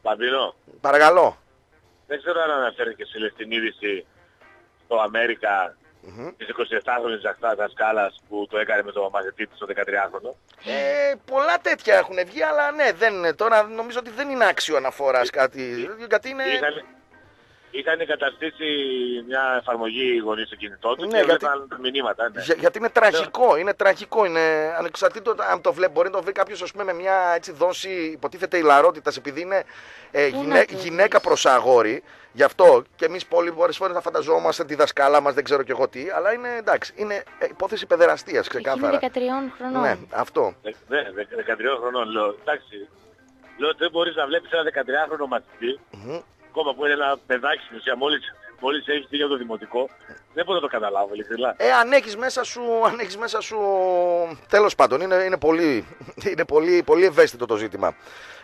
[SPEAKER 5] Παντινό,
[SPEAKER 3] Παρακαλώ.
[SPEAKER 5] δεν ξέρω αν αναφέρθηκε σε την είδηση στο Αμέρικα της 27χρονης δασκάλας που το έκανε με το μαθητή της το 13χρονο.
[SPEAKER 3] Ε, πολλά τέτοια έχουν βγει, αλλά ναι, δεν, τώρα νομίζω ότι δεν είναι άξιο αναφοράς κάτι. Γιατί είναι.
[SPEAKER 5] Είχαν, είχαν εγκαταστήσει μια εφαρμογή οι γονείς στο κινητό τους
[SPEAKER 3] Ναι,
[SPEAKER 5] και
[SPEAKER 3] γιατί-
[SPEAKER 5] έβλεπαν τα μηνύματα. Ναι.
[SPEAKER 3] Για- γιατί είναι τραγικό, είναι τραγικό. Είναι ανεξαρτήτως αν το βλέπει, μπορεί να το βρει κάποιος με μια έτσι, δόση υποτίθεται ηλαρότητας, επειδή είναι ε,
[SPEAKER 4] Πού
[SPEAKER 3] γυναί-
[SPEAKER 4] να το
[SPEAKER 3] γυναίκα προς αγόρι. Γι' αυτό και εμείς πολλοί πολλές φορές θα φανταζόμαστε τη δασκάλα μας, δεν ξέρω κι εγώ τι, αλλά είναι εντάξει, είναι ε, υπόθεση παιδεραστίας
[SPEAKER 4] Εκείνη
[SPEAKER 3] ξεκάθαρα.
[SPEAKER 4] 13 χρονών.
[SPEAKER 3] Ναι, αυτό.
[SPEAKER 5] Δε- Ναι, δε- 13 χρονών λέω. Εντάξει. Λέω ότι δεν μπορείς να βλέπεις ένα 13χρονο μαθητή,
[SPEAKER 3] Μμμ.
[SPEAKER 5] Ακόμα που είναι ένα παιδάκι στην ουσία, μόλις, μόλις έχεις φύγει από το δημοτικό, δεν μπορώ να το καταλάβω ειλικρινά.
[SPEAKER 3] Ε, αν έχεις μέσα σου, αν έχεις μέσα σου, τέλος πάντων, είναι, είναι, πολύ, είναι πολύ, πολύ ευαίσθητο το ζήτημα.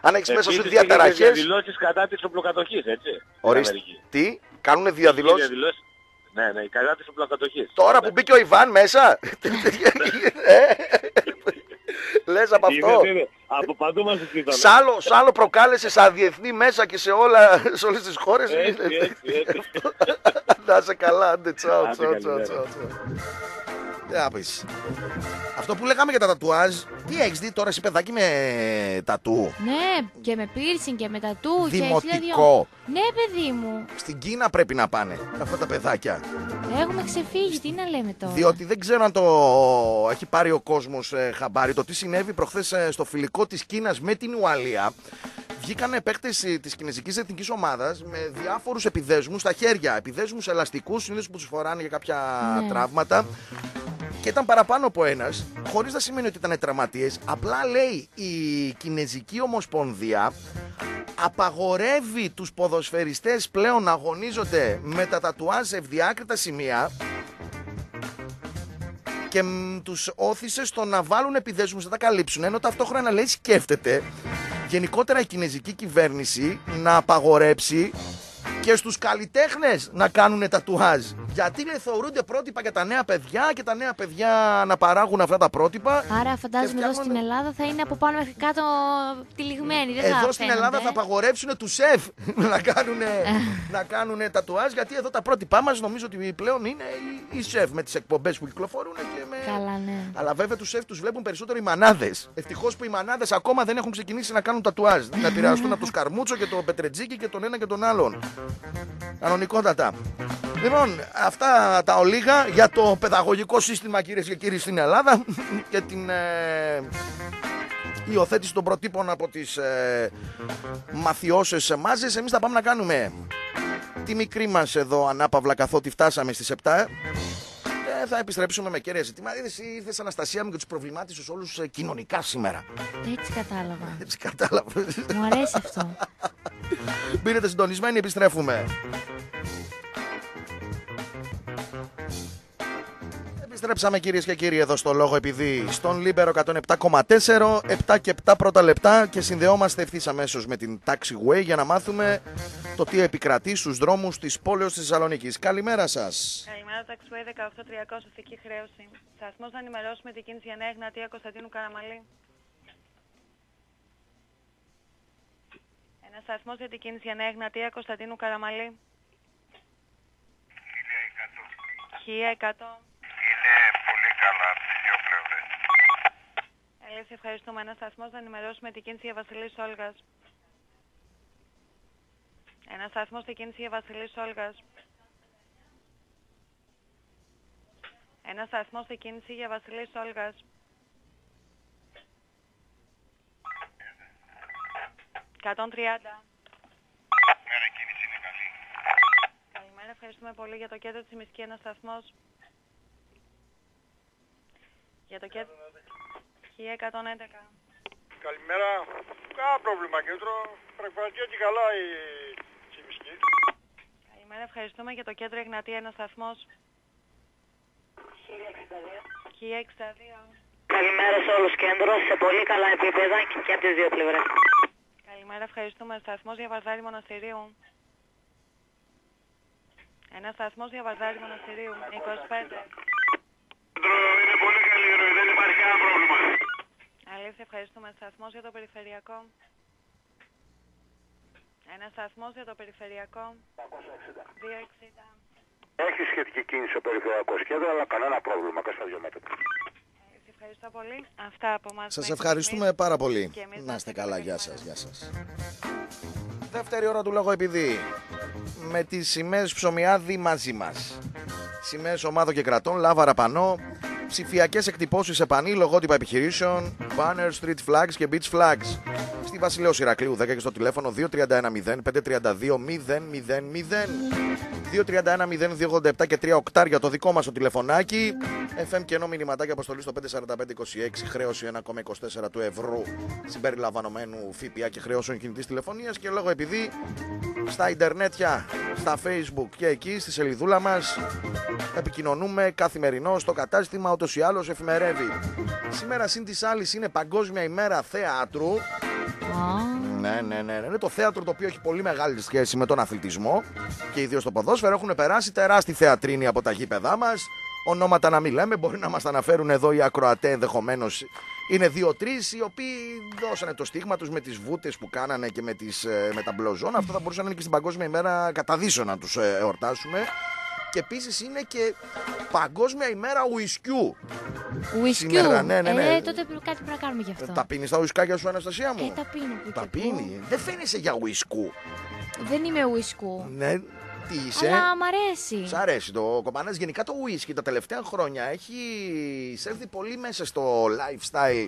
[SPEAKER 3] Αν έχεις μέσα σου
[SPEAKER 5] Επίσης, έγινε
[SPEAKER 3] διαταραχές,
[SPEAKER 5] διαδηλώσεις κατά της οπλοκατοχής, έτσι. στην
[SPEAKER 3] ορίστε,
[SPEAKER 5] Αμερική.
[SPEAKER 3] τι, κάνουνε
[SPEAKER 5] Έγινε
[SPEAKER 3] διαδηλώσεις;
[SPEAKER 5] διαδηλώσεις- Ναι, ναι, κατά της οπλοκατοχής.
[SPEAKER 3] Τώρα που μπήκε ο Ιβάν μέσα. Ε, Λες από αυτό.
[SPEAKER 5] Είναι, είναι. Από παντού μας ζητήσανε.
[SPEAKER 3] Σ' άλλο, σ' άλλο προκάλεσε σαν διεθνή μέσα και σε, όλα, σε όλες τις χώρες.
[SPEAKER 5] Έτσι, έτσι, έτσι.
[SPEAKER 3] Να είσαι καλά, άντε τσάου,
[SPEAKER 5] Άντε,
[SPEAKER 3] τσάου, τσάου,
[SPEAKER 5] καλημέρα.
[SPEAKER 3] τσάου, τσάου. Τι να πεις. Αυτό που λέγαμε για τα τατουάζ, τι έχεις δει τώρα εσύ παιδάκι με τατού;
[SPEAKER 4] Ναι, και με piercing και με τατού και
[SPEAKER 3] Δημοτικό.
[SPEAKER 4] χίλια δυο. Ναι, παιδί μου.
[SPEAKER 3] Στην Κίνα πρέπει να πάνε αυτά τα παιδάκια.
[SPEAKER 4] Έχουμε ξεφύγει, τι να λέμε τώρα;
[SPEAKER 3] Διότι δεν ξέρω αν το έχει πάρει ο κόσμος ε, χαμπάρι. Το τι συνέβη προχθές στο φιλικό της Κίνας με την Ουαλία. Βγήκαν παίκτες της κινέζικης εθνικής ομάδας με διάφορους επιδέσμους στα χέρια. Επιδέσμους ελαστικούς, συνήθως που τους φοράνε για κάποια
[SPEAKER 4] Ναι.
[SPEAKER 3] τραύματα. Και ήταν παραπάνω από ένας, χωρίς να σημαίνει ότι ήταν τραυματίες. Απλά λέει η Κινέζικη Ομοσπονδία απαγορεύει τους ποδοσφαιριστές πλέον να αγωνίζονται με τα τατουάζ σε ευδιάκριτα σημεία και μ, τους όθησε στο να βάλουν επιδέσμους να τα καλύψουν ενώ ταυτόχρονα λέει σκέφτεται γενικότερα η κινέζικη κυβέρνηση να απαγορέψει και στους καλλιτέχνες να κάνουν τατουάζ. Γιατί λέει, θεωρούνται πρότυπα για τα νέα παιδιά και τα νέα παιδιά να παράγουν αυτά τα πρότυπα.
[SPEAKER 4] Άρα φαντάζομαι εδώ
[SPEAKER 3] φτιάχνουν-
[SPEAKER 4] στην Ελλάδα θα είναι από πάνω μέχρι κάτω τυλιγμένοι. Δεν θα
[SPEAKER 3] Εδώ στην
[SPEAKER 4] φαίνονται.
[SPEAKER 3] Ελλάδα θα απαγορεύσουν τους σεφ να κάνουν, να κάνουν τατουάζ γιατί εδώ τα πρότυπά μας νομίζω ότι πλέον είναι οι, οι σεφ με τις εκπομπές που κυκλοφορούν και με...
[SPEAKER 4] Καλά, ναι.
[SPEAKER 3] Αλλά βέβαια τους σεφ τους βλέπουν περισσότερο οι μανάδες. Ευτυχώς που οι μανάδες ακόμα δεν έχουν ξεκινήσει να κάνουν τατουάζ. να επηρεαστούν από τους Καρμούτσο και τον Πετρετζίκη και τον ένα και τον άλλον. Κανονικότατα. Λοιπόν, αυτά τα ολίγα για το παιδαγωγικό σύστημα κυρίες και κύριοι στην Ελλάδα και την ε, υιοθέτηση των προτύπων από τις ε, μαθιώσες μάζες. Εμείς θα πάμε να κάνουμε τη μικρή μας εδώ ανάπαυλα καθότι φτάσαμε στις 7. Ε, θα επιστρέψουμε με κέρια ζητήματα. Είδες, ήρθες Αναστασία μου και τους προβλημάτισες όλους ε, κοινωνικά σήμερα.
[SPEAKER 4] Έτσι κατάλαβα.
[SPEAKER 3] Έτσι κατάλαβες.
[SPEAKER 4] Μου αρέσει αυτό.
[SPEAKER 3] Μπείτε συντονισμένοι, επιστρέφουμε. Επιστρέψαμε κυρίες και κύριοι εδώ στο λόγο επειδή στον Λίμπερο 107,4, 7 και 7 πρώτα λεπτά και συνδεόμαστε ευθύς αμέσως με την Taxiway για να μάθουμε το τι επικρατεί στους δρόμους της πόλεως της Θεσσαλονίκης. Καλημέρα σας.
[SPEAKER 12] Καλημέρα, Taxiway 18300, αστική χρέωση. Σταθμό να ενημερώσουμε την κίνηση για Νέα Εγνατία Κωνσταντίνου Καραμαλή. Ένα σταθμός για την κίνηση Νέα Εγνατία Κωνσταντίνου Καραμαλή. 1100. 1100.
[SPEAKER 13] Είναι πολύ καλά τις δύο πλευρές.
[SPEAKER 12] Αλήθεια, ευχαριστούμε. Ένας σταθμός να ενημερώσουμε την κίνηση για Βασιλής Σόλγα. Ένας σταθμός στην κίνηση για Βασιλής Σόλγα. Ένας σταθμός στην κίνηση για Βασιλής
[SPEAKER 13] Σόλγα. 130.
[SPEAKER 12] Καλημέρα, ευχαριστούμε πολύ για το κέντρο της Μισκή, ένας σταθμός. Για το κέντρο... 1111.
[SPEAKER 14] Καλημέρα. Κάνα πρόβλημα κέντρο. Πραγματικά και καλά η Τσιμισκή.
[SPEAKER 12] Καλημέρα, ευχαριστούμε για το κέντρο Εγνατή, ένας σταθμός. 1062. 1062.
[SPEAKER 15] Καλημέρα σε όλους κέντρο, σε πολύ καλά επίπεδα και από τις δύο πλευρές.
[SPEAKER 12] Καλημέρα, ευχαριστούμε. Σταθμός για Βαρδάρη Μοναστηρίου. Ένα σταθμός για Βαρδάρη Μοναστηρίου. 25.
[SPEAKER 13] Κέντρο είναι πολύ καλή ροή, δεν υπάρχει κανένα πρόβλημα.
[SPEAKER 12] Αλήθεια, ευχαριστούμε. Σταθμός για το περιφερειακό. Ένα σταθμός για το περιφερειακό. 260.
[SPEAKER 13] Έχει σχετική κίνηση ο περιφερειακός κέντρος, αλλά κανένα πρόβλημα και στα δύο μέτρα.
[SPEAKER 12] Αλήθεια, ευχαριστώ πολύ. Αυτά από εμάς.
[SPEAKER 3] Σας
[SPEAKER 12] μέχρι
[SPEAKER 3] ευχαριστούμε
[SPEAKER 12] στιγμής.
[SPEAKER 3] πάρα πολύ.
[SPEAKER 12] Και εμείς
[SPEAKER 3] Να είστε καλά, γεια σας. Γεια σας. Δεύτερη ώρα του λόγο επειδή με τις σημαίες ψωμιάδι μαζί μας. Σημαίες ομάδων και κρατών, λάβαρα πανό, ψηφιακές εκτυπώσεις σε πανί, λογότυπα επιχειρήσεων, banner, street flags και beach flags. Στη Βασιλέως Ηρακλείου 10 και στο τηλέφωνο 2310 532 000 231 και 3 οκτάρια το δικό μας το τηλεφωνάκι. FM και ενώ μηνυματάκι αποστολής στο 54526 χρέωση 1,24 του ευρώ συμπεριλαμβανομένου ΦΠΑ και χρεώσεων κινητής τηλεφωνίας και λόγω επειδή στα ιντερνέτια, στα facebook και εκεί στη σελιδούλα μας επικοινωνούμε καθημερινό στο κατάστημα ούτως ή άλλως εφημερεύει. Σήμερα συν της άλλης είναι Παγκόσμια ημέρα θεάτρου ναι, ναι, ναι, ναι. Είναι το θέατρο το οποίο έχει πολύ μεγάλη σχέση με τον αθλητισμό και ιδίως το ποδόσφαιρο. Έχουν περάσει τεράστιοι θεατρίνοι από τα γήπεδά μας. Ονόματα να μην λέμε, μπορεί να μας τα αναφέρουν εδώ οι ακροατές ενδεχομένως. Είναι δύο-τρεις οι οποίοι δώσανε το στίγμα τους με τις βούτες που κάνανε και με, τις, ε, με τα μπλοζόν. Αυτό θα μπορούσε να είναι και στην Παγκόσμια ημέρα καταδύσω να του εορτάσουμε. Και επίσης είναι και Παγκόσμια ημέρα ουισκιού.
[SPEAKER 4] Ουισκιού.
[SPEAKER 3] Σήμερα, ναι, ναι, ναι.
[SPEAKER 4] Ε, τότε πρέπει- κάτι πρέπει να κάνουμε γι' αυτό.
[SPEAKER 3] Τα πίνεις τα ουισκάκια σου, Αναστασία μου;
[SPEAKER 4] Ε, τα πίνω που
[SPEAKER 3] Τα
[SPEAKER 4] και που.
[SPEAKER 3] πίνει. Δεν φαίνεσαι για ουισκού.
[SPEAKER 4] Δεν είμαι ουισκού.
[SPEAKER 3] Ναι, τι είσαι;
[SPEAKER 4] Αλλά μ' αρέσει.
[SPEAKER 3] Σ' αρέσει το κομπανέ. Γενικά το whisky τα τελευταία χρόνια έχει εισέλθει πολύ μέσα στο lifestyle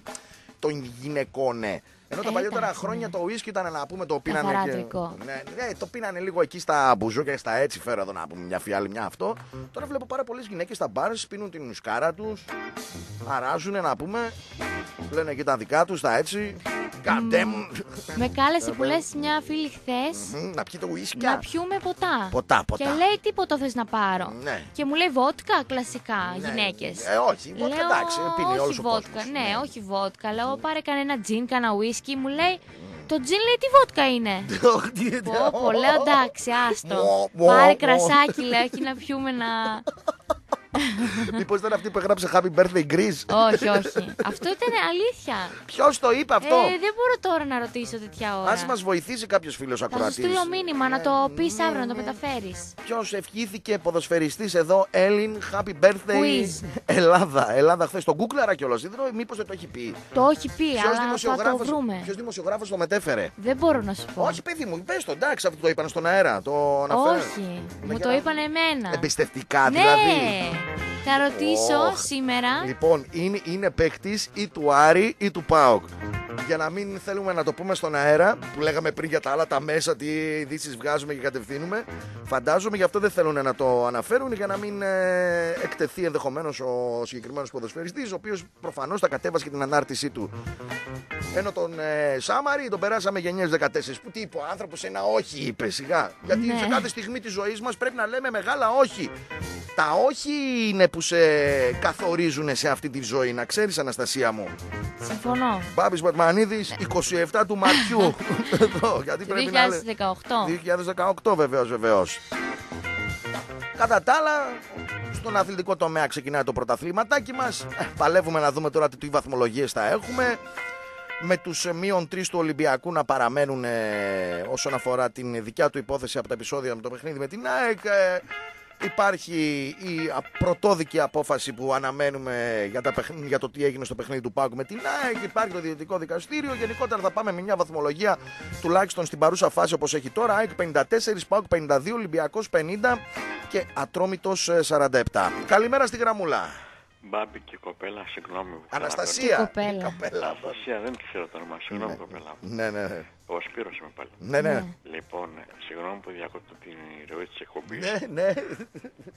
[SPEAKER 3] των γυναικών. ναι. Ενώ τα
[SPEAKER 4] Ε,
[SPEAKER 3] παλιότερα
[SPEAKER 4] εντάξει,
[SPEAKER 3] χρόνια το whisky ήταν να πούμε το πίνανε. Και...
[SPEAKER 4] Καθαράτρικο.
[SPEAKER 3] Ναι, ναι, το πίνανε λίγο εκεί στα μπουζούκια και στα έτσι. Φέρω εδώ να πούμε μια φιάλη, μια αυτό. Τώρα βλέπω πάρα πολλές γυναίκες στα μπαρς, πίνουν την ουσκάρα τους, αράζουν να πούμε. Λένε και τα δικά τους, τα έτσι. Καντέμ.
[SPEAKER 4] Με κάλεσε που λες μια φίλη χθες
[SPEAKER 3] Να πιει το whisky.
[SPEAKER 4] να πιούμε ποτά.
[SPEAKER 3] Ποτά, ποτά.
[SPEAKER 4] Και λέει τίποτα θες να πάρω.
[SPEAKER 3] Ναι.
[SPEAKER 4] Και μου λέει βότκα κλασικά γυναίκες.
[SPEAKER 3] Ε, όχι, βότκα
[SPEAKER 4] Λέω,
[SPEAKER 3] εντάξει, πίνει
[SPEAKER 4] όχι
[SPEAKER 3] όλος ο
[SPEAKER 4] βότκα,
[SPEAKER 3] κόσμος.
[SPEAKER 4] ναι, όχι βότκα. Λέω πάρε κανένα τζιν, κανένα ουίσκι. Μου λέει το τζιν λέει τι βότκα είναι; Πω, πω, λέω εντάξει, άστο.
[SPEAKER 3] Μω, μω,
[SPEAKER 4] Πάρε
[SPEAKER 3] μω.
[SPEAKER 4] κρασάκι, λέω, έχει να πιούμε να.
[SPEAKER 3] Μήπως ήταν αυτή που έγραψε Happy Birthday Greece;
[SPEAKER 4] όχι, όχι. Αυτό ήταν αλήθεια.
[SPEAKER 3] Ποιος το είπε αυτό;
[SPEAKER 4] Ε, δεν μπορώ τώρα να ρωτήσω τέτοια ώρα.
[SPEAKER 3] Α μας βοηθήσει κάποιος φίλος
[SPEAKER 4] Θα σου
[SPEAKER 3] ακροατής.
[SPEAKER 4] στείλω μήνυμα να το πεις αύριο, να το μεταφέρεις.
[SPEAKER 3] Ποιος ευχήθηκε ποδοσφαιριστής εδώ, Έλλην, Happy Birthday
[SPEAKER 4] Quiz.
[SPEAKER 3] Ελλάδα. Ελλάδα χθες. Τον Google κιόλας. Μήπως δεν το έχει πει.
[SPEAKER 4] Το έχει πει,
[SPEAKER 3] Ποιος
[SPEAKER 4] αλλά θα το
[SPEAKER 3] δημοσιογράφος-
[SPEAKER 4] βρούμε.
[SPEAKER 3] Ποιος δημοσιογράφος το μετέφερε;
[SPEAKER 4] Δεν μπορώ να σου πω.
[SPEAKER 3] Όχι, παιδί μου, πες το εντάξει, αυτό το είπαν στον αέρα. Το αναφέρω.
[SPEAKER 4] Όχι,
[SPEAKER 3] Ναι,
[SPEAKER 4] μου
[SPEAKER 3] για
[SPEAKER 4] το
[SPEAKER 3] να-
[SPEAKER 4] είπαν εμένα.
[SPEAKER 3] Εμπιστευτικά
[SPEAKER 4] ναι,
[SPEAKER 3] δηλαδή.
[SPEAKER 4] Θα ρωτήσω
[SPEAKER 3] Ωχ.
[SPEAKER 4] σήμερα.
[SPEAKER 3] Λοιπόν, είναι, είναι παίκτης ή του Άρη ή του Πάοκ. για να μην θέλουμε να το πούμε στον αέρα, που λέγαμε πριν για τα άλλα τα μέσα, τι ειδήσεις βγάζουμε και κατευθύνουμε. Φαντάζομαι γι' αυτό δεν θέλουν να το αναφέρουν για να μην ε, εκτεθεί ενδεχομένως ο συγκεκριμένος ποδοσφαιριστής, ο οποίος προφανώς θα κατέβασε και την ανάρτησή του. Ενώ τον ε, Σάμαρη τον περάσαμε γενιές 14. Που τι είπε ο άνθρωπος, ένα όχι είπε σιγά. Γιατί
[SPEAKER 4] Ναι.
[SPEAKER 3] σε κάθε στιγμή της ζωής μας πρέπει να λέμε μεγάλα όχι. Τα όχι είναι που σε καθορίζουν σε αυτή τη ζωή, να ξέρεις, Αναστασία μου;
[SPEAKER 4] Συμφωνώ.
[SPEAKER 3] Μπάμπης Μπατμανίδης, 27 του Μαρτιού. Εδώ, γιατί
[SPEAKER 4] Το
[SPEAKER 3] πρέπει να λέει.
[SPEAKER 4] 2018.
[SPEAKER 3] 2018 βεβαίως, βεβαίως. Κατά τα άλλα, στον αθλητικό τομέα ξεκινάει το πρωταθλήματάκι μας. Ε, παλεύουμε να δούμε τώρα τι βαθμολογίες θα έχουμε. Με τους ε, μείον τρεις του Ολυμπιακού να παραμένουν ε, όσον αφορά την δικιά του υπόθεση από τα επεισόδια με το παιχνίδι με την ΑΕΚ. Ε, Υπάρχει η α- πρωτόδικη απόφαση που αναμένουμε για, τα παιχνίδια, για το τι έγινε στο παιχνίδι του Πάουκ με την ΑΕΚ. Υπάρχει το Διαιτητικό Δικαστήριο. Γενικότερα θα πάμε με μια βαθμολογία τουλάχιστον στην παρούσα φάση όπως έχει τώρα. ΑΕΚ 54, Πάουκ 52, Ολυμπιακός 50 και Ατρόμητος ε, 47. Καλημέρα στη γραμμούλα.
[SPEAKER 10] Μπάμπη και κοπέλα, συγγνώμη. που
[SPEAKER 3] Αναστασία.
[SPEAKER 10] ξαναπαίρνω.
[SPEAKER 3] Και κοπέλα.
[SPEAKER 10] Αναστασία, δεν ξέρω το όνομα. Συγγνώμη, κοπέλα. μου.
[SPEAKER 3] Ναι, ναι, ναι.
[SPEAKER 10] Ο Σπύρος είμαι πάλι.
[SPEAKER 3] Ναι, ναι.
[SPEAKER 10] Λοιπόν, συγγνώμη που διακόπτω την ροή της εκπομπής.
[SPEAKER 3] Ναι, ναι.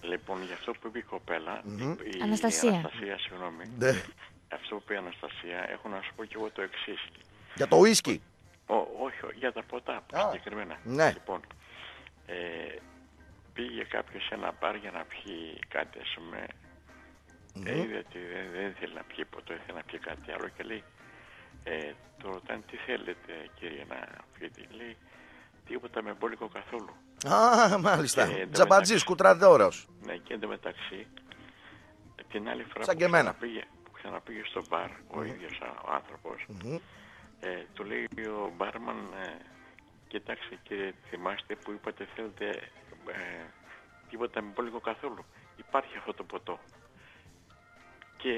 [SPEAKER 10] Λοιπόν, για αυτό που είπε η κοπέλα,
[SPEAKER 3] Μμμ.
[SPEAKER 10] η, η
[SPEAKER 4] Αναστασία.
[SPEAKER 10] Αναστασία, συγγνώμη.
[SPEAKER 3] Ναι.
[SPEAKER 10] Αυτό που είπε η Αναστασία, έχω να σου πω και εγώ το εξής.
[SPEAKER 3] Για το ουίσκι.
[SPEAKER 10] όχι, για τα ποτά συγκεκριμένα.
[SPEAKER 3] Ναι.
[SPEAKER 10] Λοιπόν, ε, πήγε κάποιος σε ένα μπαρ για να πιει κάτι, ας πούμε. Ε, είδε ότι δεν, δεν ήθελε να πιει ποτό, ήθελε να πιει κάτι άλλο και λέει, ε, το ρωτάνε τι θέλετε κύριε να πιείτε. Λέει, τίποτα με μπόλικο καθόλου.
[SPEAKER 3] Α, μάλιστα.
[SPEAKER 10] Και εν τω
[SPEAKER 3] Τζαμπατζής,
[SPEAKER 10] μεταξύ-
[SPEAKER 3] κουτραδόρος.
[SPEAKER 10] Ναι, και εντωμεταξύ, την άλλη φορά
[SPEAKER 3] Σαν
[SPEAKER 10] που
[SPEAKER 3] και εμένα.
[SPEAKER 10] ξαναπήγε, που ξαναπήγε στο μπαρ, ο ίδιος α- ο άνθρωπος, ε, του λέει ο μπάρμαν, ε, κοιτάξτε κύριε, θυμάστε που είπατε θέλετε ε, τίποτα με πόλικο καθόλου. Υπάρχει αυτό το ποτό. Και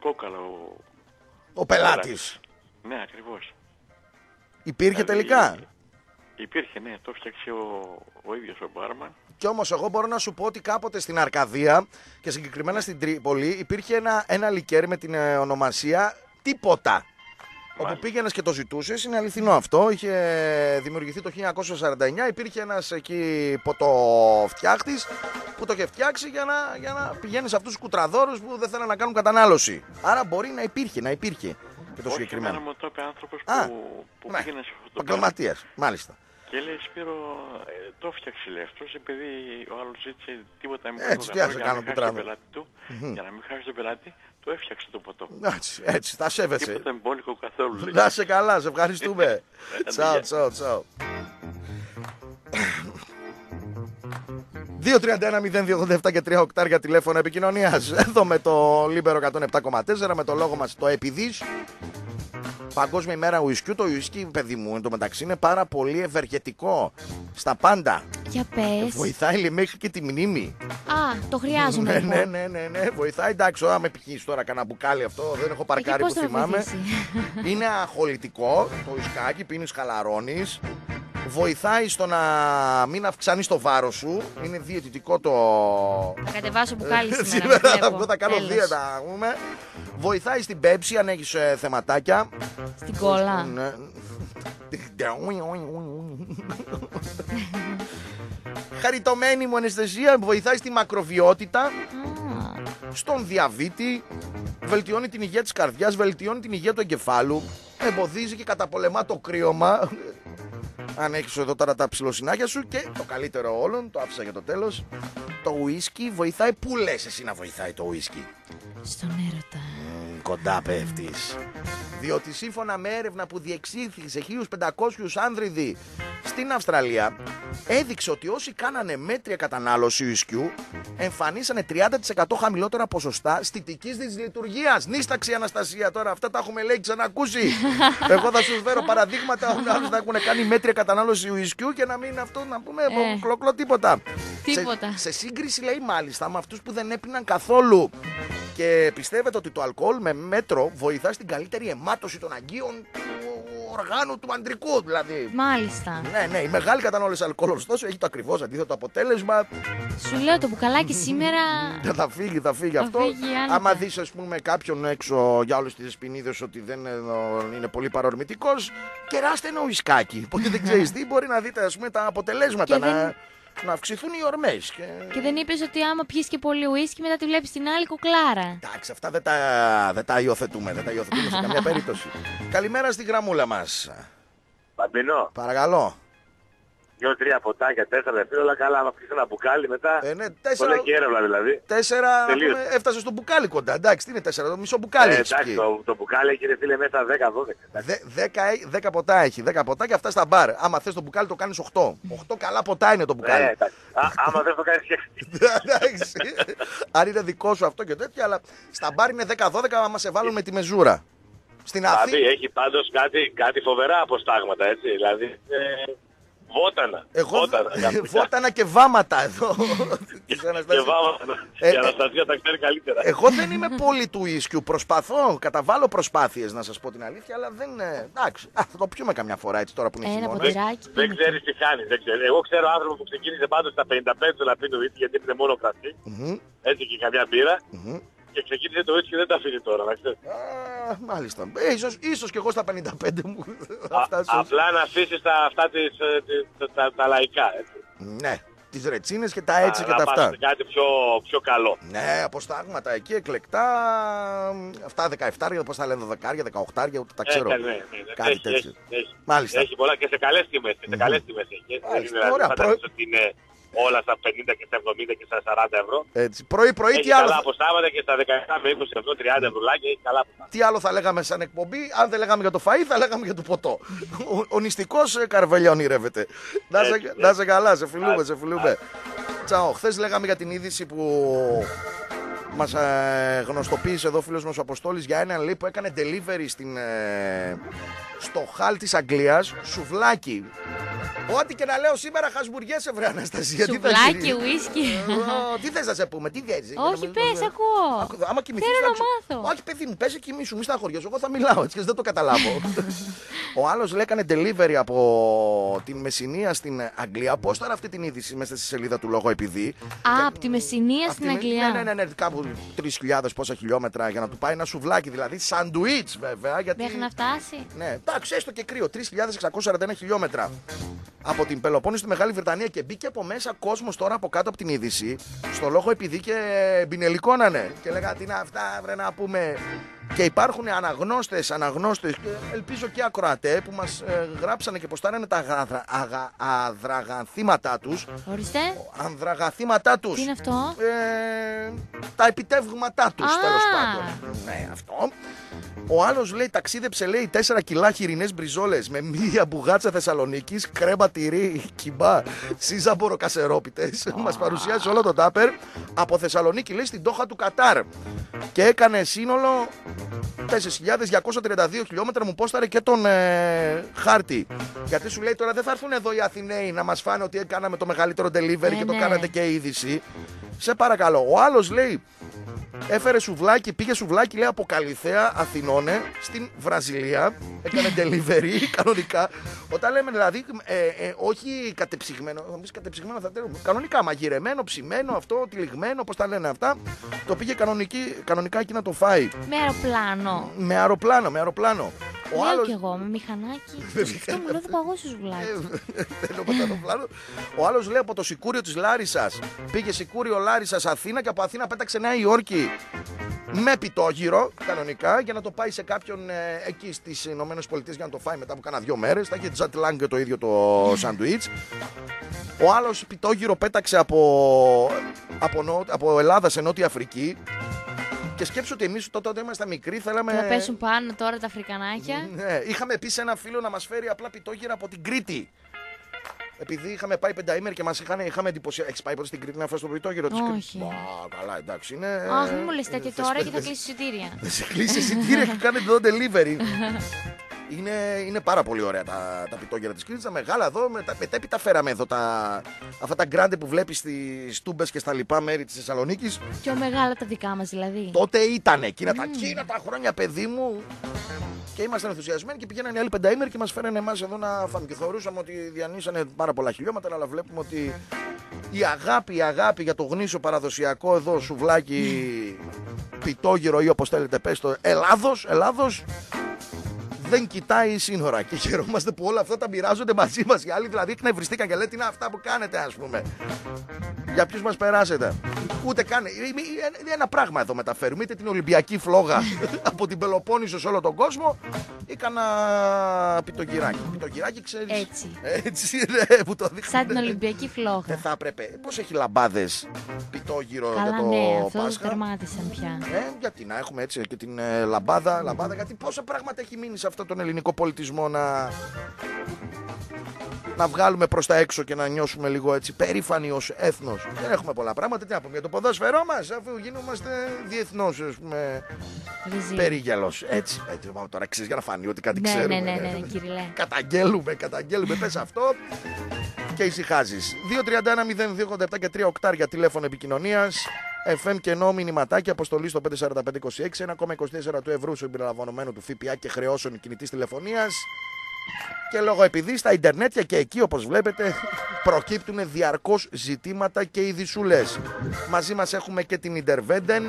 [SPEAKER 10] κόκαλα ο...
[SPEAKER 3] Ο πελάτης.
[SPEAKER 10] Ναι, ακριβώς.
[SPEAKER 3] Υπήρχε
[SPEAKER 10] Δηλαδή,
[SPEAKER 3] τελικά;
[SPEAKER 10] Υπήρχε, ναι, το φτιάξε ο, ο ίδιος ο μπάρμαν.
[SPEAKER 3] Κι όμως εγώ μπορώ να σου πω ότι κάποτε στην Αρκαδία και συγκεκριμένα στην Τρίπολη υπήρχε ένα, ένα λικέρ με την ε, ονομασία Τίποτα. Όπου πήγαινες και το ζητούσες, είναι αληθινό αυτό. Είχε δημιουργηθεί το 1949. Υπήρχε ένας εκεί ποτοφτιάχτης που το είχε φτιάξει για να, για να πηγαίνεις σε αυτούς τους κουτραδόρους που δεν θέλουν να κάνουν κατανάλωση. Άρα μπορεί να υπήρχε, να υπήρχε και το
[SPEAKER 10] Όχι,
[SPEAKER 3] συγκεκριμένο.
[SPEAKER 10] εμένα μου το είπε άνθρωπος
[SPEAKER 3] Α,
[SPEAKER 10] που, που
[SPEAKER 3] ναι.
[SPEAKER 10] πήγαινε σε αυτό το μπαρ.
[SPEAKER 3] Επαγγελματία, μάλιστα.
[SPEAKER 10] Και λέει Σπύρο, ε, το φτιάξε λέει αυτός επειδή ο άλλος ζήτησε τίποτα με
[SPEAKER 3] Έτσι, τι
[SPEAKER 10] καθόλου
[SPEAKER 3] να
[SPEAKER 10] για να
[SPEAKER 3] κάνω,
[SPEAKER 10] μην χάσει
[SPEAKER 3] κουτράδο.
[SPEAKER 10] τον πελάτη του.
[SPEAKER 3] Μμμ.
[SPEAKER 10] Για να μην χάσει τον πελάτη, το έφτιαξε το ποτό.
[SPEAKER 3] Έτσι, έτσι, τα σέβεσαι.
[SPEAKER 10] Τίποτα μπόλικο καθόλου. λέει.
[SPEAKER 3] Να σε καλά, σε ευχαριστούμε.
[SPEAKER 10] Άντε,
[SPEAKER 3] τσαου,
[SPEAKER 10] γεια.
[SPEAKER 3] τσαου, τσαου. 2-31-0287 και 3 οκτάρια τηλέφωνα επικοινωνίας. Εδώ με το Λίμπερο 107,4 με το λόγο μας το επειδή. Παγκόσμια ημέρα ουισκιού. Το ουισκι, παιδί μου, εν τω μεταξύ είναι πάρα πολύ ευεργετικό στα πάντα.
[SPEAKER 4] Για πες.
[SPEAKER 3] Βοηθάει λέει, μέχρι και τη μνήμη.
[SPEAKER 4] Α, το χρειάζομαι.
[SPEAKER 3] Ναι,
[SPEAKER 4] λοιπόν.
[SPEAKER 3] ναι, ναι, ναι, ναι, βοηθάει. Εντάξει, άμα με πιχείς τώρα κανένα μπουκάλι αυτό, δεν έχω παρκάρει
[SPEAKER 4] πώς
[SPEAKER 3] που
[SPEAKER 4] θα
[SPEAKER 3] θυμάμαι.
[SPEAKER 4] βοηθήσει;
[SPEAKER 3] Είναι αχολητικό το ισκάκι, πίνεις χαλαρώνεις. Βοηθάει στο να μην αυξάνεις το βάρος σου. Είναι διαιτητικό το.
[SPEAKER 4] Θα κατεβάσω μπουκάλι σήμερα.
[SPEAKER 3] Σήμερα
[SPEAKER 4] να
[SPEAKER 3] θα
[SPEAKER 4] βλέπω.
[SPEAKER 3] βγω, θα κάνω
[SPEAKER 4] Τέλος.
[SPEAKER 3] δίαιτα. να πούμε. Βοηθάει στην πέψη αν έχεις θεματάκια.
[SPEAKER 4] Στην κόλλα.
[SPEAKER 3] Ναι. Χαριτωμένη μου αναισθησία βοηθάει στη μακροβιότητα, στον διαβήτη, βελτιώνει την υγεία της καρδιάς, βελτιώνει την υγεία του εγκεφάλου, εμποδίζει και καταπολεμά το κρύωμα. Αν έχεις εδώ τώρα τα ψηλοσυνάκια σου και το καλύτερο όλων, το άφησα για το τέλος, το ουίσκι βοηθάει. Πού λες εσύ να βοηθάει το ουίσκι;
[SPEAKER 4] Στον έρωτα.
[SPEAKER 3] Μμμ, Κοντά πέφτεις. Διότι σύμφωνα με έρευνα που διεξήχθη σε 1500 άνδριδοι στην Αυστραλία, έδειξε ότι όσοι κάνανε μέτρια κατανάλωση ουισκιού εμφανίσανε 30% χαμηλότερα ποσοστά στιτικής δυσλειτουργίας. Νίσταξη Αναστασία τώρα, αυτά τα έχουμε λέει ξανακούσει. Εγώ θα σου φέρω παραδείγματα άλλους να έχουν κάνει μέτρια κατανάλωση ουισκιού και να μην αυτό να πούμε
[SPEAKER 4] Ε.
[SPEAKER 3] κλοκλό τίποτα.
[SPEAKER 4] Τίποτα.
[SPEAKER 3] Σε, σε σύγκριση λέει μάλιστα με αυτούς που δεν έπιναν καθόλου. Και πιστεύετε ότι το αλκοόλ με μέτρο βοηθά στην καλύτερη αιμάτωση των αγκίων του οργάνου του αντρικού δηλαδή;
[SPEAKER 4] Μάλιστα.
[SPEAKER 3] Ναι, ναι, η μεγάλη κατανάλωση αλκοόλ ωστόσο έχει το ακριβώς αντίθετο αποτέλεσμα.
[SPEAKER 4] Σου λέω το μπουκαλάκι σήμερα.
[SPEAKER 3] Δεν θα φύγει, θα φύγει
[SPEAKER 4] Θα
[SPEAKER 3] αυτό.
[SPEAKER 4] φύγει άνετα.
[SPEAKER 3] Άμα δεις, ας πούμε, κάποιον έξω για όλες τις δεσποινίδε ότι δεν ε, είναι πολύ παρορμητικός, κεράστε ένα ουισκάκι. Porque δεν ξέρεις τι, μπορεί να δείτε ας πούμε, τα αποτελέσματα.
[SPEAKER 4] Και
[SPEAKER 3] να,
[SPEAKER 4] δεν-
[SPEAKER 3] να αυξηθούν οι ορμές. Και...
[SPEAKER 4] Και δεν είπες ότι άμα πιεις και πολύ ουίσκι, μετά τη βλέπεις την άλλη κουκλάρα.
[SPEAKER 3] Εντάξει, αυτά δεν τα, δεν τα υιοθετούμε. Δεν τα υιοθετούμε σε καμία περίπτωση. Καλημέρα στη γραμμούλα μας.
[SPEAKER 5] Μπαμπινό,
[SPEAKER 3] Παρακαλώ.
[SPEAKER 5] Δύο-τρία ποτάκια, τέσσερα δεν πήρε όλα καλά. Άμα πιεις ένα μπουκάλι μετά.
[SPEAKER 3] Ε, ναι, τέσσερα-
[SPEAKER 5] Πολύ κέρευλα δηλαδή.
[SPEAKER 3] Τέσσερα, να
[SPEAKER 5] Τελείωσε.
[SPEAKER 3] πούμε, έφτασε στο μπουκάλι κοντά. Εντάξει, τι είναι τέσσερα, το μισό μπουκάλι
[SPEAKER 5] Ε,
[SPEAKER 3] έχεις
[SPEAKER 5] εντάξει,
[SPEAKER 3] πιει.
[SPEAKER 5] το, το μπουκάλι έχει ρε φίλε μέσα 10-12.
[SPEAKER 3] Δε, δέκα, ε- δέκα ποτά έχει. Δέκα ποτά και αυτά στα μπαρ. Άμα θες το μπουκάλι το κάνεις 8. 8 καλά ποτά είναι το μπουκάλι.
[SPEAKER 5] Ε, εντάξει. Α, άμα δεν το κάνεις και
[SPEAKER 3] Εντάξει. Αν είναι δικό σου αυτό και τέτοια, αλλά στα μπαρ είναι 10-12 άμα σε βάλουν με τη μεζούρα. Στην
[SPEAKER 5] Δηλαδή
[SPEAKER 3] Αθήνα.
[SPEAKER 5] έχει πάντως κάτι, κάτι φοβερά αποστάγματα έτσι. Δηλαδή ε, βότανα.
[SPEAKER 3] Εγώ
[SPEAKER 5] βότανα, κάποια.
[SPEAKER 3] βότανα και βάματα εδώ. Της
[SPEAKER 5] και
[SPEAKER 3] Αναστασίας.
[SPEAKER 5] βάματα.
[SPEAKER 3] Ε,
[SPEAKER 5] Η Αναστασία τα ξέρει καλύτερα.
[SPEAKER 3] Εγώ δεν είμαι πολύ του ίσκιου. Προσπαθώ, καταβάλω προσπάθειες να σας πω την αλήθεια, αλλά δεν. ε, Εντάξει, α, θα το πιούμε καμιά φορά έτσι τώρα που είναι
[SPEAKER 4] Ένα
[SPEAKER 3] χειμώνας.
[SPEAKER 4] ποτηράκι.
[SPEAKER 5] Δεν ξέρεις τι κάνεις. Δεν ξέρεις. Εγώ ξέρω άνθρωπο που ξεκίνησε πάντως στα 55 να πει το ουίσκι γιατί είναι μόνο κρασί.
[SPEAKER 3] Μμμ,
[SPEAKER 5] Έτσι και καμιά μπύρα.
[SPEAKER 3] Μμμ.
[SPEAKER 5] Και ξεκίνησε το ουίσκι και δεν τα αφήνει τώρα. Να ξέρεις.
[SPEAKER 3] Α, μάλιστα. Ε, ίσως, ίσως και εγώ στα 55 μου θα
[SPEAKER 5] Α,
[SPEAKER 3] φτάσω.
[SPEAKER 5] απλά να αφήσεις τα, αυτά τις, ε, τις- τα, τα, τα λαϊκά. Έτσι.
[SPEAKER 3] Ναι, τις ρετσίνες και τα έτσι
[SPEAKER 5] Α,
[SPEAKER 3] και
[SPEAKER 5] να
[SPEAKER 3] τα
[SPEAKER 5] πας
[SPEAKER 3] αυτά.
[SPEAKER 5] σε κάτι πιο, πιο καλό.
[SPEAKER 3] Ναι, αποστάγματα εκεί εκλεκτά. Αυτά 17, πώς τα λένε, 12, 18, ούτε τα ξέρω.
[SPEAKER 5] Ε, ναι, ναι, ναι.
[SPEAKER 3] Κάτι
[SPEAKER 5] έχει,
[SPEAKER 3] τέτοιο.
[SPEAKER 5] Έχει, έχει,
[SPEAKER 3] Μάλιστα.
[SPEAKER 5] έχει πολλά και σε καλές τιμές. και Σε καλές τιμές έχει. έτσι. Δεν
[SPEAKER 3] Μάλιστα.
[SPEAKER 5] είναι δηλαδή
[SPEAKER 3] Ωραία,
[SPEAKER 5] φαντάζεσαι
[SPEAKER 3] προ-
[SPEAKER 5] ότι είναι όλα στα 50 και στα 70 και στα 40 ευρώ.
[SPEAKER 3] Έτσι. Πρωί-πρωί
[SPEAKER 5] Έχει
[SPEAKER 3] τι άλλο,
[SPEAKER 5] καλά
[SPEAKER 3] θα-
[SPEAKER 5] αποστάματα και στα 17 με 20 ευρώ, 30 ευρουλάκια έχει καλά αποστάματα.
[SPEAKER 3] τι άλλο θα λέγαμε σαν εκπομπή; Αν δεν λέγαμε για το φαΐ, θα λέγαμε για το ποτό. Ο, ο νηστικός ε, καρβέλια ονειρεύεται. Να σε,
[SPEAKER 5] Έτσι,
[SPEAKER 3] να σε καλά, σε φιλούμε,
[SPEAKER 5] Άντε,
[SPEAKER 3] σε φιλούμε. Τσαο, χθες λέγαμε για την είδηση που μας ε, γνωστοποίησε εδώ ο φίλος μας ο Αποστόλης για έναν λέει που έκανε delivery στην, ε, στο χάλ της Αγγλίας σουβλάκι. Ό,τι και να λέω σήμερα χασμουριέσαι βρε Αναστασία. τι θα
[SPEAKER 4] Σουβλάκι,
[SPEAKER 3] γίνει;
[SPEAKER 4] ουίσκι.
[SPEAKER 3] Ω, Τι θες να σε πούμε, τι θες;
[SPEAKER 4] Όχι, πες, ακούω.
[SPEAKER 3] Άκου, Άμα κοιμηθείς,
[SPEAKER 4] Θέλω να
[SPEAKER 3] θα ξε-
[SPEAKER 4] μάθω.
[SPEAKER 3] Όχι, παιδί μου, πες εκεί σου, μη σταχωριέσαι. Εγώ θα μιλάω έτσι και δεν το καταλάβω. Ο άλλος λέει έκανε delivery από την Μεσσηνία στην Αγγλία. Πώς τώρα αυτή την είδηση μέσα στη σελίδα του λόγω επειδή.
[SPEAKER 4] Α, από τη Μεσσηνία στην
[SPEAKER 3] Αυτή-
[SPEAKER 4] Αγγλία.
[SPEAKER 3] Ναι, ναι, ναι, ναι, κάπου 3.000 πόσα χιλιόμετρα για να του πάει ένα σουβλάκι. Δηλαδή σαντουίτς βέβαια. Γιατί...
[SPEAKER 4] Μέχρι να φτάσει.
[SPEAKER 3] Ναι, εντάξει, έστω και κρύο. 3.641 χιλιόμετρα από την Πελοπόννησο στη Μεγάλη Βρετανία και μπήκε από μέσα κόσμος τώρα από κάτω από την είδηση. Στο λόγο επειδή και μπινελικόνανε. Και λέγα τι είναι αυτά, βρε να πούμε. Και υπάρχουν αναγνώστες, αναγνώστες, ελπίζω και ακροατές που μας γράψανε και ποστάρανε τα αγαδρα- αγα- αδραγανθήματά τους.
[SPEAKER 4] Ορίστε.
[SPEAKER 3] Ανδραγαθήματά τους.
[SPEAKER 4] Τι είναι αυτό;
[SPEAKER 3] Ε, τα επιτεύγματά τους,
[SPEAKER 4] Α.
[SPEAKER 3] τέλος πάντων. Ναι, αυτό. Ο άλλος λέει ταξίδεψε λέει 4 κιλά χοιρινές μπριζόλες με μία μπουγάτσα Θεσσαλονίκης, κρέμα τυρί, κυμπά, σύζαμπορο κασερόπιτες. Μας παρουσιάζει όλο το τάπερ από Θεσσαλονίκη λέει στην τόχα του Κατάρ. Και έκανε σύνολο 4.232 χιλιόμετρα μου πόσταρε και τον ε, χάρτη. Γιατί σου λέει τώρα δεν θα έρθουν εδώ οι Αθηναίοι να μας φάνε ότι έκαναμε το μεγαλύτερο delivery
[SPEAKER 4] Ε,
[SPEAKER 3] και το
[SPEAKER 4] ναι.
[SPEAKER 3] κάνατε και είδηση. Σε παρακαλώ. Ο άλλος λέει Έφερε σουβλάκι, πήγε σουβλάκι λέει από Καλυθέα Αθηνώνε στην Βραζιλία. Έκανε delivery κανονικά. Όταν λέμε δηλαδή, ε, ε, όχι κατεψυγμένο, θα μου πεις κατεψυγμένο θα τέλουμε. Κανονικά μαγειρεμένο, ψημένο, αυτό, τυλιγμένο, πώς τα λένε αυτά. Το πήγε κανονική, κανονικά εκεί να το φάει.
[SPEAKER 4] Με αεροπλάνο.
[SPEAKER 3] Με αεροπλάνο, με αεροπλάνο. Ο
[SPEAKER 4] Λέω
[SPEAKER 3] άλλος...
[SPEAKER 4] κι εγώ, με μηχανάκι. Αυτό μου λέω θα παγώσει σουβλάκι.
[SPEAKER 3] Θέλω με το αεροπλάνο. Ο άλλος λέει από το Σικούριο της Λάρισας. Πήγε Σικούριο Λάρισας Αθήνα και από Αθήνα πέταξε Νέα Υόρκη. Με πιτόγυρο, κανονικά, για να το πάει σε κάποιον ε, εκεί στις Ηνωμένες Πολιτείες για να το φάει μετά από κάνα δύο μέρες. Θα είχε jet lag και το ίδιο το σαντουίτ. Ο άλλος πιτόγυρο πέταξε από, από, νο- από Ελλάδα σε Νότια Αφρική. Και σκέψω ότι εμείς τότε όταν ήμασταν μικροί θέλαμε.
[SPEAKER 4] Θα πέσουν πάνω τώρα τα φρικανάκια.
[SPEAKER 3] Ναι, είχαμε πει σε ένα φίλο να μας φέρει απλά πιτόγυρα από την Κρήτη. Επειδή είχαμε πάει πενταήμερ και μας είχαν, είχαμε εντυπωσιάσει. Έχεις πάει ποτέ στην Κρήτη να φέρει το πιτόγυρο της Κρήτη.
[SPEAKER 4] Όχι.
[SPEAKER 3] καλά, εντάξει, είναι.
[SPEAKER 4] Αχ, μην μου λες τέτοια
[SPEAKER 3] θες-
[SPEAKER 4] τώρα και θα
[SPEAKER 3] θες-
[SPEAKER 4] κλείσεις εισιτήρια.
[SPEAKER 3] Θα σε κλείσεις εισιτήρια και κάνετε εδώ delivery. Είναι, είναι πάρα πολύ ωραία τα, τα πιτόγερα της Κρήτη. Τα μεγάλα εδώ. Μετά, μετέπειτα φέραμε εδώ τα, αυτά τα γκράντε που βλέπεις στις τούμπες και στα λοιπά μέρη της Θεσσαλονίκης.
[SPEAKER 4] Πιο μεγάλα τα δικά μας δηλαδή.
[SPEAKER 3] Τότε ήταν εκείνα τα, εκείνα τα χρόνια, παιδί μου. Και ήμασταν ενθουσιασμένοι και πηγαίνανε οι άλλοι πενταήμεροι και μας φέρανε εμάς εδώ να φάμε. Και θεωρούσαμε ότι διανύσανε πάρα πολλά χιλιόμετρα, αλλά βλέπουμε ότι η αγάπη, η αγάπη για το γνήσιο παραδοσιακό εδώ σουβλάκι πιτόγυρο ή όπως θέλετε πες το Ελλάδος, Ελλάδος δεν κοιτάει σύνορα και χαιρόμαστε που όλα αυτά τα μοιράζονται μαζί μας. Οι άλλοι δηλαδή εκνευριστήκαν και λένε τι είναι αυτά που κάνετε, ας πούμε; Για ποιους μας περάσετε; Ούτε καν. ε, ε, Ένα πράγμα εδώ μεταφέρουμε. Είτε την Ολυμπιακή φλόγα από την Πελοπόννησο σε όλο τον κόσμο ή κανένα πιτογυράκι. Πιτογυράκι ξέρεις.
[SPEAKER 4] Έτσι.
[SPEAKER 3] Έτσι, ναι, που το δείχνει.
[SPEAKER 4] Σαν την Ολυμπιακή φλόγα.
[SPEAKER 3] Δεν θα έπρεπε. Πώς έχει λαμπάδες πιτόγυρο για
[SPEAKER 4] Καλά,
[SPEAKER 3] το
[SPEAKER 4] ναι, αυτό το
[SPEAKER 3] Πάσχα;
[SPEAKER 4] τερμάτισαν πια.
[SPEAKER 3] Ε, γιατί να έχουμε έτσι και την ε, λαμπάδα, λαμπάδα, γιατί πόσα πράγματα έχει μείνει σε αυτόν τον ελληνικό πολιτισμό να, να βγάλουμε προς τα έξω και να νιώσουμε λίγο έτσι περήφανοι ως έθνος. Δεν έχουμε πολλά πράγματα, τι να πούμε για το ποδόσφαιρό μας, αφού γινόμαστε διεθνώς, ας πούμε,
[SPEAKER 4] Ριζί.
[SPEAKER 3] περίγελος. Έτσι, έτσι, πάμε τώρα ξέρεις για να φανεί ότι κάτι
[SPEAKER 4] Ναι,
[SPEAKER 3] ξέρουμε.
[SPEAKER 4] ναι, ναι, ναι, ναι, Κυριλέ.
[SPEAKER 3] Καταγγέλουμε, καταγγέλουμε, πες αυτό και ησυχάζεις. 231 0287 και 3 οκτάρια τηλέφωνο επικοινωνίας. FM και ενώ μηνυματάκι αποστολή στο 54526, 1,24 του ευρώ συμπεριλαμβανομένου του ΦΠΑ και χρεώσεων κινητής τηλεφωνίας. Και λόγω επειδή στα Ιντερνέτια και εκεί όπως βλέπετε προκύπτουν διαρκώς ζητήματα και ειδισούλες. Μαζί μας έχουμε και την Intervenden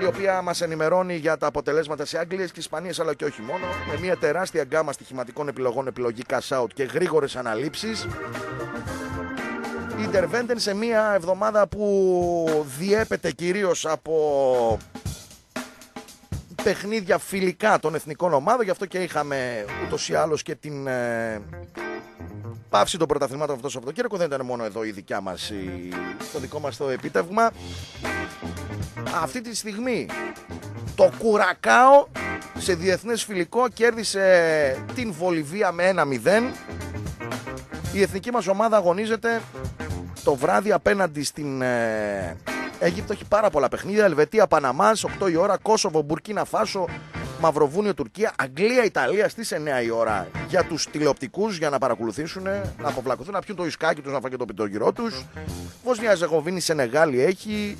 [SPEAKER 3] η οποία μας ενημερώνει για τα αποτελέσματα σε Αγγλίες και Ισπανίες αλλά και όχι μόνο με μια τεράστια γκάμα στοιχηματικών επιλογών επιλογή cash out και γρήγορες αναλήψεις Intervenden σε μια εβδομάδα που διέπεται κυρίως από παιχνίδια φιλικά των εθνικών ομάδων. Γι' αυτό και είχαμε ούτως ή άλλως και την ε, πάυση των πρωταθλημάτων αυτό το Σαββατοκύριακο. Δεν ήταν μόνο εδώ η δικιά μας η, το δικό μας το επίτευγμα. Αυτή τη στιγμή το Κουρακάο σε διεθνές φιλικό κέρδισε την Βολιβία με 1-0 η εθνική μας ομάδα αγωνίζεται το βράδυ απέναντι στην ε, Αίγυπτο έχει πάρα πολλά παιχνίδια. Ελβετία, Παναμάς, 8 η ώρα, Κόσοβο, Μπουρκίνα Φάσο, Μαυροβούνιο, Τουρκία, Αγγλία, Ιταλία στις 9 η ώρα για τους τηλεοπτικούς για να παρακολουθήσουν, να αποβλακωθούν, να πιούν το ισκάκι τους, να φάνε και το πιτόγυρό τους. Βοσνία Ζεγοβίνη, Σενεγάλη έχει.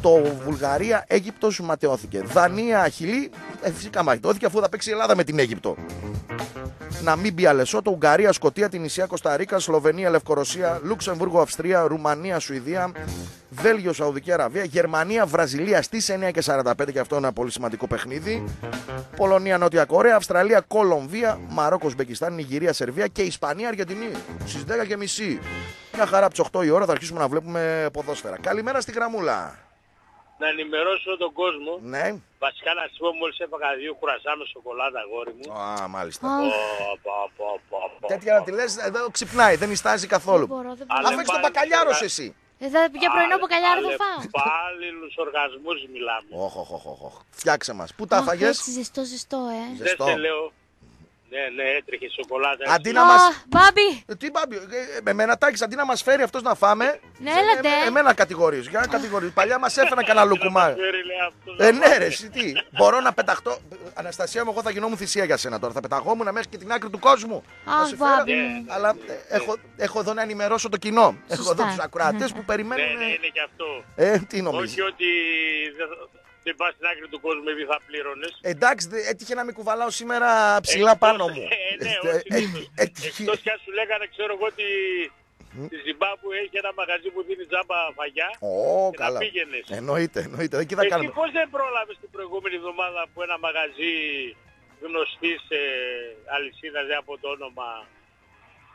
[SPEAKER 3] Το Βουλγαρία, Αίγυπτος ματαιώθηκε. Δανία, Χιλή, ε, φυσικά ματαιώθηκε αφού θα παίξει η Ελλάδα με την Αίγυπτο. Ναμίμπια, Λεσότο, Ουγγαρία, Σκοτία, Τινησία, Κωνσταντίνα, Σλοβενία, Λευκορωσία, Λουξεμβούργο, Αυστρία, Ρουμανία, Σουηδία, Βέλγιο, Σαουδική Αραβία, Γερμανία, Βραζιλία στις 9 και 45 και αυτό είναι ένα πολύ σημαντικό παιχνίδι. Πολωνία, Νότια Κορέα, Αυστραλία, Κολομβία, Μαρόκο, Ουσμπεκιστάν, Νιγηρία, Σερβία και Ισπανία, Αργεντινή στις 10 και μισή. Μια χαρά από τις 8 η ώρα θα αρχίσουμε να βλέπουμε ποδόσφαιρα. Καλημέρα στη γραμμούλα.
[SPEAKER 5] Να ενημερώσω τον κόσμο.
[SPEAKER 3] Ναι.
[SPEAKER 5] Βασικά να σου πω μόλις έφαγα δύο κουρασά με σοκολάτα αγόρι μου.
[SPEAKER 3] Α, μάλιστα.
[SPEAKER 5] Πω, πω, πω, πω, πω.
[SPEAKER 3] Τέτοια να τη λες, εδώ ξυπνάει, δεν ιστάζει καθόλου.
[SPEAKER 4] Δεν μπορώ, δεν
[SPEAKER 5] μπορώ.
[SPEAKER 3] Αφού έχεις τον μπακαλιάρος σου εσύ.
[SPEAKER 4] Ε, θα, για πρωινό μπακαλιάρο θα φάω.
[SPEAKER 5] Αλλεπάλληλους οργασμούς μιλάμε.
[SPEAKER 3] Όχ, όχ, όχ, όχ, όχ. Φτιάξε μας. Πού τα
[SPEAKER 4] Αχ,
[SPEAKER 3] φάγες.
[SPEAKER 4] έτσι ζεστό, ζεστό, ε.
[SPEAKER 5] Δεν
[SPEAKER 3] Ζεστό.
[SPEAKER 5] σε λέω. Ναι, ναι, έτρεχε σοκολάτα.
[SPEAKER 3] Αντί να μας...
[SPEAKER 4] Μπάμπι!
[SPEAKER 3] Ε, Τι μπάμπι, ε, ε, με μένα τάκης, αντί να μας φέρει αυτός να φάμε,
[SPEAKER 4] Ναι,
[SPEAKER 3] σε-
[SPEAKER 4] έλατε.
[SPEAKER 3] ε, εμένα κατηγορείς, για να κατηγορείς. Παλιά μας έφεραν κανένα λουκουμάρι.
[SPEAKER 5] Φέρει, λέει, αυτός
[SPEAKER 3] Ε,
[SPEAKER 5] να
[SPEAKER 3] ναι,
[SPEAKER 5] φάει.
[SPEAKER 3] ρε, εσύ τι. Μπορώ να πεταχτώ. Αναστασία μου, εγώ θα γινόμουν θυσία για σένα τώρα. Θα πεταγόμουν μέχρι και την άκρη του κόσμου.
[SPEAKER 4] Αχ,
[SPEAKER 3] Να σε φέρω.
[SPEAKER 4] μπάμπι μου.
[SPEAKER 3] Αλλά ε, έχω, έχω εδώ να ενημερώσω το κοινό. Έχω εδώ
[SPEAKER 4] Σωστά.
[SPEAKER 3] τους ακροατές που
[SPEAKER 5] Ναι,
[SPEAKER 3] περιμένουν.
[SPEAKER 5] ναι, είναι και αυτό.
[SPEAKER 3] Ε, τι νομίζεις;
[SPEAKER 5] Όχι ότι δεν, δεν πας στην άκρη του κόσμου επειδή θα πλήρωνες.
[SPEAKER 3] Εντάξει, δε- έτυχε να μην κουβαλάω σήμερα ψηλά πάνω μου.
[SPEAKER 5] Ε, ναι,
[SPEAKER 3] Ε,
[SPEAKER 5] όχι,
[SPEAKER 3] ε,
[SPEAKER 5] συνήθως.
[SPEAKER 3] έτυχε.
[SPEAKER 5] Εκτός κι αν σου λέγανε, ξέρω εγώ, ότι στη Ζιμπάμπου έχει ένα μαγαζί που δίνει τζάμπα φαγιά.
[SPEAKER 3] Ω,
[SPEAKER 5] και
[SPEAKER 3] καλά.
[SPEAKER 5] να πήγαινες.
[SPEAKER 3] Εννοείται, εννοείται. Εκεί θα
[SPEAKER 5] Εσύ
[SPEAKER 3] κάνουμε.
[SPEAKER 5] πώς δεν πρόλαβες την προηγούμενη εβδομάδα που ένα μαγαζί γνωστής ε, αλυσίδας, δεν από το όνομα,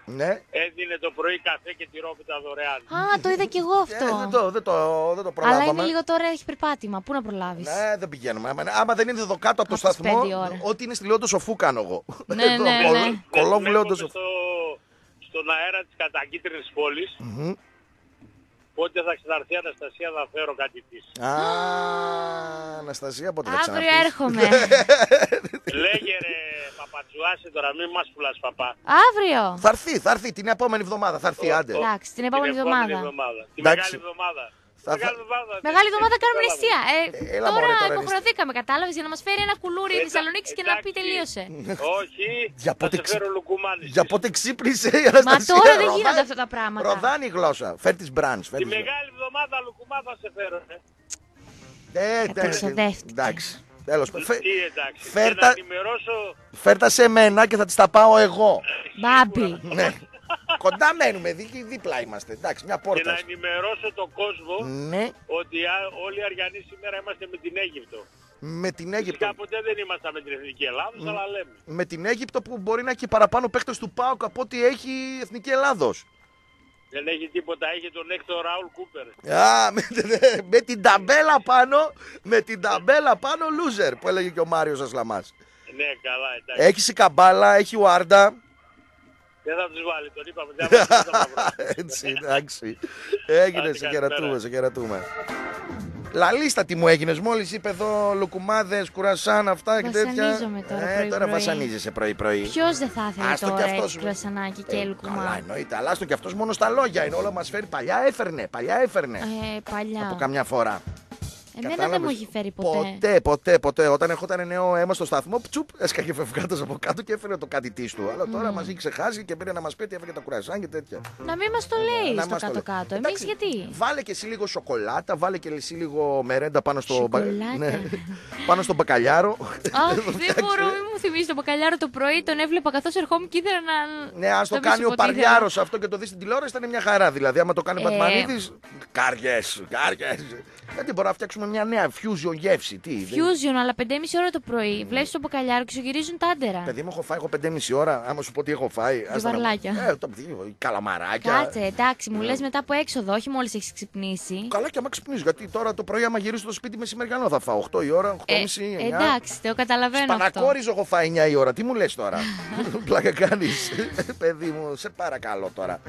[SPEAKER 3] Ναι.
[SPEAKER 5] έδινε το πρωί καφέ και τυρόπιτα δωρεάν.
[SPEAKER 4] Α, το είδα κι εγώ
[SPEAKER 3] Ε,
[SPEAKER 4] αυτό.
[SPEAKER 3] δεν, το, δεν, το, δεν το
[SPEAKER 4] Αλλά είναι
[SPEAKER 3] προλάβαμε.
[SPEAKER 4] λίγο τώρα, έχει περπάτημα. Πού να προλάβεις;
[SPEAKER 3] Ναι, δεν πηγαίνουμε. Άμα, άμα δεν είναι εδώ κάτω από το
[SPEAKER 4] Από τις
[SPEAKER 3] σταθμό,
[SPEAKER 4] πέντε η ώρα.
[SPEAKER 3] ό,τι είναι στη Λεόντο Σοφού κάνω εγώ.
[SPEAKER 4] Ναι,
[SPEAKER 3] Εδώ,
[SPEAKER 4] ναι,
[SPEAKER 3] κολ-
[SPEAKER 4] ναι.
[SPEAKER 3] Κολόβου Λεόντο
[SPEAKER 5] Βλέπουμε
[SPEAKER 3] Σοφού.
[SPEAKER 5] στο, στον αέρα της κατακίτρινης πόλης,
[SPEAKER 3] Μμμ.
[SPEAKER 5] Πότε θα ξαναρθεί η Αναστασία να φέρω κάτι της.
[SPEAKER 3] Α, Αναστασία, πότε θα
[SPEAKER 4] Αύριο
[SPEAKER 3] ξαναπείς.
[SPEAKER 4] έρχομαι.
[SPEAKER 5] Λέγε ρε παπατζουάσαι τώρα, μην μας πουλάς παπά.
[SPEAKER 4] Αύριο.
[SPEAKER 3] Θα έρθει, θα έρθει την επόμενη εβδομάδα. Θα έρθει, άντε.
[SPEAKER 4] Εντάξει, την επόμενη εβδομάδα.
[SPEAKER 5] Τη
[SPEAKER 3] Εντάξει.
[SPEAKER 5] μεγάλη εβδομάδα.
[SPEAKER 3] Θα-
[SPEAKER 5] Μεγάλη εβδομάδα.
[SPEAKER 4] Μεγάλη εβδομάδα κάνουμε
[SPEAKER 5] Έλα,
[SPEAKER 4] νηστεία. Ε,
[SPEAKER 3] έλα,
[SPEAKER 4] τώρα
[SPEAKER 3] μωρέ, τώρα
[SPEAKER 4] υποχρεωθήκαμε, κατάλαβες, για να μας φέρει ένα κουλούρι
[SPEAKER 5] Εντά-
[SPEAKER 4] Θεσσαλονίκης και να πει
[SPEAKER 5] εντάξει.
[SPEAKER 4] τελείωσε.
[SPEAKER 5] Όχι,
[SPEAKER 3] Για
[SPEAKER 5] θα
[SPEAKER 3] πότε
[SPEAKER 5] σε
[SPEAKER 3] ξυ-
[SPEAKER 5] φέρω λουκουμάνι.
[SPEAKER 3] Για πότε ξύπνησε η
[SPEAKER 4] Μα
[SPEAKER 3] Αναστασία.
[SPEAKER 4] τώρα δεν
[SPEAKER 3] Ροδά-
[SPEAKER 4] γίνονται αυτά τα πράγματα.
[SPEAKER 3] Ροδάνει η γλώσσα. Φέρ τη μπραντς.
[SPEAKER 5] Τη μεγάλη εβδομάδα λουκουμά θα σε φέρω. ε.
[SPEAKER 3] Ε,
[SPEAKER 4] Επεξοδεύτηκε.
[SPEAKER 3] Εντάξει. Τέλος πάντων. Φε-
[SPEAKER 16] Τι εντάξει.
[SPEAKER 3] φέρτα-
[SPEAKER 16] Και να ενημερώσω...
[SPEAKER 3] Φέρτα σε μένα και θα τις τα πάω εγώ.
[SPEAKER 4] Μπάμπι.
[SPEAKER 3] ναι. Κοντά μένουμε, δί, δίπλα είμαστε. Εντάξει, μια
[SPEAKER 16] Και να
[SPEAKER 3] πόρτα.
[SPEAKER 16] ενημερώσω τον κόσμο
[SPEAKER 3] Ναι,
[SPEAKER 16] ότι α- όλοι οι Αριανοί σήμερα είμαστε με την Αίγυπτο.
[SPEAKER 3] με την Αίγυπτο.
[SPEAKER 16] Φυσικά ποτέ δεν ήμασταν με την Εθνική Ελλάδος, αλλά λέμε.
[SPEAKER 3] Με την Αίγυπτο που μπορεί να έχει παραπάνω παίκτες του ΠΑΟΚ από ό,τι έχει η Εθνική Ελλάδος.
[SPEAKER 16] Δεν έχει τίποτα, έχει τον έκτο Ράουλ Κούπερ.
[SPEAKER 3] Α, με, με την ταμπέλα πάνω, με την ταμπέλα πάνω loser που έλεγε και ο Μάριος Ασλαμάς.
[SPEAKER 16] Ναι, καλά, εντάξει.
[SPEAKER 3] Έχεις η Καμπάλα, έχει ο Άρντα.
[SPEAKER 16] Δεν θα τους βάλει, τον είπαμε. Δεν θα βάλει, δεν θα βρω.
[SPEAKER 3] Έτσι, εντάξει. Έγινε,
[SPEAKER 16] Άντε,
[SPEAKER 3] σε
[SPEAKER 16] καλημέρα.
[SPEAKER 3] χαιρετούμε, σε χαιρετούμε. Λαλίστα τι μου έγινες, μόλις είπε εδώ λουκουμάδες, κουρασάν, αυτά και τέτοια.
[SPEAKER 4] Βασανίζομαι τώρα
[SPEAKER 3] Ε,
[SPEAKER 4] πρωί-πρωί.
[SPEAKER 3] τώρα βασανίζεσαι πρωί-πρωί.
[SPEAKER 4] Ποιος δεν θα ήθελε
[SPEAKER 3] Άστο κι
[SPEAKER 4] τώρα
[SPEAKER 3] αυτός.
[SPEAKER 4] έτσι κρουασανάκι και
[SPEAKER 3] Καλά
[SPEAKER 4] λουκουμά.
[SPEAKER 3] εννοείται, αλλά άστο και αυτός μόνο στα λόγια είναι, όλα μας φέρει. Παλιά έφερνε, παλιά έφερνε.
[SPEAKER 4] Ε, παλιά.
[SPEAKER 3] Από καμιά φορά.
[SPEAKER 4] Εμένα δεν
[SPEAKER 3] Κατάλαβες;
[SPEAKER 4] μου έχει φέρει ποτέ.
[SPEAKER 3] Ποτέ, ποτέ, ποτέ. Όταν ερχόταν νέο αίμα στο σταθμό, τσουπ, έσκαγε φευγάτος από κάτω και έφερε το κάτι της του. Αλλά τώρα
[SPEAKER 4] Μμμ.
[SPEAKER 3] μα έχει ξεχάσει και πήρε να μας πει ότι έφερε τα κουρασάν και τέτοια.
[SPEAKER 4] Να μην μας το λέει
[SPEAKER 3] Να
[SPEAKER 4] στο
[SPEAKER 3] μας το λέει.
[SPEAKER 4] κάτω-κάτω. Εμείς
[SPEAKER 3] Εντάξει,
[SPEAKER 4] γιατί;
[SPEAKER 3] Βάλε και εσύ λίγο σοκολάτα, βάλε και εσύ λίγο μερέντα πάνω στο, μπα-
[SPEAKER 4] Σοκολάτα.
[SPEAKER 3] ναι, πάνω στο μπακαλιάρο.
[SPEAKER 4] Αχ, δεν μπορώ, μην μου θυμίσεις το μπακαλιάρο το πρωί. Τον έβλεπα καθώς ερχόμουν και ήθελα να.
[SPEAKER 3] Ναι, ας το
[SPEAKER 4] να
[SPEAKER 3] κάνει
[SPEAKER 4] πείσω
[SPEAKER 3] ο
[SPEAKER 4] ποτέ ήθελα.
[SPEAKER 3] Παριάρος αυτό και το δεις στην τηλεόραση, ήταν μια χαρά. Δηλαδή, άμα το κάνει ο
[SPEAKER 4] Ε.
[SPEAKER 3] Πατμανίδης. Κάριε, κάριε. Γιατί μπορούμε να φτιάξουμε μια νέα fusion γεύση. Τι, δεν-
[SPEAKER 4] Fusion, αλλά 5,5 ώρα το πρωί. Βλέπεις το μπακαλιάρο και σου γυρίζουν τα άντερα.
[SPEAKER 3] Παιδί μου, έχω φάει εγώ 5,5 ώρα. Άμα σου πω τι έχω φάει. άστα να-
[SPEAKER 4] βαρλάκια.
[SPEAKER 3] Ε, το, τι, καλαμαράκια.
[SPEAKER 4] Κάτσε, εντάξει, μου
[SPEAKER 3] Ναι.
[SPEAKER 4] λες μετά από έξοδο, όχι μόλις έχεις ξυπνήσει.
[SPEAKER 3] Καλά και άμα ξυπνήσει. Γιατί τώρα το πρωί, άμα γυρίσω στο σπίτι μεσημεριανό θα φάω. 8 η ώρα, 8.30.
[SPEAKER 4] Ε, εντάξει, το καταλαβαίνω αυτό.
[SPEAKER 3] Πανακόριζο έχω φάει 9 η ώρα. Τι μου λες τώρα; Πλάκα κάνεις. Παιδί μου, σε παρακαλώ τώρα.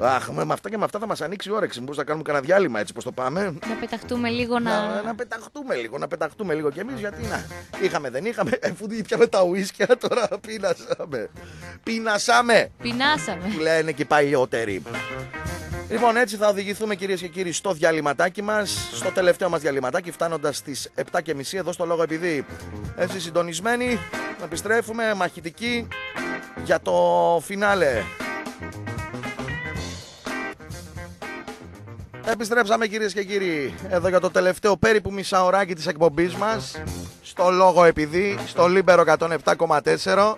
[SPEAKER 3] Αχ, με, με αυτά και με αυτά θα μας ανοίξει η όρεξη. Μήπως θα κάνουμε κανένα διάλειμμα έτσι πώ το πάμε;
[SPEAKER 4] Να πεταχτούμε λίγο
[SPEAKER 3] Να,
[SPEAKER 4] να.
[SPEAKER 3] να πεταχτούμε λίγο, να πεταχτούμε λίγο κι εμείς γιατί να. Είχαμε, δεν είχαμε. Εφού πιάμε τα ουίσκια τώρα πίνασαμε. Πίνασαμε.
[SPEAKER 4] Πεινάσαμε.
[SPEAKER 3] Που λένε και οι παλιότεροι. Λοιπόν, έτσι θα οδηγηθούμε κυρίες και κύριοι στο διαλυματάκι μας. Στο τελευταίο μας διαλυματάκι, φτάνοντας στις 7.30 εδώ στο λόγο επειδή έτσι συντονισμένοι. Επιστρέφουμε μαχητικοί για το φινάλε. Επιστρέψαμε κυρίες και κύριοι εδώ για το τελευταίο περίπου μισαωράκι της εκπομπής μας στο λόγο επειδή στο Λίμπερο 107,4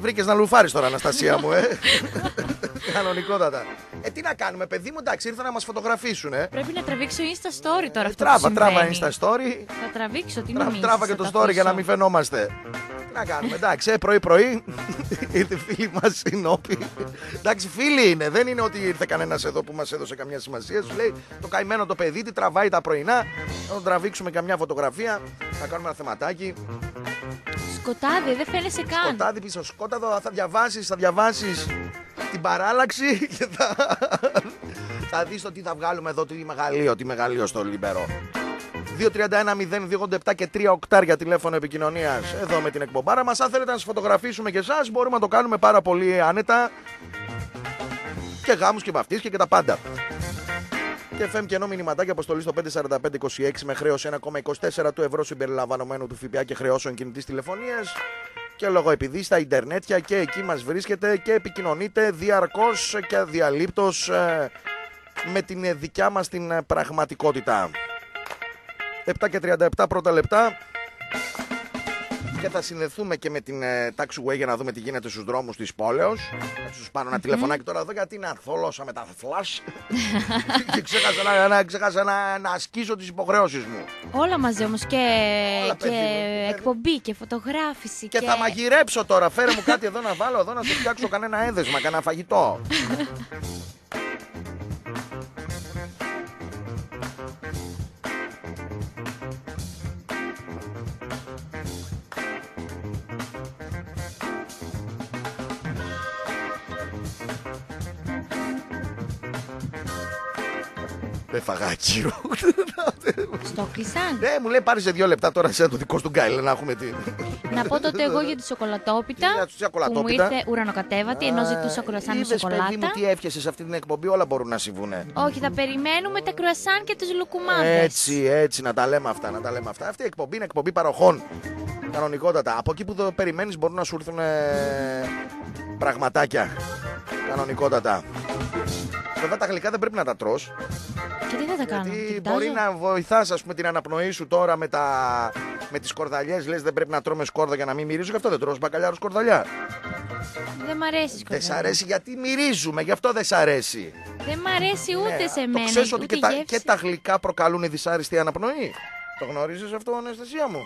[SPEAKER 3] Βρήκες να λουφάρεις τώρα Αναστασία μου ε Κανονικότατα. Ε τι να κάνουμε παιδί μου εντάξει ήρθαν να μας φωτογραφίσουν ε.
[SPEAKER 4] Πρέπει να τραβήξω Insta story τώρα αυτό
[SPEAKER 3] Τράβα
[SPEAKER 4] που
[SPEAKER 3] τράβα
[SPEAKER 4] συμβαίνει.
[SPEAKER 3] Insta story.
[SPEAKER 4] Θα τραβήξω, τι
[SPEAKER 3] Τρά-
[SPEAKER 4] νομίζεις.
[SPEAKER 3] Τράβα και
[SPEAKER 4] θα
[SPEAKER 3] το
[SPEAKER 4] τα
[SPEAKER 3] story για να
[SPEAKER 4] αφήσω.
[SPEAKER 3] μην φαινόμαστε. Τι να κάνουμε εντάξει ε, πρωί πρωί. Ήρθε φίλη μας η Νόπη. Εντάξει φίλοι είναι δεν είναι ότι ήρθε κανένας εδώ που μας έδωσε καμιά σημασία. Σου λέει το καημένο το παιδί τι τραβάει τα πρωινά. Θα τον τραβήξουμε καμιά φωτογραφία. Θα κάνουμε ένα θεματάκι.
[SPEAKER 4] Σκοτάδι, δεν φαίνεσαι καν.
[SPEAKER 3] Σκοτάδι πίσω σκόταδο θα διαβάσεις Θα διαβάσεις την παράλλαξη Και θα, θα δεις το τι θα βγάλουμε εδώ Τι μεγαλείο, τι μεγαλείο στο Λιμπερό 2-31-0-287 και 3 οκτάρια τηλέφωνο επικοινωνίας εδώ με την εκπομπάρα μας. Αν θέλετε να σας φωτογραφίσουμε και εσάς, μπορούμε να το κάνουμε πάρα πολύ άνετα. Και γάμους και βαφτίσει και τα πάντα. Και FM και ενώ μηνυματάκια αποστολή στο 54526 με χρέωση 1,24 του ευρώ συμπεριλαμβανομένου του ΦΠΑ και χρεώσεων κινητής τηλεφωνίας. Και λόγω επειδή στα Ιντερνέτια και εκεί μας βρίσκεται και επικοινωνείτε διαρκώς και αδιαλείπτως ε, με την ε, δικιά μας την ε, πραγματικότητα. 7 και 37 πρώτα λεπτά και θα συνδεθούμε και με την ε, Taxiway για να δούμε τι γίνεται στους δρόμους της πόλεως. Θα τους πάρω ένα τηλεφωνάκι τώρα εδώ γιατί να θολώσα με τα flash και ξέχασα, να, να, ξέχασα να, να ασκήσω τις υποχρεώσεις μου.
[SPEAKER 4] Όλα μαζί όμως και,
[SPEAKER 3] Όλα,
[SPEAKER 4] και
[SPEAKER 3] παιδί μου.
[SPEAKER 4] εκπομπή και φωτογράφηση.
[SPEAKER 3] Και θα μαγειρέψω τώρα. Φέρε μου κάτι εδώ να βάλω εδώ να σου φτιάξω κανένα έδεσμα, κανένα φαγητό. Δεν φαγάκι.
[SPEAKER 4] Στο κλεισάν.
[SPEAKER 3] Ναι, μου λέει πάρεις σε δύο λεπτά τώρα σε το δικό του γκάιλ να έχουμε τι.
[SPEAKER 4] Να πω τότε εγώ για τη σοκολατόπιτα.
[SPEAKER 3] Για τη
[SPEAKER 4] Που μου
[SPEAKER 3] σοκολατόπιτα.
[SPEAKER 4] ήρθε ουρανοκατέβατη, ενώ ζητούσα κρουασάν με
[SPEAKER 3] Είδες, παιδί μου,
[SPEAKER 4] σοκολάτα.
[SPEAKER 3] τι έφτιασε σε αυτή την εκπομπή, όλα μπορούν να συμβούνε.
[SPEAKER 4] Όχι, θα περιμένουμε τα κρουασάν και τους λουκουμάδες.
[SPEAKER 3] Έτσι, έτσι, να τα λέμε αυτά, να τα λέμε αυτά. Αυτή η εκπομπή είναι εκπομπή παροχών. Κανονικότατα. Από εκεί που το περιμένεις μπορούν να σου έρθουν ε, πραγματάκια. Κανονικότατα. Βέβαια τα γλυκά δεν πρέπει να τα τρως
[SPEAKER 4] Και τι θα τα κάνω,
[SPEAKER 3] Γιατί
[SPEAKER 4] την κοιτάζω;
[SPEAKER 3] μπορεί να βοηθάς, ας πούμε, την αναπνοή σου τώρα με, τα... με τις κορδαλιές. Λες, δεν πρέπει να τρώμε σκόρδα για να μην μυρίζω. Γι' αυτό δεν τρώω μπακαλιάρο σκορδαλιά.
[SPEAKER 4] Δεν μ' αρέσει η
[SPEAKER 3] Δεν σ'
[SPEAKER 4] σκορδαλιά.
[SPEAKER 3] αρέσει γιατί μυρίζουμε, γι' αυτό δεν σ' αρέσει.
[SPEAKER 4] Δεν μ' αρέσει ούτε σε
[SPEAKER 3] Ναι, Το
[SPEAKER 4] μένα.
[SPEAKER 3] ξέρεις ότι
[SPEAKER 4] ούτε
[SPEAKER 3] και τα,
[SPEAKER 4] γεύση.
[SPEAKER 3] και τα γλυκά προκαλούν δυσάρεστη αναπνοή. Το γνωρίζεις αυτό, Αναστασία μου.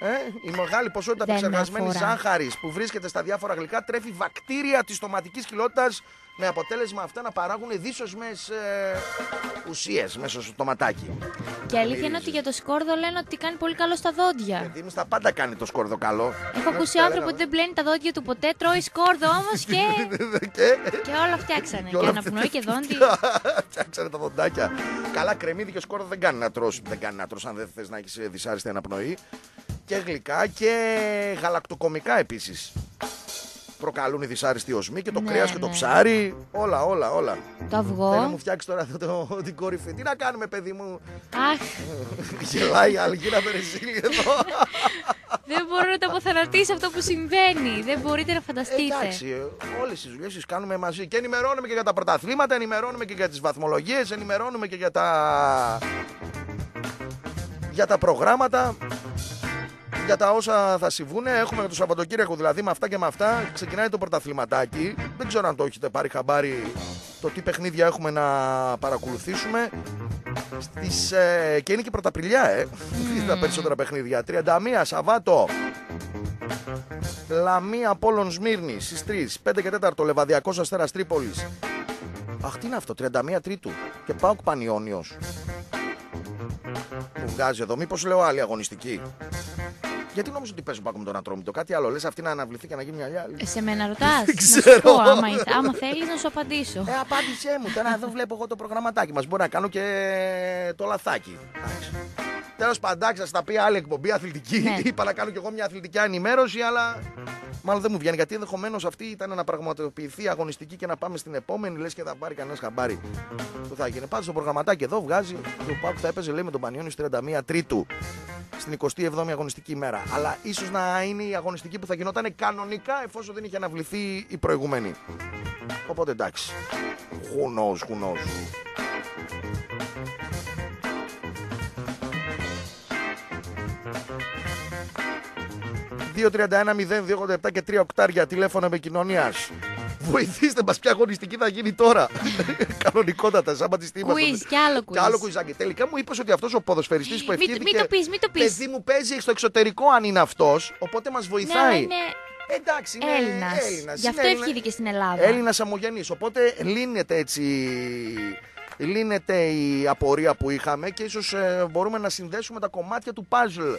[SPEAKER 3] Ε, η μεγάλη ποσότητα
[SPEAKER 4] Δεν
[SPEAKER 3] επεξεργασμένη
[SPEAKER 4] αφορά.
[SPEAKER 3] ζάχαρη που βρίσκεται στα διάφορα γλυκά τρέφει βακτήρια της στοματικής κοιλότητας με αποτέλεσμα αυτά να παράγουν δίσοσμε ε, ουσίες μέσα στο στοματάκι.
[SPEAKER 4] Και αλήθεια είναι ότι για το σκόρδο λένε ότι κάνει πολύ καλό στα δόντια.
[SPEAKER 3] Γιατί μου στα πάντα κάνει το σκόρδο καλό.
[SPEAKER 4] Έχω ακούσει άνθρωπο ότι δεν πλένει τα δόντια του ποτέ, τρώει σκόρδο όμως και. και; Όλα φτιάξανε.
[SPEAKER 3] Και
[SPEAKER 4] Και
[SPEAKER 3] όλα
[SPEAKER 4] αναπνοή και δόντι.
[SPEAKER 3] Φτιάξανε τα δοντάκια. Καλά, κρεμμύδι και σκόρδο δεν κάνει να τρως. Δεν κάνει να τρως αν δεν θες να έχεις ε, δυσάρεστη αναπνοή. Και γλυκά και γαλακτοκομικά επίσης. Προκαλούν η δυσάρεστη οσμή και το
[SPEAKER 4] Ναι,
[SPEAKER 3] κρέας και το
[SPEAKER 4] ναι.
[SPEAKER 3] ψάρι. Όλα, όλα, όλα.
[SPEAKER 4] Το αυγό.
[SPEAKER 3] Θέλει να μου φτιάξει τώρα αυτό το, την κορυφή. Τι να κάνουμε, παιδί μου;
[SPEAKER 4] Αχ,
[SPEAKER 3] Γελάει η Αλγίνα Περεσίλη εδώ.
[SPEAKER 4] δεν μπορώ να το αποθανατήσω αυτό που συμβαίνει. Δεν μπορείτε να φανταστείτε.
[SPEAKER 3] Εντάξει, όλες τις δουλειές τις κάνουμε μαζί. Και ενημερώνουμε και για τα πρωταθλήματα, ενημερώνουμε και για τις βαθμολογίες, ενημερώνουμε και για τα. για τα προγράμματα. Για τα όσα θα συμβούν, έχουμε το Σαββατοκύριακο δηλαδή με αυτά και με αυτά. Ξεκινάει το πρωταθληματάκι. Δεν ξέρω αν το έχετε πάρει χαμπάρι το τι παιχνίδια έχουμε να παρακολουθήσουμε. Στις, ε, και είναι και πρωταπριλιά, ε. τα περισσότερα παιχνίδια. 31 Σαββάτο. Λαμία Πόλων Σμύρνη στις 3. 5 και 4 Λεβαδιακός Αστέρας Τρίπολης. Αχ, τι είναι αυτό, 31 Τρίτου. Και Πάοκ Πανιόνιος. Που βγάζει εδώ, μήπως λέω άλλη αγωνιστική. Γιατί νόμιζα ότι παίζουν πάκο με τον Ατρόμητο. Κάτι άλλο. Λες αυτή να αναβληθεί και να γίνει μια άλλη.
[SPEAKER 4] Ε, Σε μένα ρωτάς.
[SPEAKER 3] Δεν ξέρω.
[SPEAKER 4] άμα, άμα θέλεις να σου απαντήσω.
[SPEAKER 3] Ε, απάντησέ μου. Τώρα εδώ βλέπω εγώ το προγραμματάκι μας. Μπορεί να κάνω και το λαθάκι. Τέλος πάντων, θα τα πει άλλη εκπομπή αθλητική.
[SPEAKER 4] Ναι.
[SPEAKER 3] Είπα να κάνω κι εγώ μια αθλητική ενημέρωση, αλλά μάλλον δεν μου βγαίνει. Γιατί ενδεχομένως αυτή ήταν να πραγματοποιηθεί αγωνιστική και να πάμε στην επόμενη, λες και θα πάρει κανένας χαμπάρι. που θα γίνει. Πάντως το προγραμματάκι εδώ βγάζει. Το Πάκου θα έπαιζε λέει με τον Πανιόνιος στι 31 Τρίτου. Στην 27η αγωνιστική ημέρα. Αλλά ίσως να είναι η αγωνιστική που θα γινόταν κανονικά εφόσον δεν είχε αναβληθεί η προηγούμενη. Οπότε εντάξει. Who knows, who knows. 2-31-0-287 και 3 οκτάρια τηλέφωνο επικοινωνίας. Βοηθήστε μας, ποια αγωνιστική θα γίνει τώρα. Κανονικότατα, σαν πατιστή είμαστε.
[SPEAKER 4] Quiz, κι άλλο quiz.
[SPEAKER 3] Κι άλλο quiz. Τελικά μου είπες ότι αυτός ο ποδοσφαιριστής που
[SPEAKER 4] Μην-
[SPEAKER 3] ευχήθηκε.
[SPEAKER 4] μην το πεις, μην το πεις.
[SPEAKER 3] Παιδί μου παίζει στο εξωτερικό αν είναι αυτός, οπότε μας
[SPEAKER 4] Ναι,
[SPEAKER 3] βοηθάει.
[SPEAKER 4] αλλά είναι
[SPEAKER 3] Εντάξει, είναι
[SPEAKER 4] Έλληνας.
[SPEAKER 3] Έλληνας.
[SPEAKER 4] Γι' αυτό
[SPEAKER 3] Είναι Έλληνα-
[SPEAKER 4] ευχήθηκε στην Ελλάδα.
[SPEAKER 3] Έλληνας αμογενή. Οπότε λύνεται έτσι. Λύνεται η απορία που είχαμε και ίσως μπορούμε να συνδέσουμε τα κομμάτια του puzzle.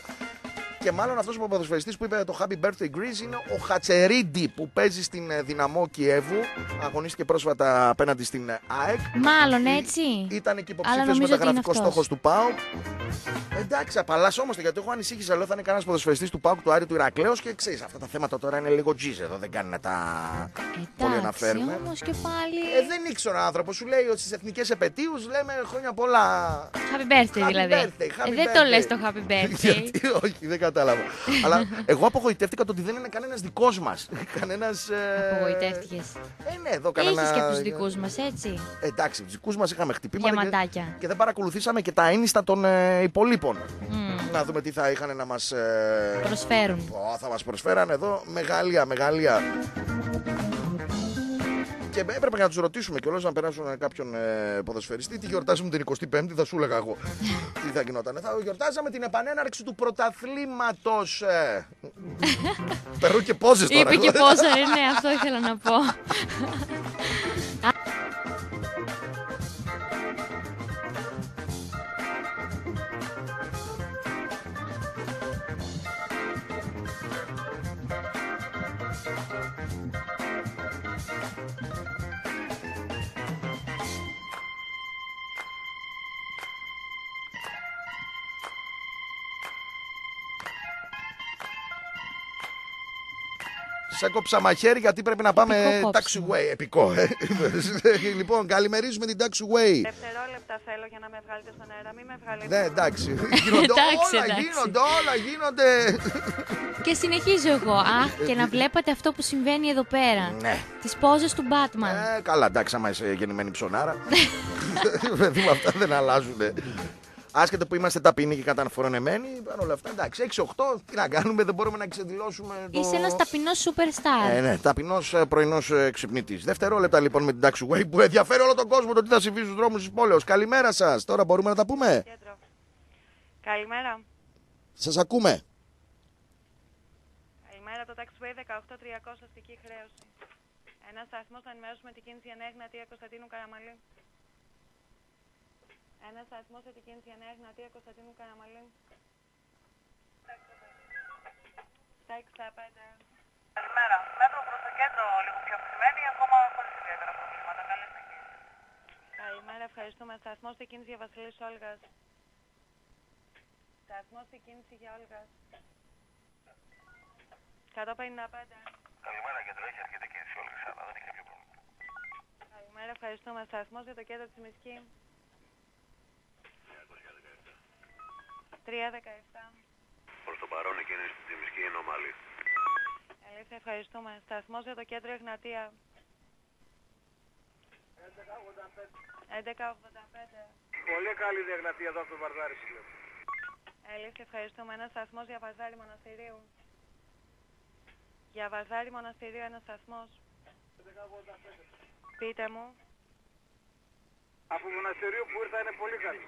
[SPEAKER 3] Και μάλλον αυτός ο ποδοσφαιριστής που είπε το Happy Birthday Greece είναι ο Χατσερίντι που παίζει στην ε, Δυναμό Κιέβου. Αγωνίστηκε πρόσφατα απέναντι στην ε, ΑΕΚ.
[SPEAKER 4] Μάλλον έτσι.
[SPEAKER 3] Ήταν και
[SPEAKER 4] Αλλά
[SPEAKER 3] υποψήφιο
[SPEAKER 4] νομίζω ότι είναι
[SPEAKER 3] μεταγραφικό
[SPEAKER 4] αυτός.
[SPEAKER 3] στόχος του ΠΑΟ. Εντάξει, απαλλασσόμαστε γιατί εγώ ανησύχησα. Λέω θα είναι κανένας ποδοσφαιριστής του ΠΑΟ, του Άρη, του Ηρακλέως και ξέρεις αυτά τα θέματα τώρα είναι λίγο τζιζ εδώ. Δεν κάνει να τα πολύ
[SPEAKER 4] Εντάξει,
[SPEAKER 3] αναφέρουμε.
[SPEAKER 4] όμως και πάλι.
[SPEAKER 3] Ε, δεν ήξερα ο άνθρωπος. Σου λέει ότι στις εθνικές επαιτίους λέμε χρόνια πολλά.
[SPEAKER 4] Happy birthday
[SPEAKER 3] Happy
[SPEAKER 4] δηλαδή.
[SPEAKER 3] birthday, happy
[SPEAKER 4] ε, δεν το
[SPEAKER 3] birthday.
[SPEAKER 4] λες το happy birthday.
[SPEAKER 3] Γιατί όχι, δεν κατάλαβα. Αλλά εγώ απογοητεύτηκα το ότι δεν είναι κανένας δικός μας. Κανένας. Ε...
[SPEAKER 4] Απογοητεύτηκες.
[SPEAKER 3] Ε, ναι, εδώ κανένα.
[SPEAKER 4] Έχεις και από τους δικούς μας, έτσι;
[SPEAKER 3] Εντάξει, τους δικούς μας είχαμε χτυπήματα. και-
[SPEAKER 4] Διαματάκια.
[SPEAKER 3] Και, δεν παρακολουθήσαμε και τα ένιστα των ε, υπολείπων.
[SPEAKER 4] Μμμ.
[SPEAKER 3] Να δούμε τι θα είχαν να μας. Ε...
[SPEAKER 4] Προσφέρουν.
[SPEAKER 3] Ω, θα μας προσφέραν εδώ μεγαλεία, μεγαλεία. Και έπρεπε να τους ρωτήσουμε κιόλας να περάσουν κάποιον ε, ποδοσφαιριστή. Τι γιορτάζουμε την 25η, θα σου έλεγα εγώ. τι θα γινόταν. Θα γιορτάζαμε την επανέναρξη του πρωταθλήματος. Ε. Περνούν και πόζες τώρα.
[SPEAKER 4] Είπε και πόσα, ε, ναι, αυτό ήθελα να πω.
[SPEAKER 3] Σε κόψα μαχαίρι γιατί πρέπει να πάμε
[SPEAKER 4] Επικό
[SPEAKER 3] taxiway. Επικό, ε. λοιπόν, καλημερίζουμε την taxiway.
[SPEAKER 12] Δευτερόλεπτα θέλω για να με βγάλετε στον αέρα. Μην με βγάλετε.
[SPEAKER 3] Ναι, εντάξει. Γίνονται
[SPEAKER 4] Εντάξει,
[SPEAKER 3] όλα,
[SPEAKER 4] εντάξει.
[SPEAKER 3] γίνονται όλα, γίνονται.
[SPEAKER 4] Και συνεχίζω εγώ. Αχ, και να βλέπατε αυτό που συμβαίνει εδώ πέρα.
[SPEAKER 3] Ναι.
[SPEAKER 4] Τις πόζες του Batman.
[SPEAKER 3] Ε, καλά, εντάξει, άμα είσαι γεννημένη ψωνάρα. Παιδί μου, αυτά δεν αλλάζουν. Άσχετο που είμαστε ταπεινοί και καταφορονεμένοι, παρόλα αυτά εντάξει. 6-8, τι να κάνουμε, δεν μπορούμε να εξεδηλώσουμε. Το...
[SPEAKER 4] Είσαι ένας ταπεινός superstar.
[SPEAKER 3] Ε, ναι, ταπεινός πρωινός ξυπνητής. Δευτερόλεπτα λοιπόν με την Taxiway που ενδιαφέρει όλο τον κόσμο το τι θα συμβεί στους δρόμους της πόλεως. Καλημέρα σας. Τώρα μπορούμε να τα πούμε;
[SPEAKER 12] Καλημέρα.
[SPEAKER 3] Σας ακούμε;
[SPEAKER 12] Καλημέρα, το Taxiway 18300 αστική χρέωση. Ένας σταθμός να ενημερώσουμε την κίνηση Νέα Εγνατία Κωνσταντίνου Καραμαλή. Ένας σταθμό για την κίνηση Νέα Εγνατία Κωνσταντίνου Καραμαλή. Στα 65.
[SPEAKER 15] Καλημέρα. Μέτρο προς το κέντρο λίγο πιο αυξημένη, ακόμα χωρίς ιδιαίτερα προβλήματα. Καλή συνεχή.
[SPEAKER 12] Καλημέρα, ευχαριστούμε. Σταθμό στην κίνηση για Βασιλής Όλγας. Σταθμό στην κίνηση για Όλγας. 155.
[SPEAKER 13] Καλημέρα κέντρο, έχει αρκετή κίνηση όλη αλλά δεν έχει κάποιο πρόβλημα.
[SPEAKER 12] Καλημέρα, ευχαριστούμε. Σταθμός για το κέντρο της Μισκή. 317.
[SPEAKER 13] Προς το παρόν η κίνηση στη Μισκή είναι ομαλή.
[SPEAKER 12] Αλήθεια, ευχαριστούμε. Σταθμός για το κέντρο Εγνατία. 1185.
[SPEAKER 14] Πολύ καλή διαγνατία εδώ από το Βαρδάρι σου.
[SPEAKER 12] Αλήθεια, ευχαριστούμε. Ένα σταθμός για Βαζάρι Μοναστηρίου. Για Βαζάρι Μοναστηρίου ένα σταθμός. Πείτε μου.
[SPEAKER 14] Από μοναστηρίου που ήρθα είναι πολύ καλή.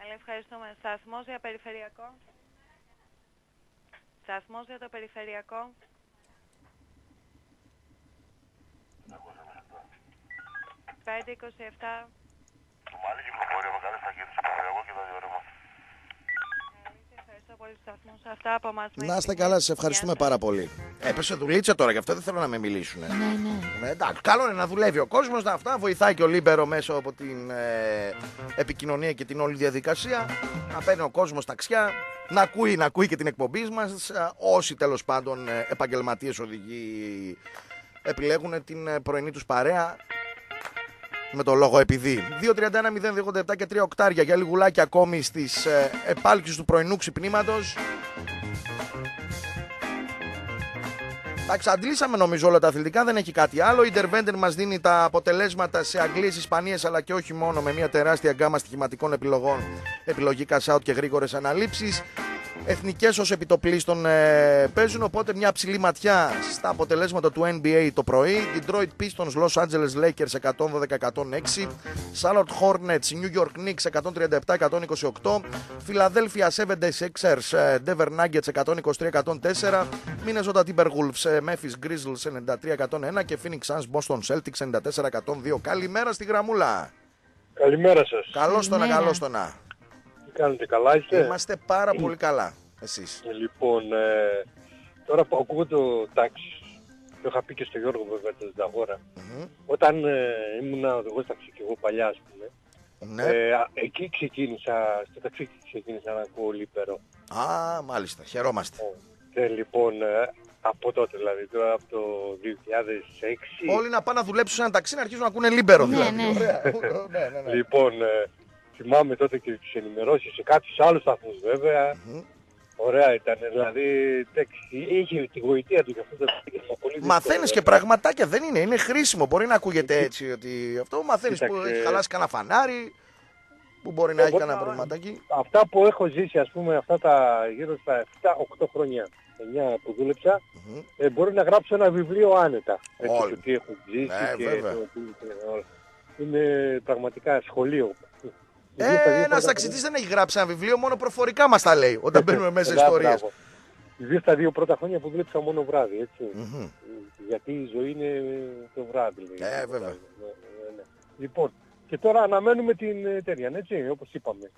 [SPEAKER 12] Αλλά ευχαριστούμε. Σταθμός για περιφερειακό. Σταθμός για το περιφερειακό. Πέντε είκοσι εφτά.
[SPEAKER 13] Ομαλή κυκλοφορία με καλές ταχύτητες στο περιφερειακό και τα δύο ρεύματα.
[SPEAKER 12] Ευχαριστώ πολύ στους σταθμούς. Αυτά από εμάς.
[SPEAKER 3] Να είστε καλά, σας ευχαριστούμε πάρα πολύ. Έπεσε δουλίτσα τώρα, γι' αυτό δεν θέλω να με μιλήσουν.
[SPEAKER 4] Ναι, ναι.
[SPEAKER 3] Ναι, εντάξει, καλό είναι να δουλεύει ο κόσμος, να αυτά βοηθάει και ο Λίμπερο μέσω από την ε, επικοινωνία και την όλη διαδικασία. Να παίρνει ο κόσμος ταξί, να ακούει, να ακούει και την εκπομπή μας. Όσοι τέλος πάντων ε, επαγγελματίες οδηγοί επιλέγουν την ε, πρωινή τους παρέα. Με το λόγο επειδή. 2-31-0-287 και 3 οκτάρια για λιγουλάκι ακόμη στις ε, επάλξεις του πρωινού ξυπνήματος. Εντάξει, αντλήσαμε νομίζω όλα τα αθλητικά, δεν έχει κάτι άλλο. Η Interventer μας δίνει τα αποτελέσματα σε Αγγλίες, Ισπανίες αλλά και όχι μόνο με μια τεράστια γκάμα στοιχηματικών επιλογών, επιλογή cash out και γρήγορες αναλήψεις. Εθνικές ως επιτοπλίστων ε, παίζουν, οπότε μια ψηλή ματιά στα αποτελέσματα του NBA το πρωί. Detroit Pistons, Los Angeles Lakers 112-106, Charlotte Hornets, New York Knicks 137-128, Philadelphia 76ers, ε, Denver Nuggets 123-104, Minnesota Timberwolves, ε, Memphis Grizzlies 93-101 και Phoenix Suns Boston Celtics 94-102. Καλημέρα στη γραμμούλα.
[SPEAKER 17] Καλημέρα σας.
[SPEAKER 3] Καλώς το να,
[SPEAKER 4] Καλημέρα.
[SPEAKER 3] καλώς το να.
[SPEAKER 17] Τι κάνετε, καλά είστε;
[SPEAKER 3] Είμαστε πάρα πολύ καλά. Εσείς.
[SPEAKER 17] Ε, Λοιπόν, ε, τώρα που ακούω το τάξη, το είχα πει και στο Γιώργο βέβαια το Ζαγόρα, όταν ε, ήμουν οδηγός ταξί και εγώ παλιά ας πούμε,
[SPEAKER 3] Ναι.
[SPEAKER 17] ε, α, εκεί ξεκίνησα, στο ταξί ξεκίνησα να ακούω λίπερο.
[SPEAKER 3] Α, μάλιστα. Χαιρόμαστε.
[SPEAKER 17] Και λοιπόν, ε, από τότε δηλαδή, τώρα από το 2006,
[SPEAKER 3] Όλοι να πάνε να δουλέψουν σε ένα ταξί να αρχίσουν να ακούνε λίμπερο
[SPEAKER 4] Ναι,
[SPEAKER 3] δηλαδή.
[SPEAKER 4] ναι.
[SPEAKER 3] Ωραία. ναι, ναι, ναι.
[SPEAKER 17] Λοιπόν, ε, θυμάμαι τότε και τις ενημερώσεις σε κάποιους άλλους σταθμούς βέβαια. Ωραία ήταν, δηλαδή εντάξει, είχε τη γοητεία του και αυτό το ήταν πολύ δύσκολο,
[SPEAKER 3] Μαθαίνεις και
[SPEAKER 17] βέβαια.
[SPEAKER 3] πραγματάκια, δεν είναι. Είναι χρήσιμο. Μπορεί να ακούγεται έτσι ότι αυτό μαθαίνεις που
[SPEAKER 17] Κοίταξε.
[SPEAKER 3] έχει χαλάσει κανένα φανάρι, που μπορεί να έχει
[SPEAKER 17] Εγώ
[SPEAKER 3] κανένα
[SPEAKER 17] τα-
[SPEAKER 3] προβληματάκι.
[SPEAKER 17] Αυτά που έχω ζήσει, ας πούμε, αυτά τα γύρω στα 7-8 χρόνια, 9 που δούλεψα, ε, μπορεί να γράψω ένα βιβλίο άνετα. Έτσι,
[SPEAKER 3] Όλοι.
[SPEAKER 17] το τι έχω ζήσει
[SPEAKER 3] Ε,
[SPEAKER 17] και
[SPEAKER 3] βέβαια.
[SPEAKER 17] το τι και όλα. Είναι πραγματικά σχολείο.
[SPEAKER 3] Ε, ένας
[SPEAKER 17] πρώτα
[SPEAKER 3] ταξιτής δεν έχει γράψει ένα βιβλίο, μόνο προφορικά μας τα λέει όταν μπαίνουμε μέσα σε
[SPEAKER 17] Μπράβο,
[SPEAKER 3] ιστορίες.
[SPEAKER 17] μπράβο. Ιδίως τα δύο πρώτα χρόνια που δούλεψα μόνο βράδυ, έτσι. Γιατί η ζωή είναι το βράδυ. λέει.
[SPEAKER 3] Ε, βέβαια.
[SPEAKER 17] Ναι, ναι, ναι. Λοιπόν, και τώρα αναμένουμε την ε, τέτοια, έτσι, όπως είπαμε.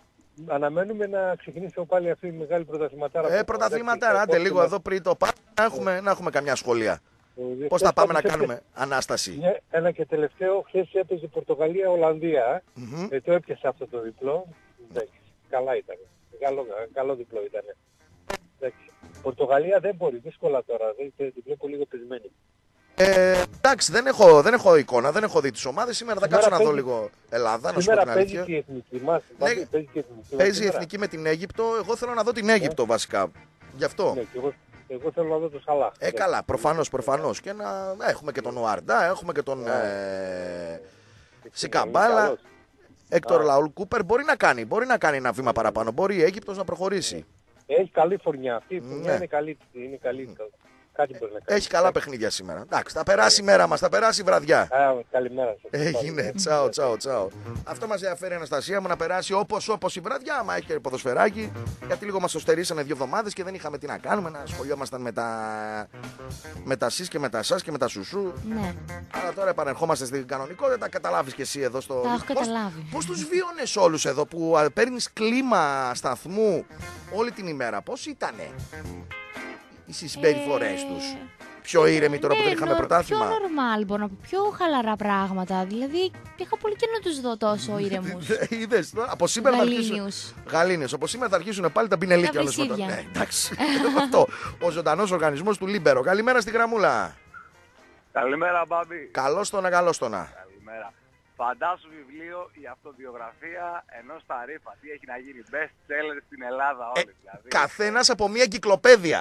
[SPEAKER 17] Αναμένουμε να ξεκινήσει πάλι αυτή η μεγάλη πρωταθληματάρα.
[SPEAKER 3] Ε,
[SPEAKER 17] που
[SPEAKER 3] πρωταθλήματα,
[SPEAKER 17] θα
[SPEAKER 3] άντε λίγο εδώ πριν το πάμε, να έχουμε, να έχουμε καμιά σχολεία. Πώς θα πάμε να κάνουμε ανάσταση;
[SPEAKER 17] Ναι, ένα και τελευταίο, χθες έπαιζε Πορτογαλία-Ολλανδία.
[SPEAKER 3] Μμμ.
[SPEAKER 17] Ε, το έπιασε αυτό το διπλό. Εντάξει, καλά ήταν. Καλό, καλό διπλό ήταν. Εντάξει. Πορτογαλία δεν μπορεί, δύσκολα τώρα. Δεν, τη τη βλέπω λίγο πεσμένη.
[SPEAKER 3] Ε, εντάξει, δεν έχω, δεν έχω εικόνα, δεν έχω δει τις ομάδες. Σήμερα θα
[SPEAKER 17] Σήμερα
[SPEAKER 3] κάτσω να δω
[SPEAKER 17] παίζει-
[SPEAKER 3] λίγο Ελλάδα, να σου πω
[SPEAKER 17] Σήμερα
[SPEAKER 3] την
[SPEAKER 17] παίζει
[SPEAKER 3] αλήθεια.
[SPEAKER 17] και η εθνική μας.
[SPEAKER 3] Ναι,
[SPEAKER 17] Παίζει και η εθνική μας
[SPEAKER 3] Παίζει η
[SPEAKER 17] σήμερα.
[SPEAKER 3] εθνική με την Αίγυπτο. Εγώ θέλω να δω την Αίγυπτο βασικά. Γι' αυτό.
[SPEAKER 17] Ναι, και εγώ, εγώ θέλω να δω το Σαλάχ.
[SPEAKER 3] Ε, καλά, προφανώς, προφανώς. Και να έχουμε και τον Ουαρντά, έχουμε και τον. Ε, Σικαμπάλα.
[SPEAKER 17] καλός.
[SPEAKER 3] Έκτορ
[SPEAKER 17] Α.
[SPEAKER 3] Λαούλ Κούπερ μπορεί να κάνει. Μπορεί να κάνει ένα βήμα παραπάνω. Μπορεί η Αίγυπτος να προχωρήσει.
[SPEAKER 17] Έχει καλή φουρνιά. Αυτή η φουρνιά
[SPEAKER 3] Ναι.
[SPEAKER 17] είναι καλή. Είναι καλή. Κάτι μπορεί να κάνει.
[SPEAKER 3] Έχει καλά παιχνίδια σήμερα. Εντάξει, θα περάσει η μέρα μας, θα περάσει η βραδιά.
[SPEAKER 17] Α, καλημέρα σας.
[SPEAKER 3] Έγινε. Τσάω, τσάω, τσάω. Αυτό μας ενδιαφέρει, Αναστασία μου, να περάσει όπως όπως η βραδιά. Άμα έχει και ποδοσφαιράκι. Γιατί λίγο μας το στερήσανε δύο εβδομάδες και δεν είχαμε τι να κάνουμε. Να σχολιόμασταν με τα, με τα σεις και με τα εσά και με τα σουσού.
[SPEAKER 4] Ναι,
[SPEAKER 3] Αλλά τώρα επανερχόμαστε στην κανονικότητα. Καταλάβεις και εσύ εδώ στο.
[SPEAKER 4] τα έχω καταλάβει.
[SPEAKER 3] Πώς τους βίωνες όλους εδώ που παίρνεις κλίμα σταθμού όλη την ημέρα, πώς ήτανε; Οι συμπεριφορές τους. Πιο ήρεμοι τώρα που δεν είχαμε
[SPEAKER 4] νο-
[SPEAKER 3] πρωτάθλημα.
[SPEAKER 4] Ε, Πιο normal μπορώ να πω, πιο χαλαρά πράγματα. Δηλαδή, είχα πολύ καιρό να τους δω τόσο ήρεμους.
[SPEAKER 3] Είδες τώρα, από σήμερα θα αρχίσουν.
[SPEAKER 4] Γαλήνιους.
[SPEAKER 3] Γαλήνιος. Από σήμερα θα αρχίσουν πάλι τα μπινελίκια
[SPEAKER 4] Τα
[SPEAKER 3] όλες μετά.
[SPEAKER 4] βρισίδια.
[SPEAKER 3] Ναι, εντάξει. Αυτό. Ο ζωντανός οργανισμός του Λίμπερο. Καλημέρα στη γραμμούλα.
[SPEAKER 18] Καλημέρα, Μπάμπη.
[SPEAKER 3] Καλώς τονα, καλώς τονα.
[SPEAKER 18] Καλημέρα. Φαντάσου βιβλίο η αυτοβιογραφία ενός Ταρίφα. Τι έχει να γίνει best seller στην Ελλάδα όλη. δηλαδή.
[SPEAKER 3] Καθένας από μία κυκλοπαίδεια.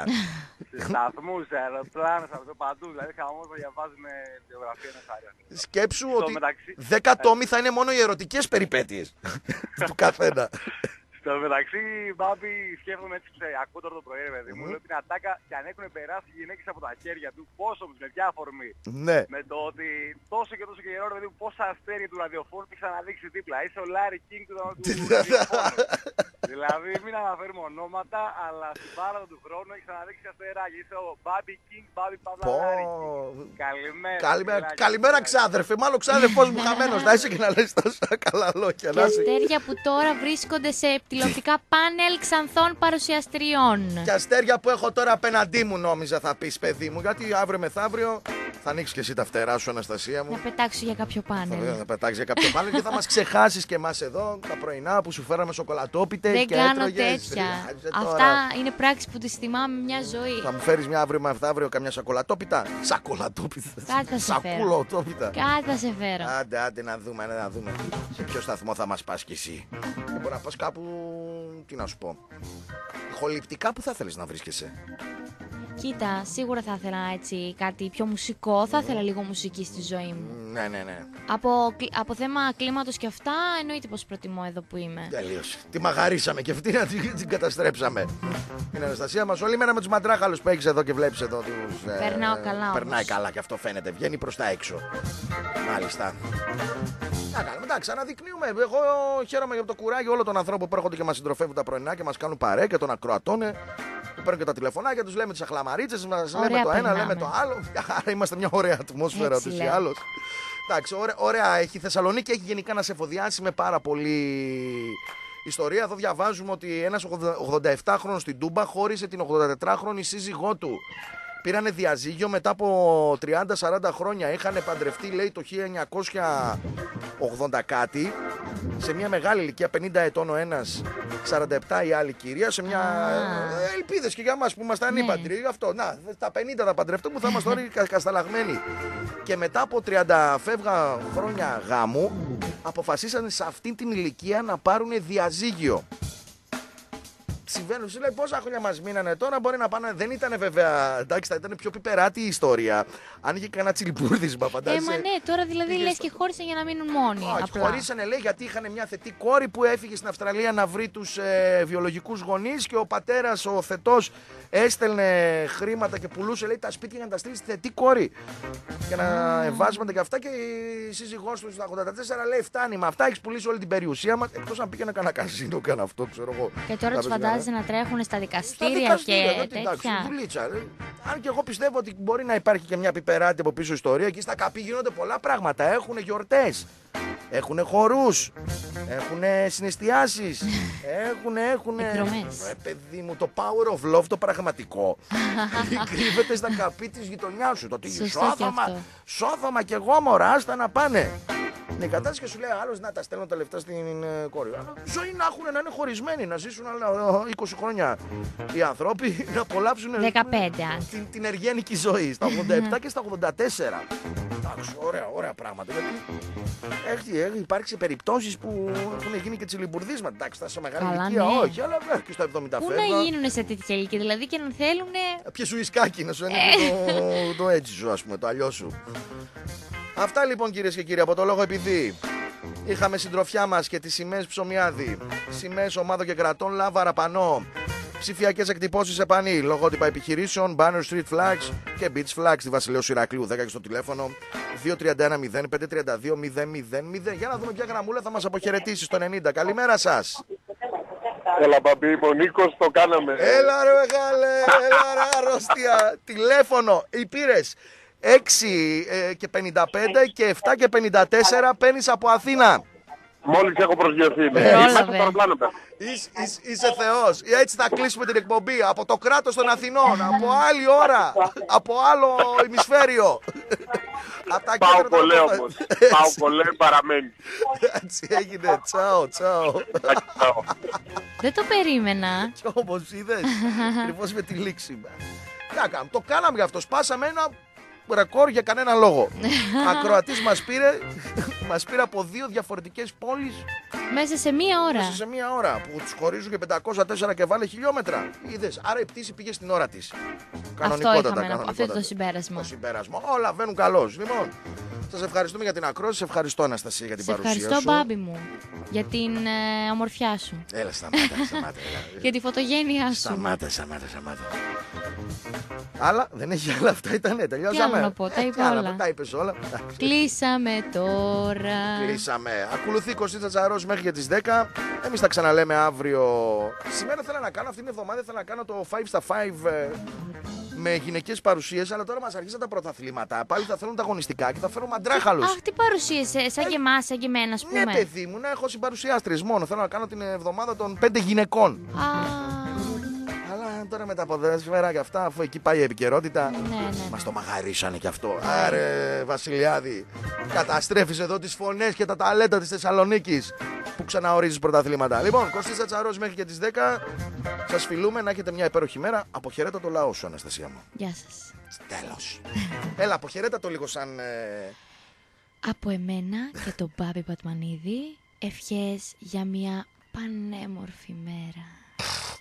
[SPEAKER 18] Σε σταθμούς, σε αεροπλάνα, από το παντού. Δηλαδή χαμός να διαβάζουν βιογραφία ενός Ταρίφα.
[SPEAKER 3] Σκέψου
[SPEAKER 18] Στο
[SPEAKER 3] ότι
[SPEAKER 18] μεταξύ-
[SPEAKER 3] 10 τόμοι θα είναι μόνο οι ερωτικές περιπέτειες του καθένα.
[SPEAKER 18] Στο μεταξύ, Μπάμπη, σκέφτομαι έτσι, ξέρει, ακούω τώρα το πρωί, ρε παιδί μου,
[SPEAKER 3] Μμμ.
[SPEAKER 18] λέω την ατάκα και αν έχουν περάσει οι γυναίκες από τα χέρια του, πόσο με ποια αφορμή.
[SPEAKER 3] Ναι.
[SPEAKER 18] Με το ότι τόσο και τόσο καιρό, ρε παιδί μου, πόσα αστέρια του ραδιοφόρου έχει αναδείξει δίπλα. Είσαι ο Λάρι Κίνγκ του, του ραδιοφόρου. δηλαδή, μην αναφέρουμε ονόματα, αλλά στην πάραδο του χρόνου έχει αναδείξει αστεράκια. Είσαι ο Μπάμπι Κίνγκ, Μπάμπι Παύλα
[SPEAKER 3] Πω.
[SPEAKER 18] Λάρι King. Καλημέρα.
[SPEAKER 3] Καλημέρα,
[SPEAKER 18] φιλάκια.
[SPEAKER 3] καλημέρα ξάδερφε. Μάλλον ξάδερφό μου χαμένος. Να είσαι και να λες τόσα καλά λόγια.
[SPEAKER 4] Και
[SPEAKER 3] Να είσαι.
[SPEAKER 4] αστέρια που τώρα βρίσκονται σε τηλεοπτικά πάνελ ξανθών παρουσιαστριών.
[SPEAKER 3] Και αστέρια που έχω τώρα απέναντί μου, νόμιζα θα πεις παιδί μου. Γιατί αύριο μεθαύριο θα ανοίξεις και εσύ τα φτερά σου, Αναστασία μου.
[SPEAKER 4] Να πετάξω για κάποιο πάνελ.
[SPEAKER 3] Θα πετάξεις για κάποιο πάνελ και θα μας ξεχάσεις και εμάς εδώ τα πρωινά που σου φέραμε σοκολατόπιτε
[SPEAKER 4] Δεν
[SPEAKER 3] και
[SPEAKER 4] κάνω
[SPEAKER 3] έτρωγες.
[SPEAKER 4] τέτοια.
[SPEAKER 3] Ριάζε τώρα.
[SPEAKER 4] Αυτά είναι πράξεις που τις θυμάμαι μια ζωή.
[SPEAKER 3] Θα μου φέρεις μια αύριο μεθαύριο καμιά σακολατόπιτα. Σακολατόπιτα.
[SPEAKER 4] Κάτι θα σε φέρω.
[SPEAKER 3] Σακουλοτόπιτα.
[SPEAKER 4] Κάτι θα σε φέρω.
[SPEAKER 3] Άντε, άντε να δούμε, να δούμε. Σε ποιο σταθμό θα μας πας κι εσύ. Και μπορεί να πας κάπου. Τι να σου πω. Χοληπτικά που θα θέλεις να βρίσκεσαι.
[SPEAKER 4] Κοίτα, σίγουρα θα ήθελα έτσι κάτι πιο μουσικό. Θα ήθελα λίγο μουσική στη ζωή μου.
[SPEAKER 3] Ναι, ναι, ναι.
[SPEAKER 4] Από, κλ- από θέμα κλίματος και αυτά, εννοείται πως προτιμώ εδώ που είμαι.
[SPEAKER 3] Τελείωσε. Τη μαγαρίσαμε και αυτή να την, την καταστρέψαμε. Την Αναστασία μας όλη μέρα με τους μαντράχαλους που έχεις εδώ και βλέπεις εδώ τους.
[SPEAKER 4] Περνάω καλά όμως.
[SPEAKER 3] Περνάει καλά και αυτό φαίνεται. Βγαίνει προς τα έξω. Μάλιστα. Να κάνουμε, εντάξει, αναδεικνύουμε. Εγώ χαίρομαι για το κουράγιο όλων των ανθρώπων που έρχονται και μας συντροφεύουν τα πρωινά και μας κάνουν παρέ και των ακροατών. ε, Που παίρνουν και τα τηλεφωνάκια τους, λέμε τις αχλαμαρίτσες, μας λέμε
[SPEAKER 4] Ωραία
[SPEAKER 3] το ένα,
[SPEAKER 4] περνάμε.
[SPEAKER 3] λέμε το άλλο. Άρα είμαστε μια ωραία ατμόσφαιρα
[SPEAKER 4] Έτσι
[SPEAKER 3] ούτω ή
[SPEAKER 4] λέμε.
[SPEAKER 3] άλλω. Εντάξει, ωραία, ωραία έχει η Θεσσαλονίκη, έχει γενικά να σε εφοδιάσει με πάρα πολύ ιστορία. Εδώ διαβάζουμε ότι ένας 87χρονο στην Τούμπα χώρισε την 84χρονη σύζυγό του. Πήρανε διαζύγιο μετά από 30-40 χρόνια. Είχαν παντρευτεί, λέει, το 1980 κάτι. Σε μια μεγάλη ηλικία, 50 ετών ο ένας, 47 η άλλη κυρία. Σε μια. Ελπίδες και για μας που ήμασταν
[SPEAKER 4] Ναι.
[SPEAKER 3] ύπαντροι. Αυτό. Να, τα 50 θα παντρευτούμε, θα είμαστε όλοι κα- κασταλαγμένοι. Και μετά από 30 φεύγα χρόνια γάμου, αποφασίσανε σε αυτή την ηλικία να πάρουν διαζύγιο. Συμβαίνουν, σου λέει πόσα χρόνια μας μείνανε τώρα. Μπορεί να πάνε. Δεν ήταν βέβαια. Εντάξει, θα ήταν πιο πιπεράτη η ιστορία. Αν είχε κανένα τσιλιπούρδισμα,
[SPEAKER 4] Ε,
[SPEAKER 3] φαντάζεσαι.
[SPEAKER 4] μα ναι, τώρα δηλαδή
[SPEAKER 3] Πήγες
[SPEAKER 4] λες
[SPEAKER 3] στο-
[SPEAKER 4] και χώρισαν για να μείνουν μόνοι.
[SPEAKER 3] Όχι,
[SPEAKER 4] απλά.
[SPEAKER 3] χωρίσανε λέει γιατί είχαν μια θετή κόρη που έφυγε στην Αυστραλία να βρει τους ε, βιολογικούς γονείς και ο πατέρας, ο θετός, έστελνε χρήματα και πουλούσε λέει τα σπίτια για να τα στείλει στη θετή κόρη. Και να εμβάσματα και αυτά και η σύζυγός του στα 84 λέει: Φτάνει με αυτά, έχεις πουλήσει όλη την περιουσία μας. Εκτός αν πήγαινε κανένα καζίνο, κανένα αυτό, ξέρω εγώ.
[SPEAKER 4] Και τώρα
[SPEAKER 3] Τα
[SPEAKER 4] τους
[SPEAKER 3] παίζει
[SPEAKER 4] φαντάζεσαι να τρέχουν στα
[SPEAKER 3] στα
[SPEAKER 4] δικαστήρια
[SPEAKER 3] δικαστήρια,
[SPEAKER 4] και
[SPEAKER 3] δεν την εντάξει,
[SPEAKER 4] τέτοια.
[SPEAKER 3] δουλίτσα. ε. Αν και εγώ πιστεύω ότι μπορεί να υπάρχει και μια πιπεράτη από πίσω ιστορία. Εκεί στα καπί γίνονται πολλά πράγματα. Έχουν γιορτές. Έχουν χορούς. Έχουν συναισθιάσεις. έχουν, έχουν.
[SPEAKER 4] Εκδρομές.
[SPEAKER 3] Ε, παιδί μου, το power of love το πραγματικό. κρύβεται στα καπί της γειτονιάς σου. Το ότι
[SPEAKER 4] Σωστό και
[SPEAKER 3] σώθαμα,
[SPEAKER 4] αυτό.
[SPEAKER 3] σώθαμα κι εγώ μωρά, άστα να πάνε. Είναι η κατάσταση και σου λέει άλλος να τα στέλνω τα λεφτά στην ε, κόρη. Αλλά Ζωή να έχουν να είναι χωρισμένοι, να ζήσουν άλλα ε, 20 χρόνια οι άνθρωποι, να απολαύσουν
[SPEAKER 4] 15 αν.
[SPEAKER 3] την, την εργένικη ζωή στα 87 και στα 84. Εντάξει, ωραία, ωραία πράγματα. Γιατί έχει, έχει υπάρξει περιπτώσεις που έχουν γίνει και τσιλιμπουρδίσματα. Εντάξει, στα σε μεγάλη
[SPEAKER 4] Καλά,
[SPEAKER 3] ηλικία
[SPEAKER 4] ναι.
[SPEAKER 3] όχι, αλλά ε, και στα 70
[SPEAKER 4] Πού
[SPEAKER 3] φεύγα.
[SPEAKER 4] να γίνουν σε τέτοια ηλικία, δηλαδή και να θέλουν.
[SPEAKER 3] Πιες σου ισκάκι να σου
[SPEAKER 4] Ε.
[SPEAKER 3] ανοίγει το, το έτσι σου, ας πούμε, το αλλιώς σου. Αυτά λοιπόν κυρίες και κύριοι από το λόγο επειδή είχαμε συντροφιά μας και τις σημαίες ψωμιάδι, σημαίες ομάδων και κρατών, λάβαρα πανό, ψηφιακές εκτυπώσεις επανή, λογότυπα επιχειρήσεων, banner street flags και beach flags στη Βασιλείου Ηρακλείου. 10 και στο τηλέφωνο 231 0532 000. Για να δούμε ποια γραμμούλα θα μας αποχαιρετήσει στο 90. Καλημέρα σας.
[SPEAKER 17] Έλα μπαμπή, είμαι ο Νίκος, το κάναμε.
[SPEAKER 3] Έλα ρε μεγάλε, έλα ρε αρρώστια. Τηλέφωνο, ή πήρες 6 ε, και 55 και 7 και 54 παίρνεις από Αθήνα.
[SPEAKER 17] Μόλις έχω προσγειωθεί.
[SPEAKER 3] Ε,
[SPEAKER 17] Ναι.
[SPEAKER 3] όλα,
[SPEAKER 17] Είμαστε
[SPEAKER 3] δε.
[SPEAKER 17] στο αεροπλάνο πέρα.
[SPEAKER 3] Είσαι, είσαι, είσαι θεός. Έτσι θα κλείσουμε την εκπομπή. Από το κράτος των Αθηνών. Από άλλη ώρα. Από άλλο ημισφαίριο. Από τα
[SPEAKER 17] Πάω
[SPEAKER 3] κέντρα των
[SPEAKER 17] κολέ
[SPEAKER 3] αποφα-
[SPEAKER 17] όμως. Πάω κολέ παραμένει.
[SPEAKER 3] Έτσι έγινε. Τσάω, τσάω.
[SPEAKER 4] Δεν το περίμενα.
[SPEAKER 3] Κι όμως είδες. Ακριβώς με τη λήξη. Τι να κάνουμε. Το κάναμε γι' αυτό. Σπάσαμε ένα ρεκόρ για κανένα λόγο. Ακροατής μας πήρε, μας πήρε από δύο διαφορετικές πόλεις
[SPEAKER 4] Μέσα σε μία ώρα.
[SPEAKER 3] μέσα σε μία ώρα που τους χωρίζουν και 504 και βάλε χιλιόμετρα. Είδες, άρα η πτήση πήγε στην ώρα της.
[SPEAKER 4] Αυτό
[SPEAKER 3] Κανονικότατα,
[SPEAKER 4] είχαμε να πω. Αυτό
[SPEAKER 3] κανονικότατα.
[SPEAKER 4] ήταν το συμπέρασμα.
[SPEAKER 3] Το συμπέρασμα. Όλα βαίνουν καλώς. Λοιπόν, σας ευχαριστούμε για την ακρόαση. Σε ευχαριστώ Αναστασία για την
[SPEAKER 4] Σε
[SPEAKER 3] παρουσία
[SPEAKER 4] ευχαριστώ,
[SPEAKER 3] σου.
[SPEAKER 4] μπάμπι μου, για την ε, ομορφιά σου.
[SPEAKER 3] Έλα, σταμάτα, σταμάτα. έλα.
[SPEAKER 4] Για τη φωτογένειά σου.
[SPEAKER 3] Σταμάτα, σταμάτα, σταμάτα. Άλλα, δεν έχει άλλα. Αυτά ήτανε. Τελειώσαμε.
[SPEAKER 4] Άλλο να πω, τα είπα
[SPEAKER 3] Τι άλλα,
[SPEAKER 4] όλα.
[SPEAKER 3] Τα είπες όλα. Εντάξει.
[SPEAKER 4] Κλείσαμε τώρα.
[SPEAKER 3] Κλείσαμε. Ακολουθεί η Κωστίτσα Τσαρός μέχρι και τις 10. Εμείς τα ξαναλέμε αύριο. Σήμερα θέλω να κάνω, αυτήν την εβδομάδα θέλω να κάνω το 5 στα 5 ε, με γυναικές παρουσίες, αλλά τώρα μας αρχίσαν τα πρωταθλήματα. Πάλι θα θέλουν τα αγωνιστικά και θα φέρω μαντράχαλους.
[SPEAKER 4] Αχ, τι παρουσίασε, σαν και εμάς, σαν και εμένα, ας πούμε.
[SPEAKER 3] Ναι, παιδί μου, να έχω συμπαρουσιάστρες μόνο. Θέλω να κάνω την εβδομάδα των 5 γυναικών. Αλλά τώρα με τα ποδόσφαιρα και αυτά, αφού εκεί πάει η επικαιρότητα.
[SPEAKER 4] Ναι, ναι.
[SPEAKER 3] Μας το μαγαρίσανε κι αυτό. Άρε, Βασιλιάδη. Καταστρέφεις εδώ τις φωνές και τα ταλέντα της Θεσσαλονίκης που ξαναορίζεις πρωταθλήματα. Λοιπόν, Κωστή Τσαρό μέχρι και τις 10. Σας φιλούμε να έχετε μια υπέροχη μέρα. Αποχαιρέτα το λαό σου, Αναστασία μου.
[SPEAKER 4] Γεια σας.
[SPEAKER 3] Τέλος. Έλα, αποχαιρέτα το λίγο σαν. ε,
[SPEAKER 4] Από εμένα και τον Μπάμπη Πατμανίδη, ευχές για μια πανέμορφη μέρα.